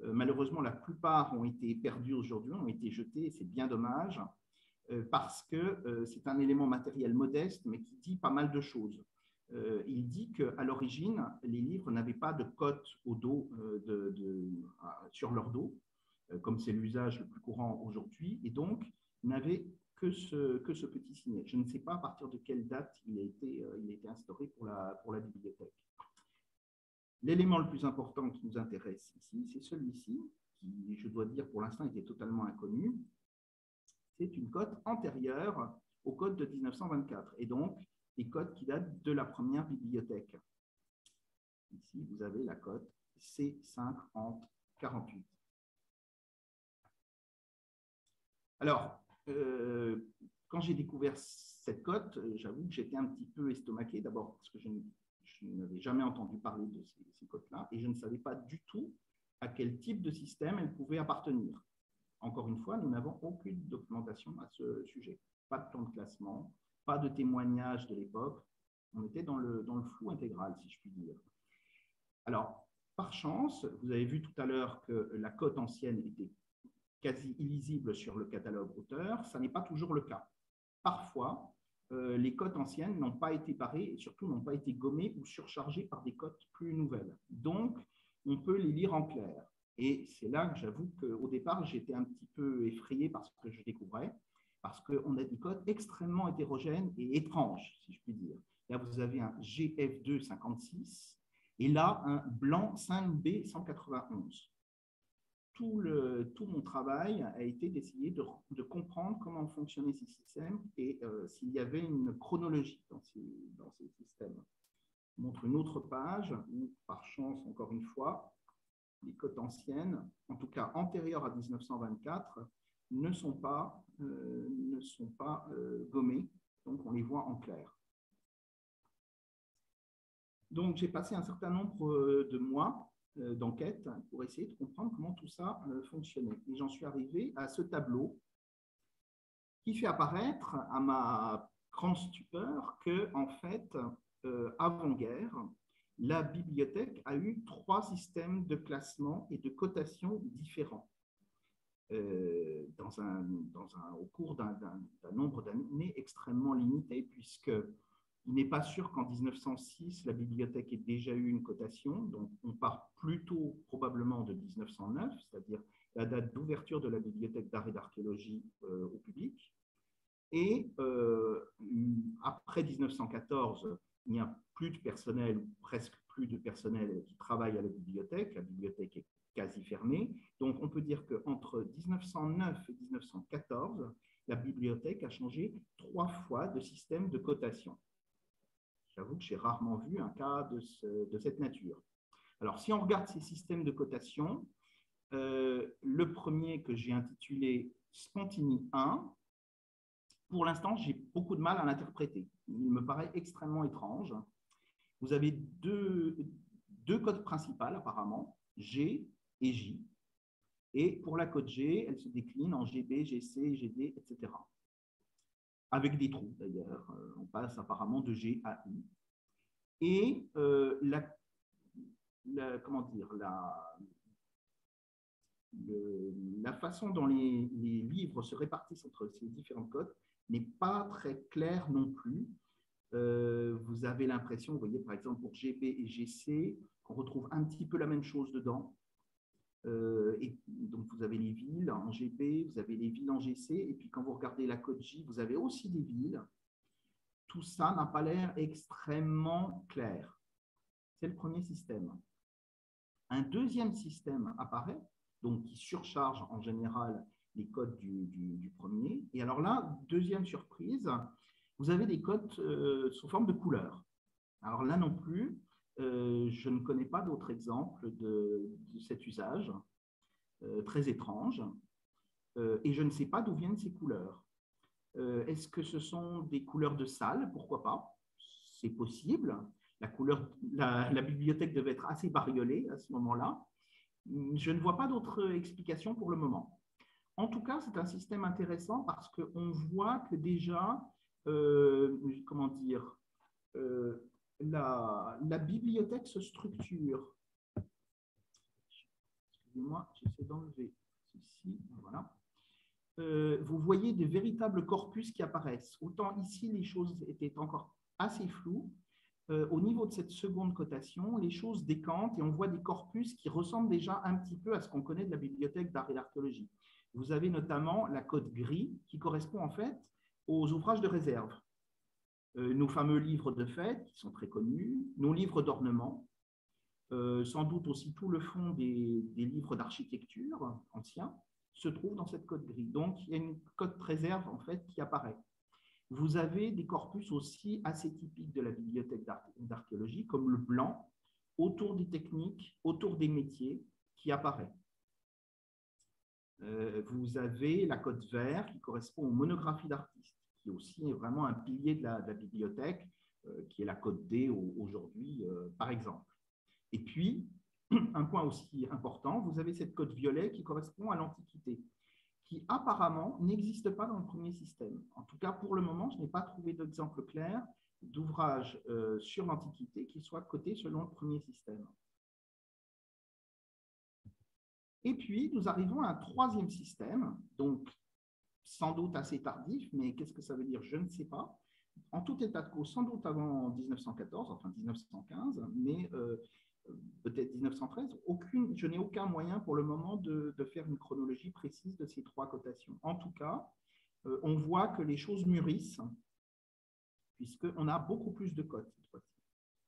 Euh, malheureusement, la plupart ont été perdus aujourd'hui, ont été jetés, et c'est bien dommage, parce que c'est un élément matériel modeste, mais qui dit pas mal de choses. il dit qu'à l'origine, les livres n'avaient pas de cote au dos, sur leur dos, comme c'est l'usage le plus courant aujourd'hui, et donc n'avaient que ce, petit signet. Je ne sais pas à partir de quelle date il a été, euh, il instauré pour la, pour la bibliothèque. L'élément le plus important qui nous intéresse ici, c'est celui-ci, qui, je dois dire, pour l'instant, était totalement inconnu. C'est une cote antérieure au code de 1924, et donc les codes qui datent de la première bibliothèque. Ici, vous avez la cote C5 48. Alors, euh, quand j'ai découvert cette cote, j'avoue que j'étais un petit peu estomaqué, d'abord parce que je, n'avais jamais entendu parler de ces, ces cotes-là, et je ne savais pas du tout à quel type de système elles pouvaient appartenir. Encore une fois, nous n'avons aucune documentation à ce sujet. Pas de plan de classement, pas de témoignage de l'époque. On était dans le, dans le flou intégral, si je puis dire. Alors, par chance, vous avez vu tout à l'heure que la cote ancienne était quasi illisible sur le catalogue auteur, ça n'est pas toujours le cas. Parfois, euh, les cotes anciennes n'ont pas été barrées et surtout n'ont pas été gommées ou surchargées par des cotes plus nouvelles. Donc, on peut les lire en clair. Et c'est là que j'avoue qu'au départ, j'étais un petit peu effrayé parce que je découvrais, parce qu'on a des codes extrêmement hétérogènes et étranges, si je puis dire. Là, vous avez un GF256 et là, un blanc 5B191 tout, le, tout, mon travail a été d'essayer de, de, comprendre comment fonctionnaient ces systèmes et euh, s'il y avait une chronologie dans ces, dans ces systèmes. Je montre une autre page où, par chance, encore une fois, les cotes anciennes, en tout cas antérieures à 1924, ne sont pas, euh, ne sont pas euh, gommées, donc on les voit en clair. Donc j'ai passé un certain nombre de mois euh, d'enquête pour essayer de comprendre comment tout ça euh, fonctionnait. Et j'en suis arrivé à ce tableau qui fait apparaître à ma grande stupeur que, en fait, euh, avant-guerre, la bibliothèque a eu trois systèmes de classement et de cotation différents. un, dans un, au cours d'un nombre d'années extrêmement limité, puisque il n'est pas sûr qu'en 1906, la bibliothèque ait déjà eu une cotation, donc on part plutôt probablement de 1909, c'est-à-dire la date d'ouverture de la bibliothèque d'art et d'archéologie euh, au public. Et euh, après 1914, il n'y a plus de personnel, presque plus de personnel qui travaille à la bibliothèque. La bibliothèque est quasi fermée. Donc, on peut dire qu'entre 1909 et 1914, la bibliothèque a changé trois fois de système de cotation. J'avoue que j'ai rarement vu un cas de, cette nature. Alors, si on regarde ces systèmes de cotation, euh, le premier que j'ai intitulé Spontini 1, pour l'instant, j'ai beaucoup de mal à l'interpréter. Il me paraît extrêmement étrange. Vous avez deux, codes principaux apparemment, G et J. Et pour la code G, elle se décline en GB, GC, GD, etc. Avec des trous d'ailleurs. Euh, on passe apparemment de G à I. Et euh, la façon dont les, les, livres se répartissent entre ces différents codes n'est pas très claire non plus. Euh, vous avez l'impression, vous voyez par exemple pour GB et GC, qu'on retrouve un petit peu la même chose dedans. Euh, et donc, vous avez les villes en GP, vous avez les villes en GC, et puis quand vous regardez la code J, vous avez aussi des villes. Tout ça n'a pas l'air extrêmement clair. C'est le premier système. Un deuxième système apparaît, donc qui surcharge en général les codes du, premier. Et alors là, deuxième surprise, vous avez des codes euh, sous forme de couleurs. Alors là non plus, euh, je ne connais pas d'autres exemples de, cet usage euh, très étrange et je ne sais pas d'où viennent ces couleurs. Est-ce que ce sont des couleurs de salle? Pourquoi pas? C'est possible. La, couleur, la, bibliothèque devait être assez bariolée à ce moment-là. Je ne vois pas d'autres explications pour le moment. En tout cas, c'est un système intéressant parce qu'on voit que déjà, comment dire, la, bibliothèque se structure. Excusez-moi, j'essaie d'enlever ceci. Voilà. Euh, vous voyez des véritables corpus qui apparaissent. Autant ici, les choses étaient encore assez floues. Euh, au niveau de cette seconde cotation, les choses décantent et on voit des corpus qui ressemblent déjà un petit peu à ce qu'on connaît de la bibliothèque d'art et d'archéologie. Vous avez notamment la cote gris qui correspond en fait aux ouvrages de réserve. Euh, nos fameux livres de fête, qui sont très connus, nos livres d'ornement, euh, sans doute aussi tout le fond des, livres d'architecture anciens, se trouve dans cette code gris. Donc, il y a une code réserve en fait qui apparaît. Vous avez des corpus aussi assez typiques de la bibliothèque d'archéologie, comme le blanc, autour des techniques, autour des métiers, qui apparaît. Euh, vous avez la code vert qui correspond aux monographies d'artistes qui est aussi vraiment un pilier de la, bibliothèque, euh, qui est la code D aujourd'hui, euh, par exemple. Et puis, *clears throat* un point aussi important, vous avez cette code violet qui correspond à l'Antiquité, qui apparemment n'existe pas dans le premier système. En tout cas, pour le moment, je n'ai pas trouvé d'exemple clair d'ouvrage sur l'Antiquité qui soit coté selon le premier système. Et puis, nous arrivons à un troisième système, donc sans doute assez tardif, mais qu'est-ce que ça veut dire? Je ne sais pas. En tout état de cause, sans doute avant 1914, enfin 1915, mais euh, peut-être 1913, aucune, je n'ai aucun moyen pour le moment de, faire une chronologie précise de ces trois cotations. En tout cas, euh, on voit que les choses mûrissent, puisqu'on a beaucoup plus de cotes cette fois-ci.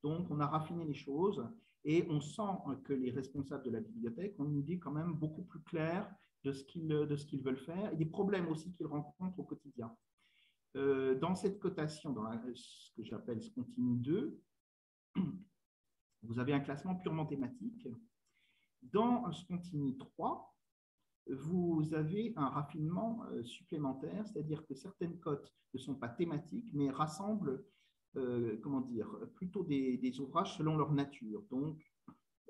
Donc, on a raffiné les choses et on sent que les responsables de la bibliothèque ont une idée quand même beaucoup plus claire de ce qu'ils veulent faire et des problèmes aussi qu'ils rencontrent au quotidien. Euh, dans cette cotation, dans ce que j'appelle Spontini 2, vous avez un classement purement thématique. Dans Spontini 3, vous avez un raffinement euh, supplémentaire, c'est-à-dire que certaines cotes ne sont pas thématiques, mais rassemblent, euh, comment dire, plutôt des, ouvrages selon leur nature. Donc,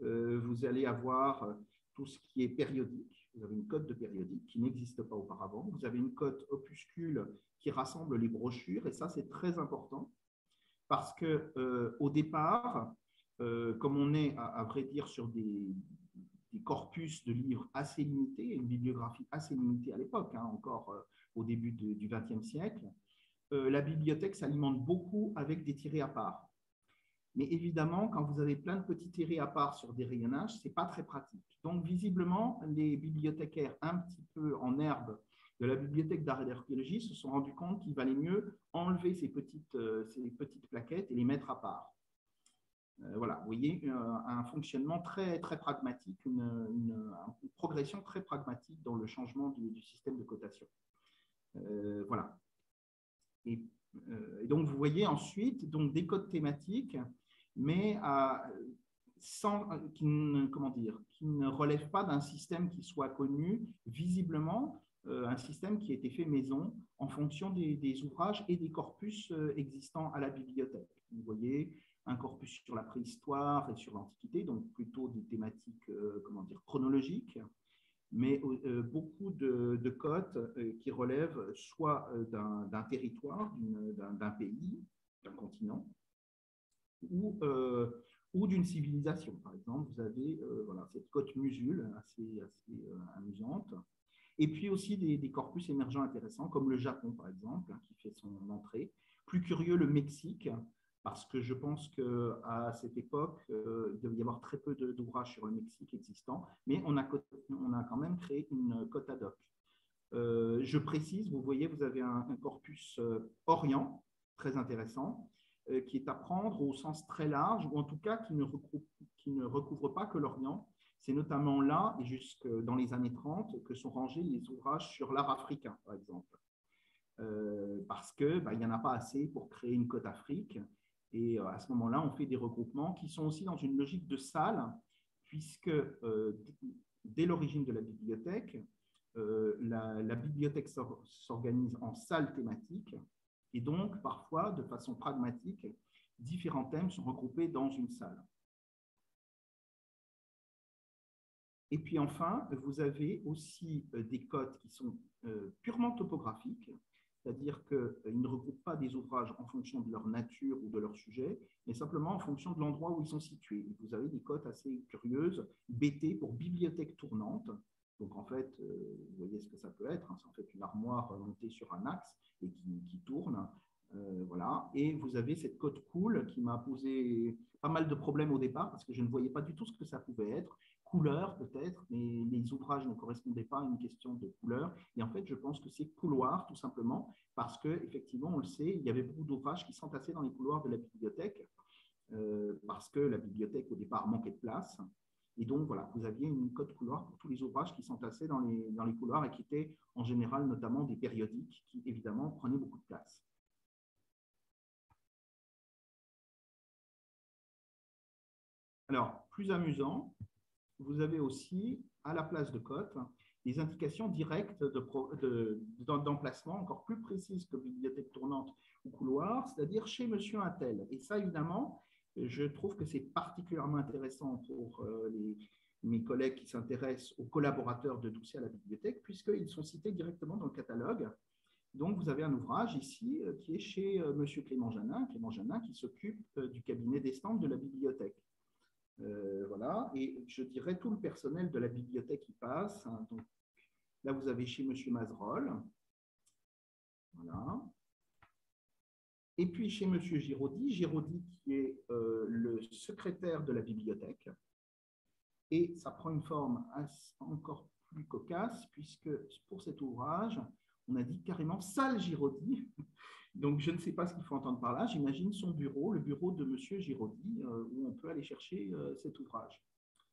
vous allez avoir tout ce qui est périodique. Vous avez une cote de périodique qui n'existe pas auparavant. Vous avez une cote opuscule qui rassemble les brochures. Et ça, c'est très important parce que euh, au départ, euh, comme on est, à, vrai dire, sur des, corpus de livres assez limités, une bibliographie assez limitée à l'époque, hein, encore euh, au début du XXe siècle, la bibliothèque s'alimente beaucoup avec des tirés à part. Mais évidemment, quand vous avez plein de petits tirés à part sur des rayonnages, ce n'est pas très pratique. Donc, visiblement, les bibliothécaires un petit peu en herbe de la bibliothèque d'art et d'archéologie se sont rendus compte qu'il valait mieux enlever ces petites, euh, ces petites plaquettes et les mettre à part. voilà, vous voyez un fonctionnement très, très pragmatique, une, progression très pragmatique dans le changement du, système de cotation. voilà. Et, donc, vous voyez ensuite donc, des codes thématiques, mais sans, qui, ne, comment dire, qui ne relèvent pas d'un système qui soit connu visiblement, euh, un système qui a été fait maison en fonction des, ouvrages et des corpus euh, existants à la bibliothèque. Vous voyez un corpus sur la préhistoire et sur l'Antiquité, donc plutôt des thématiques euh, comment dire, chronologiques, mais beaucoup de, de codes qui relèvent soit d'un territoire, d'un pays, d'un continent, ou, d'une civilisation. Par exemple, vous avez voilà, cette côte musule assez, assez amusante, et puis aussi des, corpus émergents intéressants, comme le Japon, par exemple, hein, qui fait son entrée. Plus curieux, le Mexique, parce que je pense qu'à cette époque, euh, il devait y avoir très peu d'ouvrages sur le Mexique existants, mais on a, quand même créé une cote ad hoc. Euh, je précise, vous voyez, vous avez un, corpus euh, Orient, très intéressant, qui est à prendre au sens très large, ou en tout cas qui ne, recouvre pas que l'Orient, c'est notamment là, et jusque dans les années 30, que sont rangés les ouvrages sur l'art africain, par exemple. Euh, parce qu'il bah, n'y en a pas assez pour créer une côte Afrique. Et euh, à ce moment-là, on fait des regroupements qui sont aussi dans une logique de salle, puisque euh, dès l'origine de la bibliothèque, la, la, bibliothèque s'organise en salles thématiques, et donc parfois, de façon pragmatique, différents thèmes sont regroupés dans une salle. Et puis enfin, vous avez aussi euh, des codes qui sont euh, purement topographiques, c'est-à-dire qu'ils euh, ne regroupent pas des ouvrages en fonction de leur nature ou de leur sujet, mais simplement en fonction de l'endroit où ils sont situés. Vous avez des codes assez curieuses, BT pour bibliothèque tournante. Donc en fait, vous voyez ce que ça peut être, hein. c'est en fait une armoire montée sur un axe et qui, tourne. voilà. Et vous avez cette code cool qui m'a posé pas mal de problèmes au départ parce que je ne voyais pas du tout ce que ça pouvait être couleur peut-être, mais les ouvrages ne correspondaient pas à une question de couleur. Et en fait, je pense que c'est couloir tout simplement parce que effectivement, on le sait, il y avait beaucoup d'ouvrages qui s'entassaient dans les couloirs de la bibliothèque euh, parce que la bibliothèque au départ manquait de place. Et donc voilà, vous aviez une code couloir pour tous les ouvrages qui s'entassaient dans les, dans les couloirs et qui étaient en général notamment des périodiques qui évidemment prenaient beaucoup de place. Alors, plus amusant, vous avez aussi, à la place de cote, des indications directes d'emplacement, de, encore plus précises que bibliothèque tournante ou couloir, c'est-à-dire chez monsieur Intel. Et ça, évidemment, je trouve que c'est particulièrement intéressant pour euh, mes collègues qui s'intéressent aux collaborateurs de Doucet à la bibliothèque, puisqu'ils sont cités directement dans le catalogue. Donc, vous avez un ouvrage ici euh, qui est chez euh, monsieur Clément Janin, Clément Janin qui s'occupe du cabinet d'estampes de la bibliothèque. Euh, voilà, et je dirais tout le personnel de la bibliothèque qui passe. Hein. donc, là, vous avez chez M. Mazerol. Voilà. Et puis chez M. Giraudy, Giraudy qui est euh, le secrétaire de la bibliothèque. Et ça prend une forme encore plus cocasse, puisque pour cet ouvrage, on a dit carrément salle Giraudy. Donc, je ne sais pas ce qu'il faut entendre par là. J'imagine son bureau, le bureau de M. Giraudy, euh, où on peut aller chercher euh, cet ouvrage.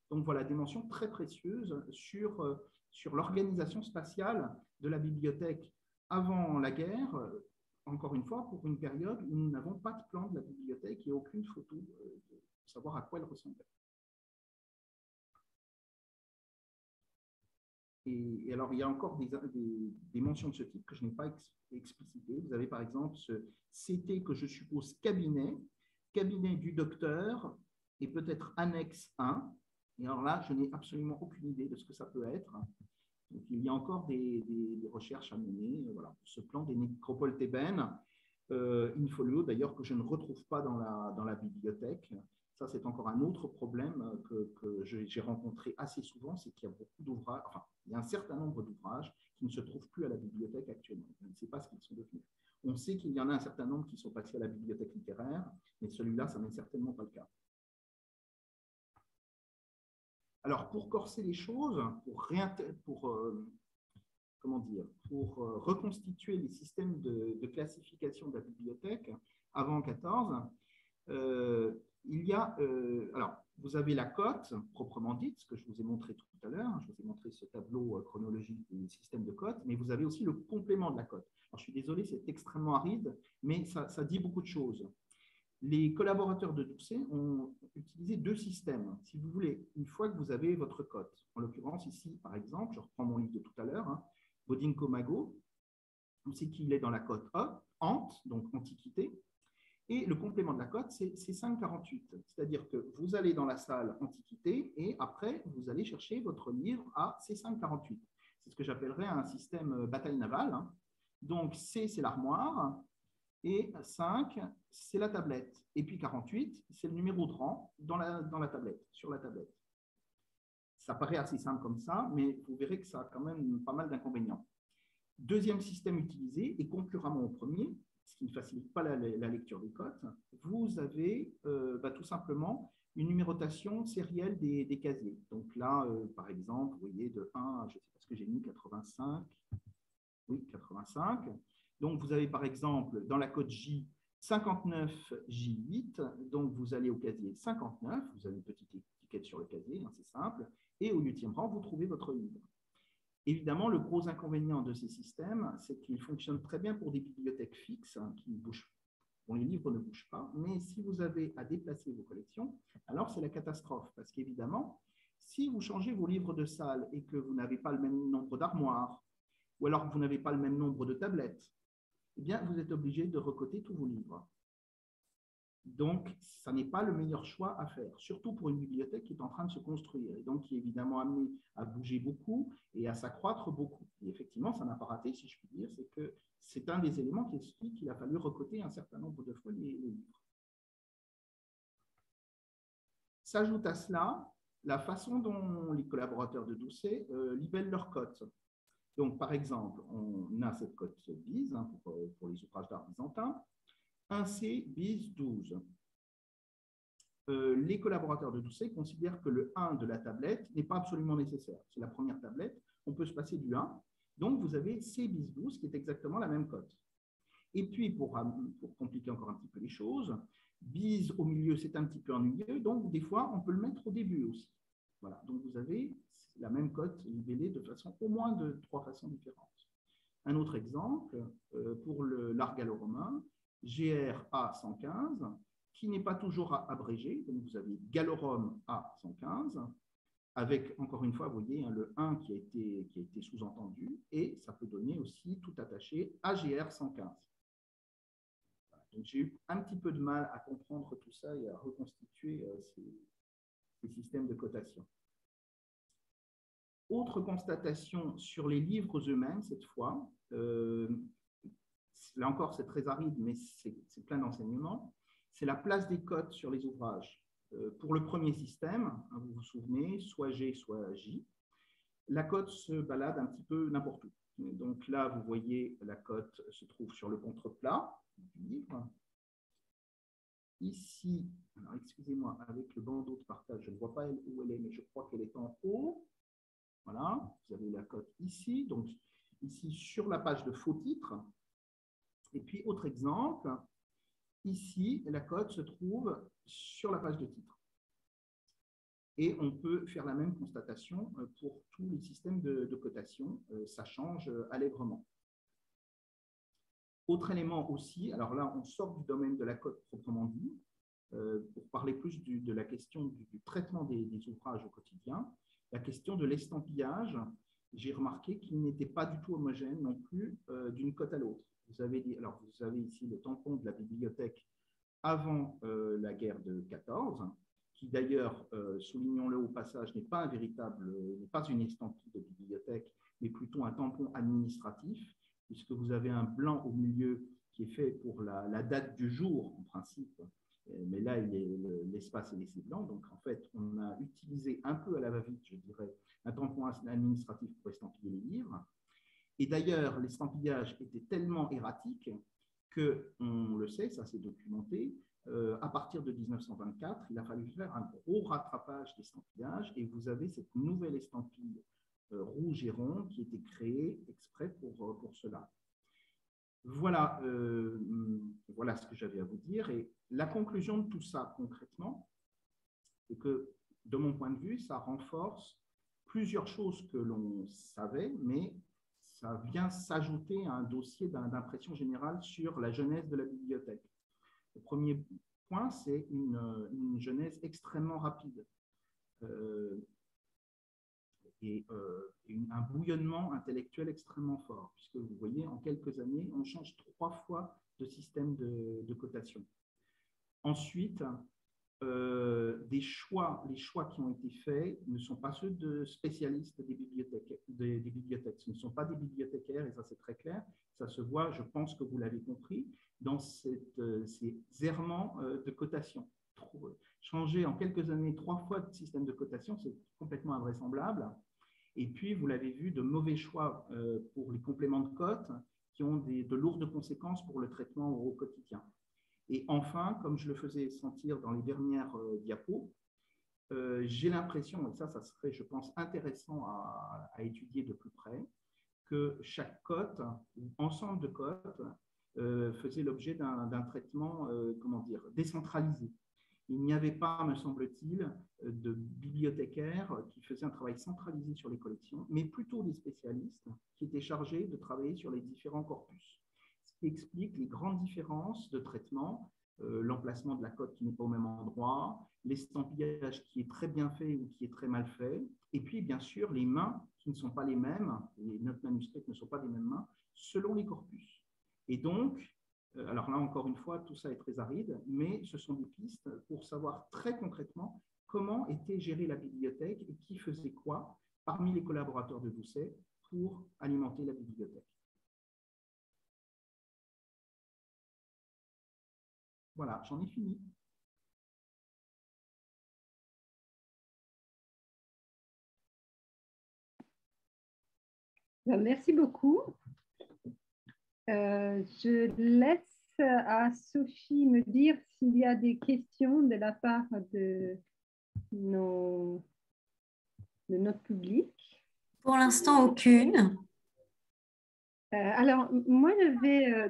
Donc, voilà, dimension très précieuse sur, euh, sur l'organisation spatiale de la bibliothèque avant la guerre, encore une fois, pour une période où nous n'avons pas de plan de la bibliothèque et aucune photo pour savoir à quoi elle ressemblait. Et, alors, il y a encore des, mentions de ce type que je n'ai pas explicité. Vous avez par exemple ce CT que je suppose cabinet, cabinet du docteur et peut-être annexe 1. Et alors là, je n'ai absolument aucune idée de ce que ça peut être. Donc, il y a encore des, recherches à mener. Voilà, ce plan des nécropoles thébaines, euh, folio d'ailleurs que je ne retrouve pas dans la bibliothèque. Ça, c'est encore un autre problème que, que j'ai rencontré assez souvent, c'est qu'il y a beaucoup d'ouvrages, enfin, il y a un certain nombre d'ouvrages qui ne se trouvent plus à la bibliothèque actuellement. Je ne sais pas ce qu'ils sont devenus. On sait qu'il y en a un certain nombre qui sont passés à la bibliothèque littéraire, mais celui-là, ça n'est certainement pas le cas. Alors, pour corser les choses, pour, euh, comment dire, pour euh, reconstituer les systèmes de, classification de la bibliothèque avant 14, euh, il y a, euh, alors, vous avez la cote proprement dite, ce que je vous ai montré tout à l'heure. Je vous ai montré ce tableau euh, chronologique du système de cote, mais vous avez aussi le complément de la cote. Alors, je suis désolé, c'est extrêmement aride, mais ça, ça, dit beaucoup de choses. Les collaborateurs de Doucet ont utilisé deux systèmes. Si vous voulez, une fois que vous avez votre cote, en l'occurrence ici, par exemple, je reprends mon livre de tout à l'heure, hein, Bodinko Mago, on sait qu'il est dans la cote A, Ant, donc Antiquité, et le complément de la cote, c'est 5,48. C'est-à-dire que vous allez dans la salle Antiquité et après, vous allez chercher votre livre à C548. C'est ce que j'appellerais un système bataille navale. Hein. Donc, C, c'est l'armoire et 5, c'est la tablette. Et puis 48, c'est le numéro de rang dans la, dans la tablette, sur la tablette. Ça paraît assez simple comme ça, mais vous verrez que ça a quand même pas mal d'inconvénients. Deuxième système utilisé, et concurremment au premier, ce qui ne facilite pas la, lecture des cotes, vous avez euh, bah, tout simplement une numérotation sérielle des, casiers. Donc là, euh, par exemple, vous voyez de 1, je ne sais pas ce que j'ai mis, 85. Oui, 85. Donc vous avez par exemple dans la cote J 59J8, donc vous allez au casier 59, vous avez une petite étiquette sur le casier, hein, c'est simple, et au huitième rang, vous trouvez votre livre. Évidemment, le gros inconvénient de ces systèmes, c'est qu'ils fonctionnent très bien pour des bibliothèques fixes hein, qui bougent, dont les livres ne bougent pas. Mais si vous avez à déplacer vos collections, alors c'est la catastrophe. Parce qu'évidemment, si vous changez vos livres de salle et que vous n'avez pas le même nombre d'armoires, ou alors que vous n'avez pas le même nombre de tablettes, eh bien, vous êtes obligé de recoter tous vos livres. Donc, ça n'est pas le meilleur choix à faire, surtout pour une bibliothèque qui est en train de se construire et donc qui est évidemment amenée à bouger beaucoup et à s'accroître beaucoup. Et effectivement, ça n'a pas raté, si je puis dire, c'est que c'est un des éléments qui explique qu'il a fallu recoter un certain nombre de fois les, livres. S'ajoute à cela la façon dont les collaborateurs de Doucet euh, libellent leurs cotes. Donc, par exemple, on a cette cote BIS hein, pour, pour les ouvrages d'art byzantin 1C bis 12. Euh, les collaborateurs de Doucet considèrent que le 1 de la tablette n'est pas absolument nécessaire. C'est la première tablette, on peut se passer du 1. Donc, vous avez C bis 12 qui est exactement la même cote. Et puis, pour, compliquer encore un petit peu les choses, bis au milieu, c'est un petit peu ennuyeux, donc des fois, on peut le mettre au début aussi. Voilà, donc vous avez la même cote libellée de façon au moins de trois façons différentes. Un autre exemple, euh, pour l'art gallo-romain, GRA 115, qui n'est pas toujours abrégé. Donc, vous avez Galorum A115, avec, encore une fois, vous voyez, hein, le 1 qui a été, été sous-entendu, et ça peut donner aussi tout attaché AGR 115. Donc, j'ai eu un petit peu de mal à comprendre tout ça et à reconstituer euh, ces, systèmes de cotation. Autre constatation sur les livres eux-mêmes, cette fois, euh, là encore, c'est très aride, mais c'est plein d'enseignements, c'est la place des cotes sur les ouvrages. Euh, pour le premier système, hein, vous vous souvenez, soit G, soit J, la cote se balade un petit peu n'importe où. Donc là, vous voyez, la cote se trouve sur le contre-plat du livre. Ici, alors excusez-moi, avec le bandeau de partage, je ne vois pas où elle est, mais je crois qu'elle est en haut. Voilà, vous avez la cote ici. Donc ici, sur la page de faux titres, et puis, autre exemple, ici, la cote se trouve sur la page de titre. Et on peut faire la même constatation euh, pour tous les systèmes de, cotation. Euh, ça change euh, allègrement. Autre élément aussi, alors là, on sort du domaine de la cote proprement dit, pour parler plus de la question du, traitement des, des, ouvrages au quotidien, la question de l'estampillage, j'ai remarqué qu'il n'était pas du tout homogène non plus d'une cote à l'autre. Vous avez, ici le tampon de la bibliothèque avant euh, la guerre de 14, qui d'ailleurs, euh, soulignons-le au passage, n'est pas un véritable, n'est pas une estampille de bibliothèque, mais plutôt un tampon administratif, puisque vous avez un blanc au milieu qui est fait pour la, date du jour en principe, euh, mais là l'espace est laissé blanc, donc en fait on a utilisé un peu à la va-vite, je dirais, un tampon administratif pour estampiller les livres. Et d'ailleurs, l'estampillage était tellement erratique que, on le sait, ça s'est documenté, euh, à partir de 1924, il a fallu faire un gros rattrapage d'estampillage et vous avez cette nouvelle estampille euh, rouge et rond qui été créée exprès pour, euh, pour cela. Voilà, voilà ce que j'avais à vous dire. Et la conclusion de tout ça, concrètement, c'est que, de mon point de vue, ça renforce plusieurs choses que l'on savait, mais ça vient s'ajouter à un dossier d'impression générale sur la genèse de la bibliothèque. Le premier point, c'est une, genèse extrêmement rapide euh, et, euh, un bouillonnement intellectuel extrêmement fort, puisque vous voyez, en quelques années, on change trois fois de système de cotation. Ensuite, euh, des choix, les choix qui ont été faits ne sont pas ceux de spécialistes des bibliothèques. Ce ne sont pas des bibliothécaires, et ça c'est très clair. Ça se voit, je pense que vous l'avez compris, dans euh, ces errements euh, de cotation. Changer en quelques années trois fois de système de cotation, c'est complètement invraisemblable. Et puis, vous l'avez vu, de mauvais choix pour les compléments de cote qui ont de lourdes conséquences pour le traitement au quotidien. Et enfin, comme je le faisais sentir dans les dernières euh, diapos, euh, j'ai l'impression, et ça, ça serait, je pense, intéressant à, étudier de plus près, que chaque cote, ou ensemble de cotes, euh, faisait l'objet d'un traitement, comment dire, décentralisé. Il n'y avait pas, me semble-t-il, de bibliothécaires qui faisaient un travail centralisé sur les collections, mais plutôt des spécialistes qui étaient chargés de travailler sur les différents corpus explique les grandes différences de traitement, euh, l'emplacement de la cote qui n'est pas au même endroit, l'estampillage qui est très bien fait ou qui est très mal fait, et puis bien sûr les mains qui ne sont pas les mêmes, les notes manuscrites ne sont pas les mêmes mains, selon les corpus. Et donc, euh, alors là encore une fois, tout ça est très aride, mais ce sont des pistes pour savoir très concrètement comment était gérée la bibliothèque et qui faisait quoi parmi les collaborateurs de Doucet pour alimenter la bibliothèque. Voilà, j'en ai fini. Ben, merci beaucoup. Euh, je laisse à Sophie me dire s'il y a des questions de la part de, nos, de notre public. Pour l'instant, aucune. Euh, alors, moi, j'avais euh,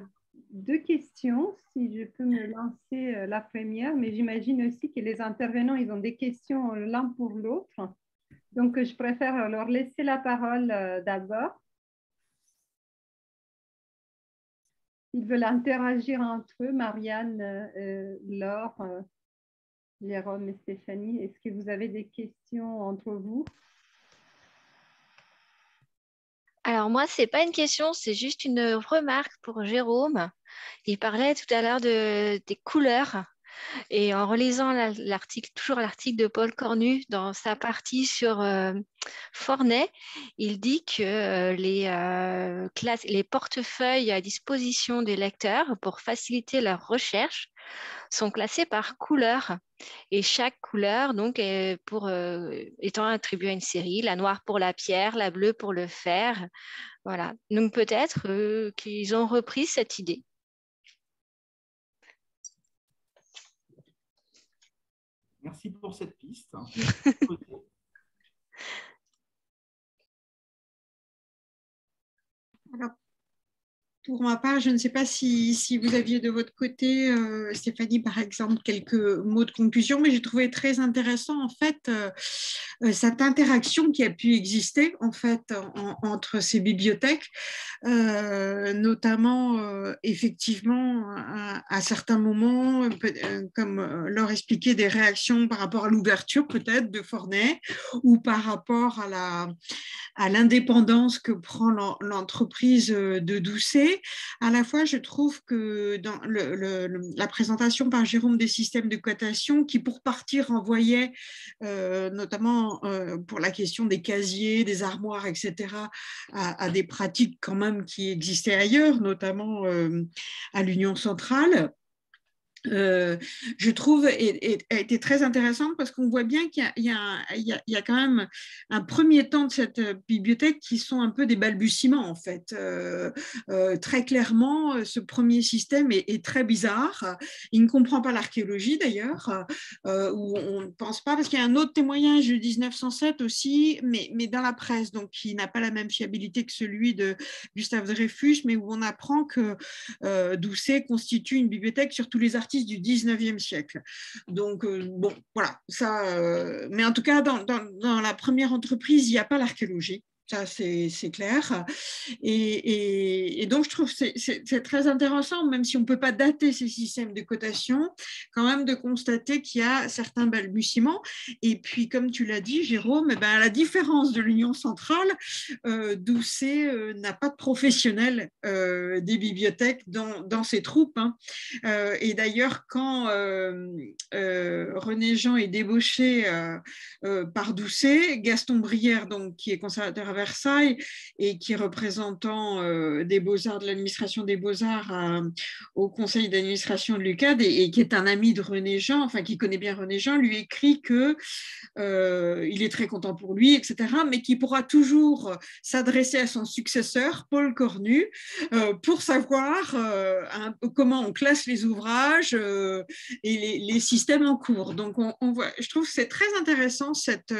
deux questions, si je peux me lancer euh, la première, mais j'imagine aussi que les intervenants, ils ont des questions l'un pour l'autre. Donc, je préfère leur laisser la parole euh, d'abord. Ils veulent interagir entre eux, Marianne, euh, Laure, Jérôme et Stéphanie. Est-ce que vous avez des questions entre vous? Alors moi, ce n'est pas une question, c'est juste une remarque pour Jérôme. Il parlait tout à l'heure de, des couleurs. Et en relisant l'article, toujours l'article de Paul Cornu, dans sa partie sur euh, Forney, il dit que euh, les, euh, les portefeuilles à disposition des lecteurs pour faciliter leur recherche sont classés par couleur. Et chaque couleur, donc, est pour, étant attribuée à une série, la noire pour la pierre, la bleue pour le fer. Voilà. Donc peut-être qu'ils ont repris cette idée. Merci pour cette piste. *laughs* pour ma part, je ne sais pas si, vous aviez de votre côté, euh, Stéphanie, par exemple, quelques mots de conclusion, mais j'ai trouvé très intéressant, en fait, euh, euh, cette interaction qui a pu exister, en fait, entre ces bibliothèques, notamment, effectivement, à, certains moments, comme leur expliquer des réactions par rapport à l'ouverture, peut-être, de Forney, ou par rapport à l'indépendance que prend l'entreprise de Doucet, à la fois, je trouve que dans la présentation par Jérôme des systèmes de cotation, qui pour partir renvoyait euh, notamment euh, pour la question des casiers, des armoires, etc., à, des pratiques quand même qui existaient ailleurs, notamment euh, à l'Union centrale. Euh, je trouve, a été très intéressante parce qu'on voit bien qu'il y, a quand même un premier temps de cette bibliothèque qui sont un peu des balbutiements en fait. Euh, euh, très clairement, ce premier système est, très bizarre. Il ne comprend pas l'archéologie d'ailleurs, où on ne pense pas, parce qu'il y a un autre témoignage de 1907 aussi, mais, mais dans la presse, donc qui n'a pas la même fiabilité que celui de Gustave Dreyfus, mais où on apprend que Doucet constitue une bibliothèque sur tous les articles du 19e siècle. Donc, euh, bon, voilà, ça. Euh, mais en tout cas, dans, dans la première entreprise, il n'y a pas l'archéologie c'est clair. Et, donc je trouve que c'est très intéressant, même si on ne peut pas dater ces systèmes de cotation, quand même de constater qu'il y a certains balbutiements. Et puis comme tu l'as dit, Jérôme, eh ben, à la différence de l'Union centrale, euh, Doucet euh, n'a pas de professionnels euh, des bibliothèques dans, ses troupes. Hein. Et d'ailleurs, quand René Jean est débauché par Doucet, Gaston Brière, donc, qui est conservateur à Versailles et qui est représentant euh, des beaux-arts, de l'administration des beaux-arts euh, au conseil d'administration de l'UCAD et, qui est un ami de René Jean, enfin qui connaît bien René Jean, lui écrit que euh, il est très content pour lui, etc., mais qui pourra toujours s'adresser à son successeur, Paul Cornu, pour savoir comment on classe les ouvrages et les, systèmes en cours. Donc, on, voit, je trouve que c'est très intéressant cette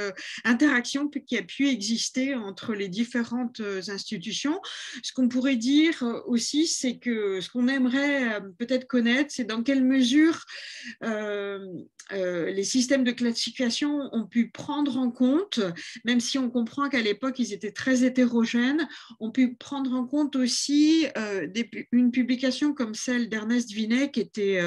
interaction qui a pu exister entre les différentes euh, institutions. Ce qu'on pourrait dire euh, aussi, c'est que ce qu'on aimerait euh, peut-être connaître, c'est dans quelle mesure les systèmes de classification ont pu prendre en compte, même si on comprend qu'à l'époque ils étaient très hétérogènes, ont pu prendre en compte aussi une publication comme celle d'Ernest Vinet, qui était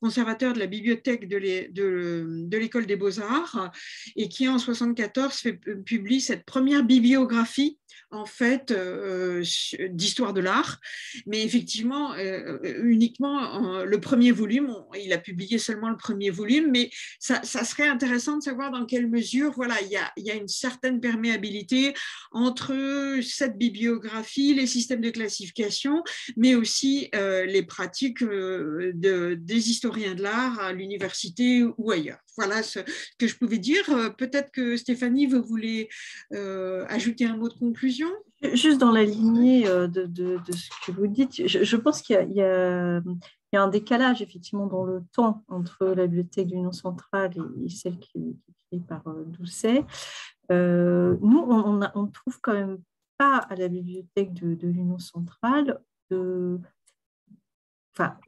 conservateur de la bibliothèque de l'école des beaux-arts et qui en 1974 fait, publie cette première bibliothèque biographie en fait euh, d'histoire de l'art, mais effectivement euh, uniquement le premier volume. il a publié seulement le premier volume, mais ça, serait intéressant de savoir dans quelle mesure, voilà, il y a, une certaine perméabilité entre cette bibliographie, les systèmes de classification, mais aussi euh, les pratiques de, des historiens de l'art à l'université ou ailleurs. Voilà ce que je pouvais dire. Peut-être que Stéphanie, vous voulez ajouter un mot de conclusion Juste dans la lignée euh, de, ce que vous dites, je, pense qu'il y, a un décalage effectivement dans le temps entre la bibliothèque de l'Union centrale et, celle qui, est créée par euh, Doucet. Euh, nous, on ne trouve quand même pas à la bibliothèque de, l'Union centrale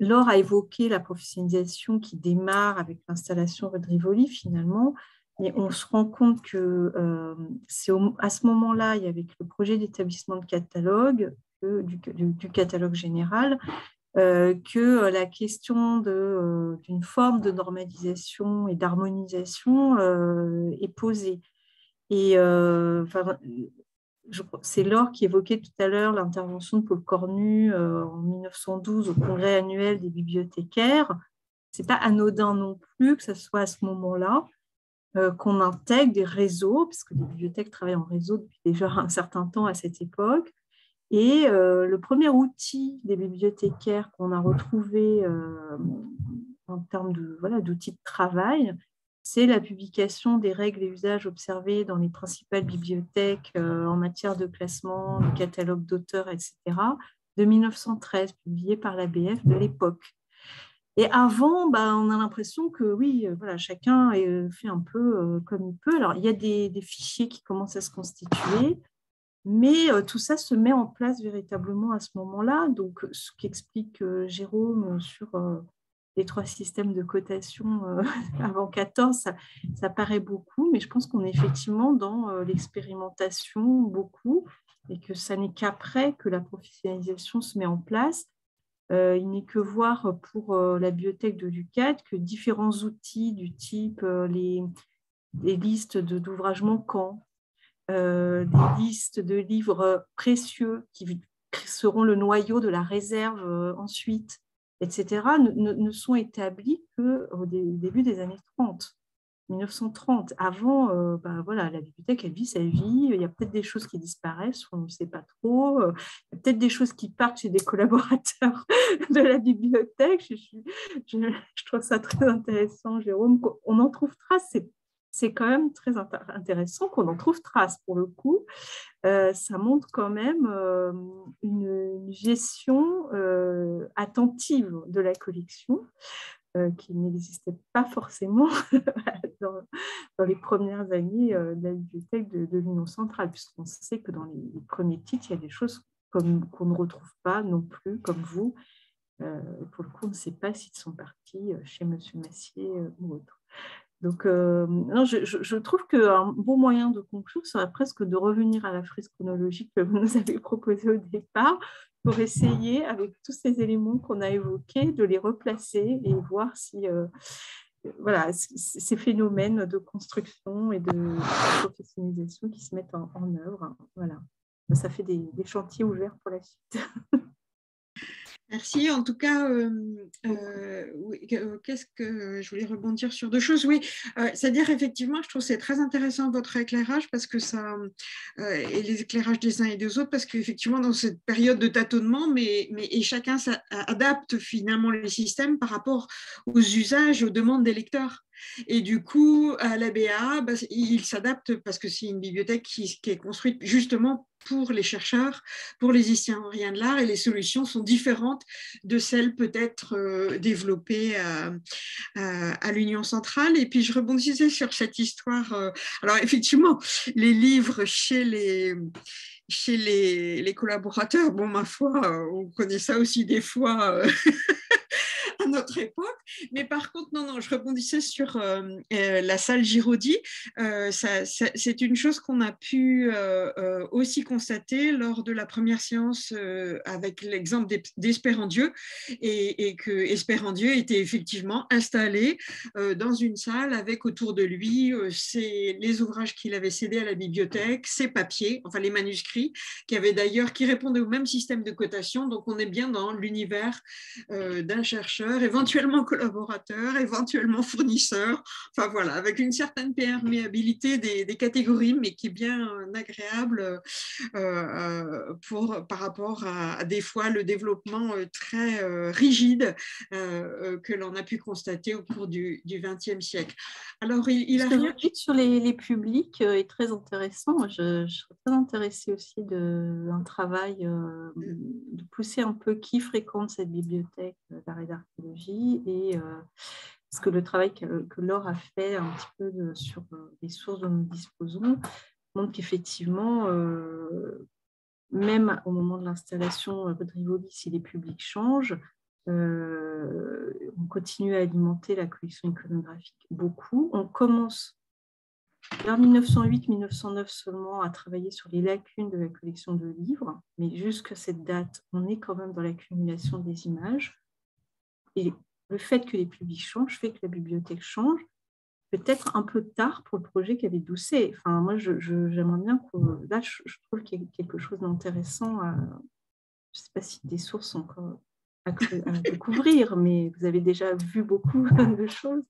Laure a évoqué la professionnalisation qui démarre avec l'installation de Rivoli finalement. Et on se rend compte que euh, c'est à ce moment-là, avait le projet d'établissement de catalogue, du, catalogue général, euh, que la question euh, d'une forme de normalisation et d'harmonisation est posée. Et c'est Laure qui évoquait tout à l'heure l'intervention de Paul Cornu en 1912 au congrès annuel des bibliothécaires. Ce n'est pas anodin non plus que ce soit à ce moment-là. Euh, qu'on intègre des réseaux, puisque les bibliothèques travaillent en réseau depuis déjà un certain temps à cette époque. Et euh, le premier outil des bibliothécaires qu'on a retrouvé euh, en termes de, voilà, d'outils de travail, c'est la publication des règles et usages observés dans les principales bibliothèques en matière de classement, de catalogue d'auteurs, etc., de 1913, publié par l'ABF de l'époque. Et avant, bah, on a l'impression que oui, euh, voilà, chacun euh, fait un peu euh, comme il peut. Alors, il y a des, fichiers qui commencent à se constituer, mais tout ça se met en place véritablement à ce moment-là. Donc, ce qu'explique Jérôme sur les trois systèmes de cotation *laughs* avant 14, ça, ça, paraît beaucoup, mais je pense qu'on est effectivement dans l'expérimentation beaucoup et que ça n'est qu'après que la professionnalisation se met en place il n'est que voir pour euh, la bibliothèque de l'UCAD que différents outils du type euh, les, listes d'ouvrages manquants, des listes de livres précieux qui seront le noyau de la réserve ensuite, etc., ne, sont établis qu'au début des années 30. 1930. Avant, euh, ben voilà, la bibliothèque, elle vit sa vie. Il y a peut-être des choses qui disparaissent, on ne sait pas trop. Il y a peut-être des choses qui partent chez des *laughs* collaborateurs de la bibliothèque. Je, trouve ça très intéressant, Jérôme. On en trouve trace. C'est quand même très intéressant qu'on en trouve trace pour le coup. Euh, ça montre quand même euh, une, gestion attentive de la collection. Euh, qui n'existait pas forcément *laughs* dans, les premières années euh, de la bibliothèque de, l'Union centrale, puisqu'on sait que dans les, premiers titres, il y a des choses qu'on ne retrouve pas non plus, comme vous. Euh, pour le coup, on ne sait pas s'ils sont partis chez M. Massier ou autre. Donc, non, je, je, trouve qu'un bon moyen de conclure serait presque de revenir à la frise chronologique que vous nous *laughs* avez proposée au départ, pour essayer, avec tous ces éléments qu'on a évoqués, de les replacer et voir si euh, voilà, ces phénomènes de construction et de professionnalisation qui se mettent en, œuvre. Voilà. Ça fait des, des chantiers ouverts pour la suite. *laughs* Merci. En tout cas, euh, euh, euh, qu'est-ce que je voulais rebondir sur deux choses? Oui, c'est-à-dire effectivement, je trouve c'est très intéressant votre éclairage parce que ça et les éclairages des uns et des autres parce qu'effectivement dans cette période de tâtonnement, mais, chacun adapte finalement les systèmes par rapport aux usages, aux demandes des lecteurs. Et du coup, à l'ABA, il s'adapte parce que c'est une bibliothèque qui, est construite justement pour les chercheurs, pour les historiens de l'art, et les solutions sont différentes de celles peut-être euh, développées à, l'Union centrale. Et puis je rebondissais sur cette histoire. Euh, alors effectivement, les livres chez les chez les, les, collaborateurs, bon, ma foi, on connaît ça aussi des fois. *laughs* Euh, notre époque. Mais par contre, non, non, je rebondissais sur euh, euh, la salle Giraudy. Euh, c'est une chose qu'on a pu aussi constater lors de la première séance avec l'exemple d'Espérandieu et, et, que Espérandieu était effectivement installé dans une salle avec autour de lui les ouvrages qu'il avait cédés à la bibliothèque, ses papiers, enfin les manuscrits, qui avaient d'ailleurs qui répondaient au même système de cotation. Donc on est bien dans l'univers d'un chercheur éventuellement collaborateurs, éventuellement fournisseurs, enfin voilà, avec une certaine perméabilité des, catégories, mais qui est bien agréable euh, euh, pour, par rapport à, des fois le développement euh, très rigide que l'on a pu constater au cours du XXe siècle. Alors, il, il a sur les, publics est très intéressant. Je, je serais très intéressée aussi d'un travail de pousser un peu qui fréquente cette bibliothèque d'art et et euh, parce que le travail que, Laure a fait un petit peu sur euh, les sources dont nous disposons montre qu'effectivement, euh, même au moment de l'installation de Rivoli, si les publics changent, on continue à alimenter la collection iconographique beaucoup. On commence vers 1908-1909 seulement à travailler sur les lacunes de la collection de livres, mais jusqu'à cette date, on est quand même dans l'accumulation des images. Et le fait que les publics changent fait que la bibliothèque change, peut-être un peu tard pour le projet qu'avait Doucet. Enfin, moi, j'aimerais bien que là, je, trouve qu'il y a quelque chose d'intéressant. Je ne sais pas si des sources encore à, *laughs* découvrir, mais vous avez déjà vu beaucoup *laughs* de choses.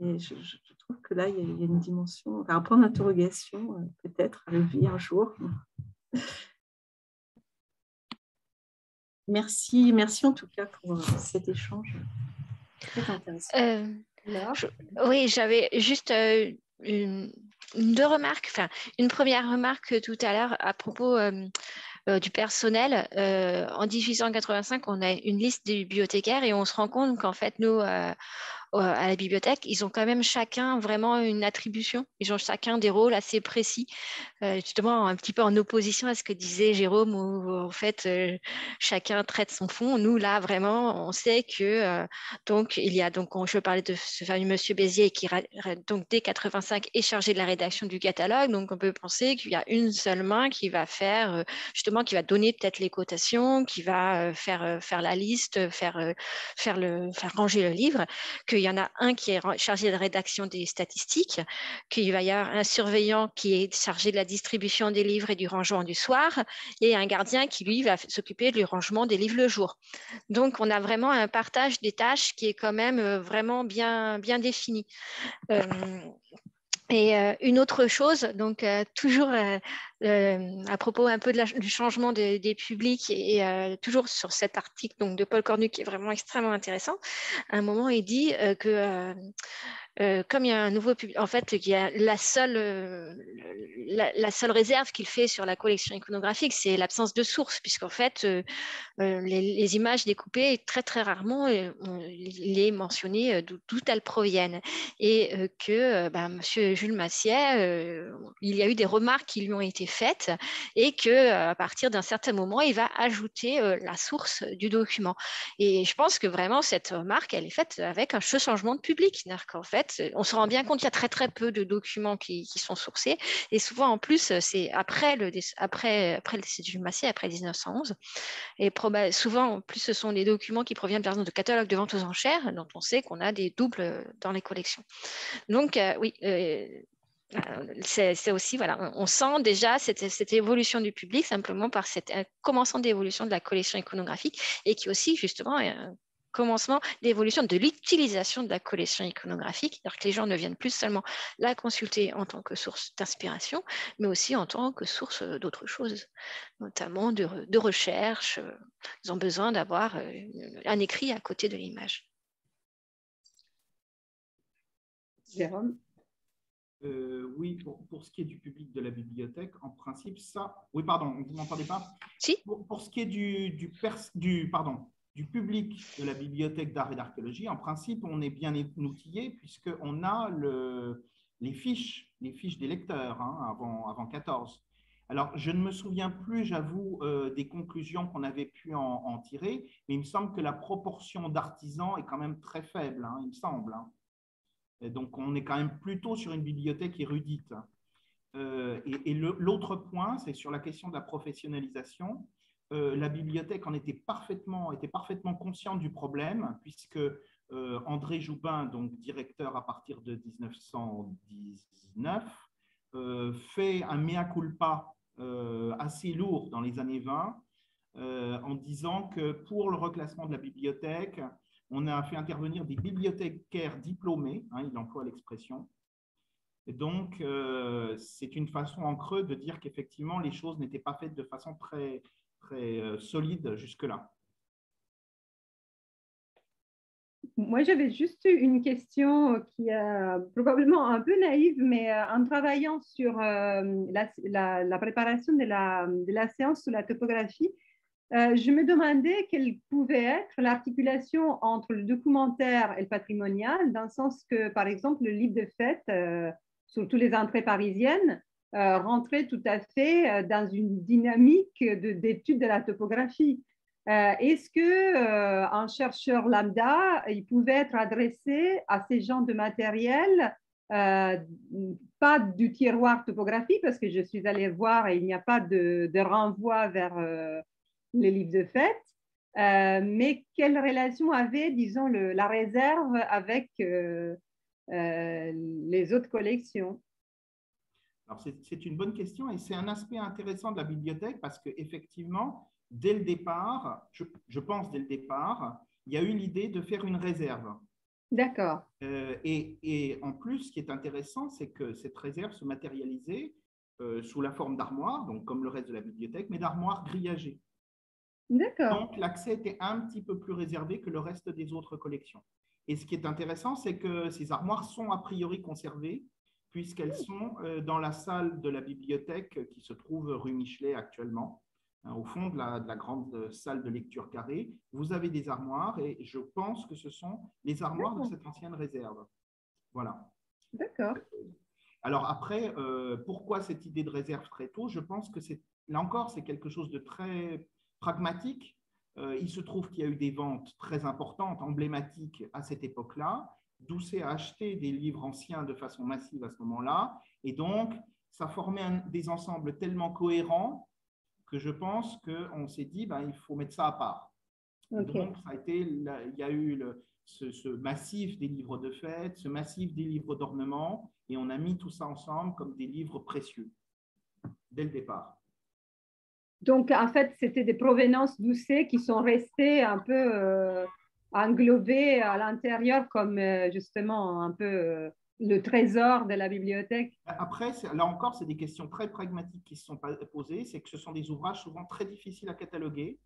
Et je, trouve que là, il y, a, une dimension, un point d'interrogation, euh, peut-être, à lever un jour. Merci, merci en tout cas pour euh, cet échange. Très intéressant. Euh, oui, j'avais juste euh, une, deux remarques. Enfin, une première remarque tout à l'heure à propos du personnel. en 1885, on a une liste des bibliothécaires et on se rend compte qu'en fait, nous, à la bibliothèque, ils ont quand même chacun vraiment une attribution. Ils ont chacun des rôles assez précis, euh, justement un petit peu en opposition à ce que disait Jérôme, où en fait euh, chacun traite son fond. Nous là vraiment, on sait que euh, donc il y a donc je parlais de ce fameux Monsieur Bézier qui donc dès 85 est chargé de la rédaction du catalogue. Donc on peut penser qu'il y a une seule main qui va faire justement qui va donner peut-être les cotations, qui va faire faire la liste, faire faire le ranger le livre. Qu'il y en a un qui est chargé de rédaction des statistiques, qu'il va y avoir un surveillant qui est chargé de la distribution des livres et du rangement du soir, et un gardien qui, lui, va s'occuper du rangement des livres le jour. Donc, on a vraiment un partage des tâches qui est quand même vraiment bien, bien défini. Et une autre chose, donc toujours à propos un peu du changement des publics et, toujours sur cet article donc, de Paul Cornu qui est vraiment extrêmement intéressant, à un moment il dit que euh, comme il y a un nouveau public, en fait, a la seule, euh, la, seule réserve qu'il fait sur la collection iconographique, c'est l'absence de source, puisqu'en fait, euh, les, images découpées, très très rarement, il est mentionné d'où elles proviennent. Et que bah, M. Jules Massier, il y a eu des remarques qui lui ont été faites et qu'à partir d'un certain moment, il va ajouter la source du document. Et je pense que vraiment, cette remarque, elle est faite avec un changement de public. C'est-à-dire qu'en fait, on se rend bien compte qu'il y a très très peu de documents qui, sont sourcés. Et souvent, en plus, c'est après le, après, après le décès de Massier, après 1911. Et souvent, en plus, ce sont des documents qui proviennent par exemple de catalogues de vente aux enchères, dont on sait qu'on a des doubles dans les collections. Donc, euh, oui. Euh, c'est aussi, voilà, on sent déjà cette, évolution du public simplement par cette commençant d'évolution de la collection iconographique et qui aussi, justement, commencement d'évolution de l'utilisation de la collection iconographique, c'est-à-dire que les gens ne viennent plus seulement la consulter en tant que source d'inspiration, mais aussi en tant que source d'autres choses, notamment de, recherche. Ils ont besoin d'avoir euh, un écrit à côté de l'image. Jérôme? Euh, oui, pour, ce qui est du public de la bibliothèque, en principe, ça. Oui, pardon, vous m'entendez pas? Si. Pour, ce qui est du, du, du, pardon, du public de la bibliothèque d'art et d'archéologie, en principe, on est bien outillé puisqu'on a le, les, fiches, les fiches des lecteurs hein, avant, avant 14. Alors, je ne me souviens plus, j'avoue, euh, des conclusions qu'on avait pu en, tirer, mais il me semble que la proportion d'artisans est quand même très faible, hein, il me semble. Hein. Donc, on est quand même plutôt sur une bibliothèque érudite. Euh, et, l'autre point, c'est sur la question de la professionnalisation. Euh, la bibliothèque en était parfaitement, était parfaitement consciente du problème, puisque euh, André Joubin, donc directeur à partir de 1919, euh, fait un mea culpa assez lourd dans les années 20, en disant que pour le reclassement de la bibliothèque, on a fait intervenir des bibliothécaires diplômés, hein, il emploie l'expression, et donc, c'est une façon en creux de dire qu'effectivement, les choses n'étaient pas faites de façon très, très euh, solide jusque-là. Moi, j'avais juste une question qui est probablement un peu naïve, mais euh, en travaillant sur euh, la, préparation de la, de la, séance sur la topographie, je me demandais quelle pouvait être l'articulation entre le documentaire et le patrimonial, dans le sens que, par exemple, le livre de fête, surtout les entrées parisiennes, euh, rentrer tout à fait euh, dans une dynamique d'étude de, la topographie. Euh, est-ce que un chercheur lambda, il pouvait être adressé à ces gens de matériel, pas du tiroir topographie, parce que je suis allée voir et il n'y a pas de, renvoi vers les livres de fête, mais quelle relation avait, disons, la réserve avec les autres collections? Alors, c'est une bonne question et c'est un aspect intéressant de la bibliothèque parce qu'effectivement, dès le départ, je, pense dès le départ, il y a eu l'idée de faire une réserve. D'accord. Euh, et, en plus, ce qui est intéressant, c'est que cette réserve se matérialisait euh, sous la forme d'armoires, donc comme le reste de la bibliothèque, mais d'armoires grillagées. D'accord. Donc, l'accès était un petit peu plus réservé que le reste des autres collections. Et ce qui est intéressant, c'est que ces armoires sont a priori conservées puisqu'elles sont euh, dans la salle de la bibliothèque qui se trouve rue Michelet actuellement, hein, au fond de la, grande salle de lecture carrée. Vous avez des armoires et je pense que ce sont les armoires de cette ancienne réserve. Voilà. D'accord. Alors après, euh, pourquoi cette idée de réserve très tôt? Je pense que c'est là encore, c'est quelque chose de très pragmatique. Euh, il se trouve qu'il y a eu des ventes très importantes, emblématiques à cette époque-là. Doucet a acheté des livres anciens de façon massive à ce moment-là. Et donc, ça formait des ensembles tellement cohérents que je pense qu'on s'est dit, ben, il faut mettre ça à part. Donc, ça a été, il y a eu ce, massif des livres de fête, ce massif des livres d'ornement, et on a mis tout ça ensemble comme des livres précieux dès le départ. Donc, en fait, c'était des provenances doucées qui sont restées un peu euh, englobées à l'intérieur comme euh, justement un peu euh, le trésor de la bibliothèque. Après, là encore, c'est des questions très pragmatiques qui se sont posées. C'est que ce sont des ouvrages souvent très difficiles à cataloguer,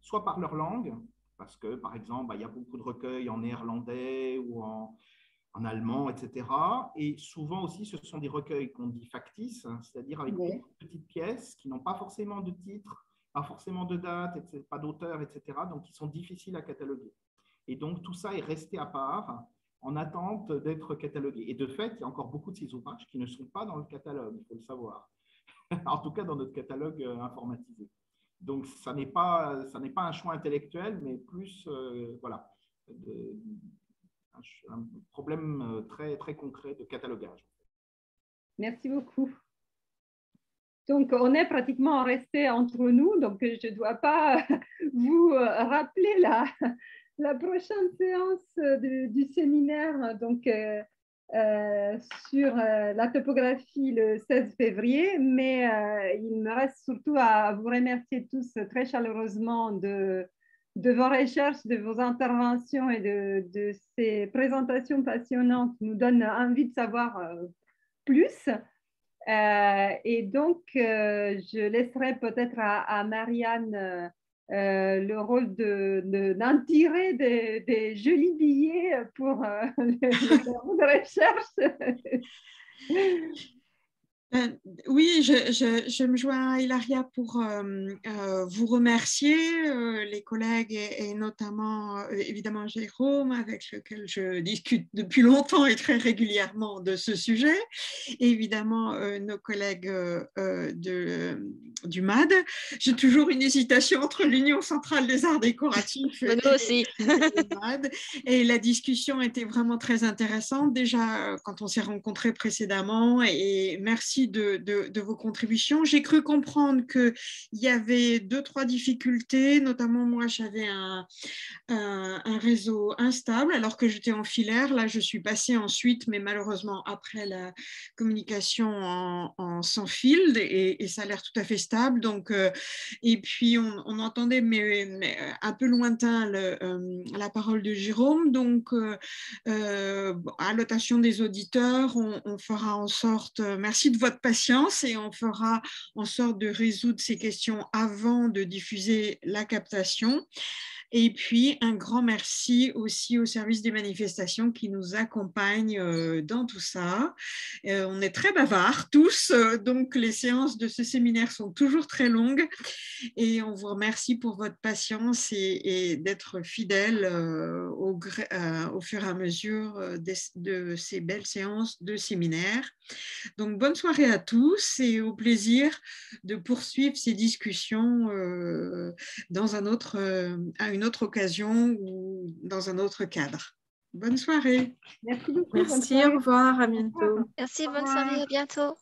soit par leur langue, parce que, par exemple, bah, il y a beaucoup de recueils en néerlandais ou en, allemand, etc. Et souvent aussi, ce sont des recueils qu'on dit factices, hein, c'est-à-dire avec des petites pièces qui n'ont pas forcément de titre, pas forcément de date, pas d'auteur, etc. Donc, qui sont difficiles à cataloguer. Et donc, tout ça est resté à part en attente d'être catalogués. Et de fait, il y a encore beaucoup de ces ouvrages qui ne sont pas dans le catalogue, il faut le savoir. *laughs* en tout cas, dans notre catalogue euh, informatisé. Donc, ça n'est pas, ça n'est pas un choix intellectuel, mais plus euh, voilà, un, problème euh, très, très concret de catalogage. Merci beaucoup. Donc, on est pratiquement resté entre nous, donc je ne dois pas *laughs* vous rappeler la, *laughs* la prochaine séance du, séminaire donc, euh, euh, sur euh, la topographie le 16 février, mais il me reste surtout à vous remercier tous très chaleureusement de, de vos recherches, de vos interventions et de, de ces présentations passionnantes nous donnent envie de savoir plus. et donc, je laisserai peut-être à, Marianne euh, le rôle de, d'en tirer des, jolis billets pour euh, *laughs* de recherche. Ben, oui, je, me joins à Hilaria pour euh, euh, vous remercier, euh, les collègues et, notamment évidemment Jérôme avec lequel je discute depuis longtemps et très régulièrement de ce sujet, et évidemment nos collègues de, du MAD. J'ai toujours une hésitation entre l'Union centrale des arts décoratifs et, aussi. le MAD, et la discussion était vraiment très intéressante déjà quand on s'est rencontrés précédemment, et merci de, vos contributions. J'ai cru comprendre qu'il y avait deux, trois difficultés, notamment moi j'avais un, réseau instable alors que j'étais en filaire. Là, je suis passée ensuite, mais malheureusement après la communication en, sans fil et, ça a l'air tout à fait stable. Donc, euh, et puis on, entendait, mais, un peu lointain, euh, la parole de Jérôme. Donc, euh, à l'attention des auditeurs, on, on, fera en sorte, merci de votre patience et on fera en sorte de résoudre ces questions avant de diffuser la captation. Et puis, un grand merci aussi au service des manifestations qui nous accompagnent euh, dans tout ça. Euh, on est très bavards tous, euh, donc les séances de ce séminaire sont toujours très longues. Et on vous remercie pour votre patience et, d'être fidèle au, fur et à mesure de ces belles séances de séminaire. Donc, bonne soirée à tous et au plaisir de poursuivre ces discussions dans un autre, une autre occasion ou dans un autre cadre. Bonne soirée. Merci beaucoup. Merci, au revoir, à bientôt. Merci, bonne soirée, à bientôt.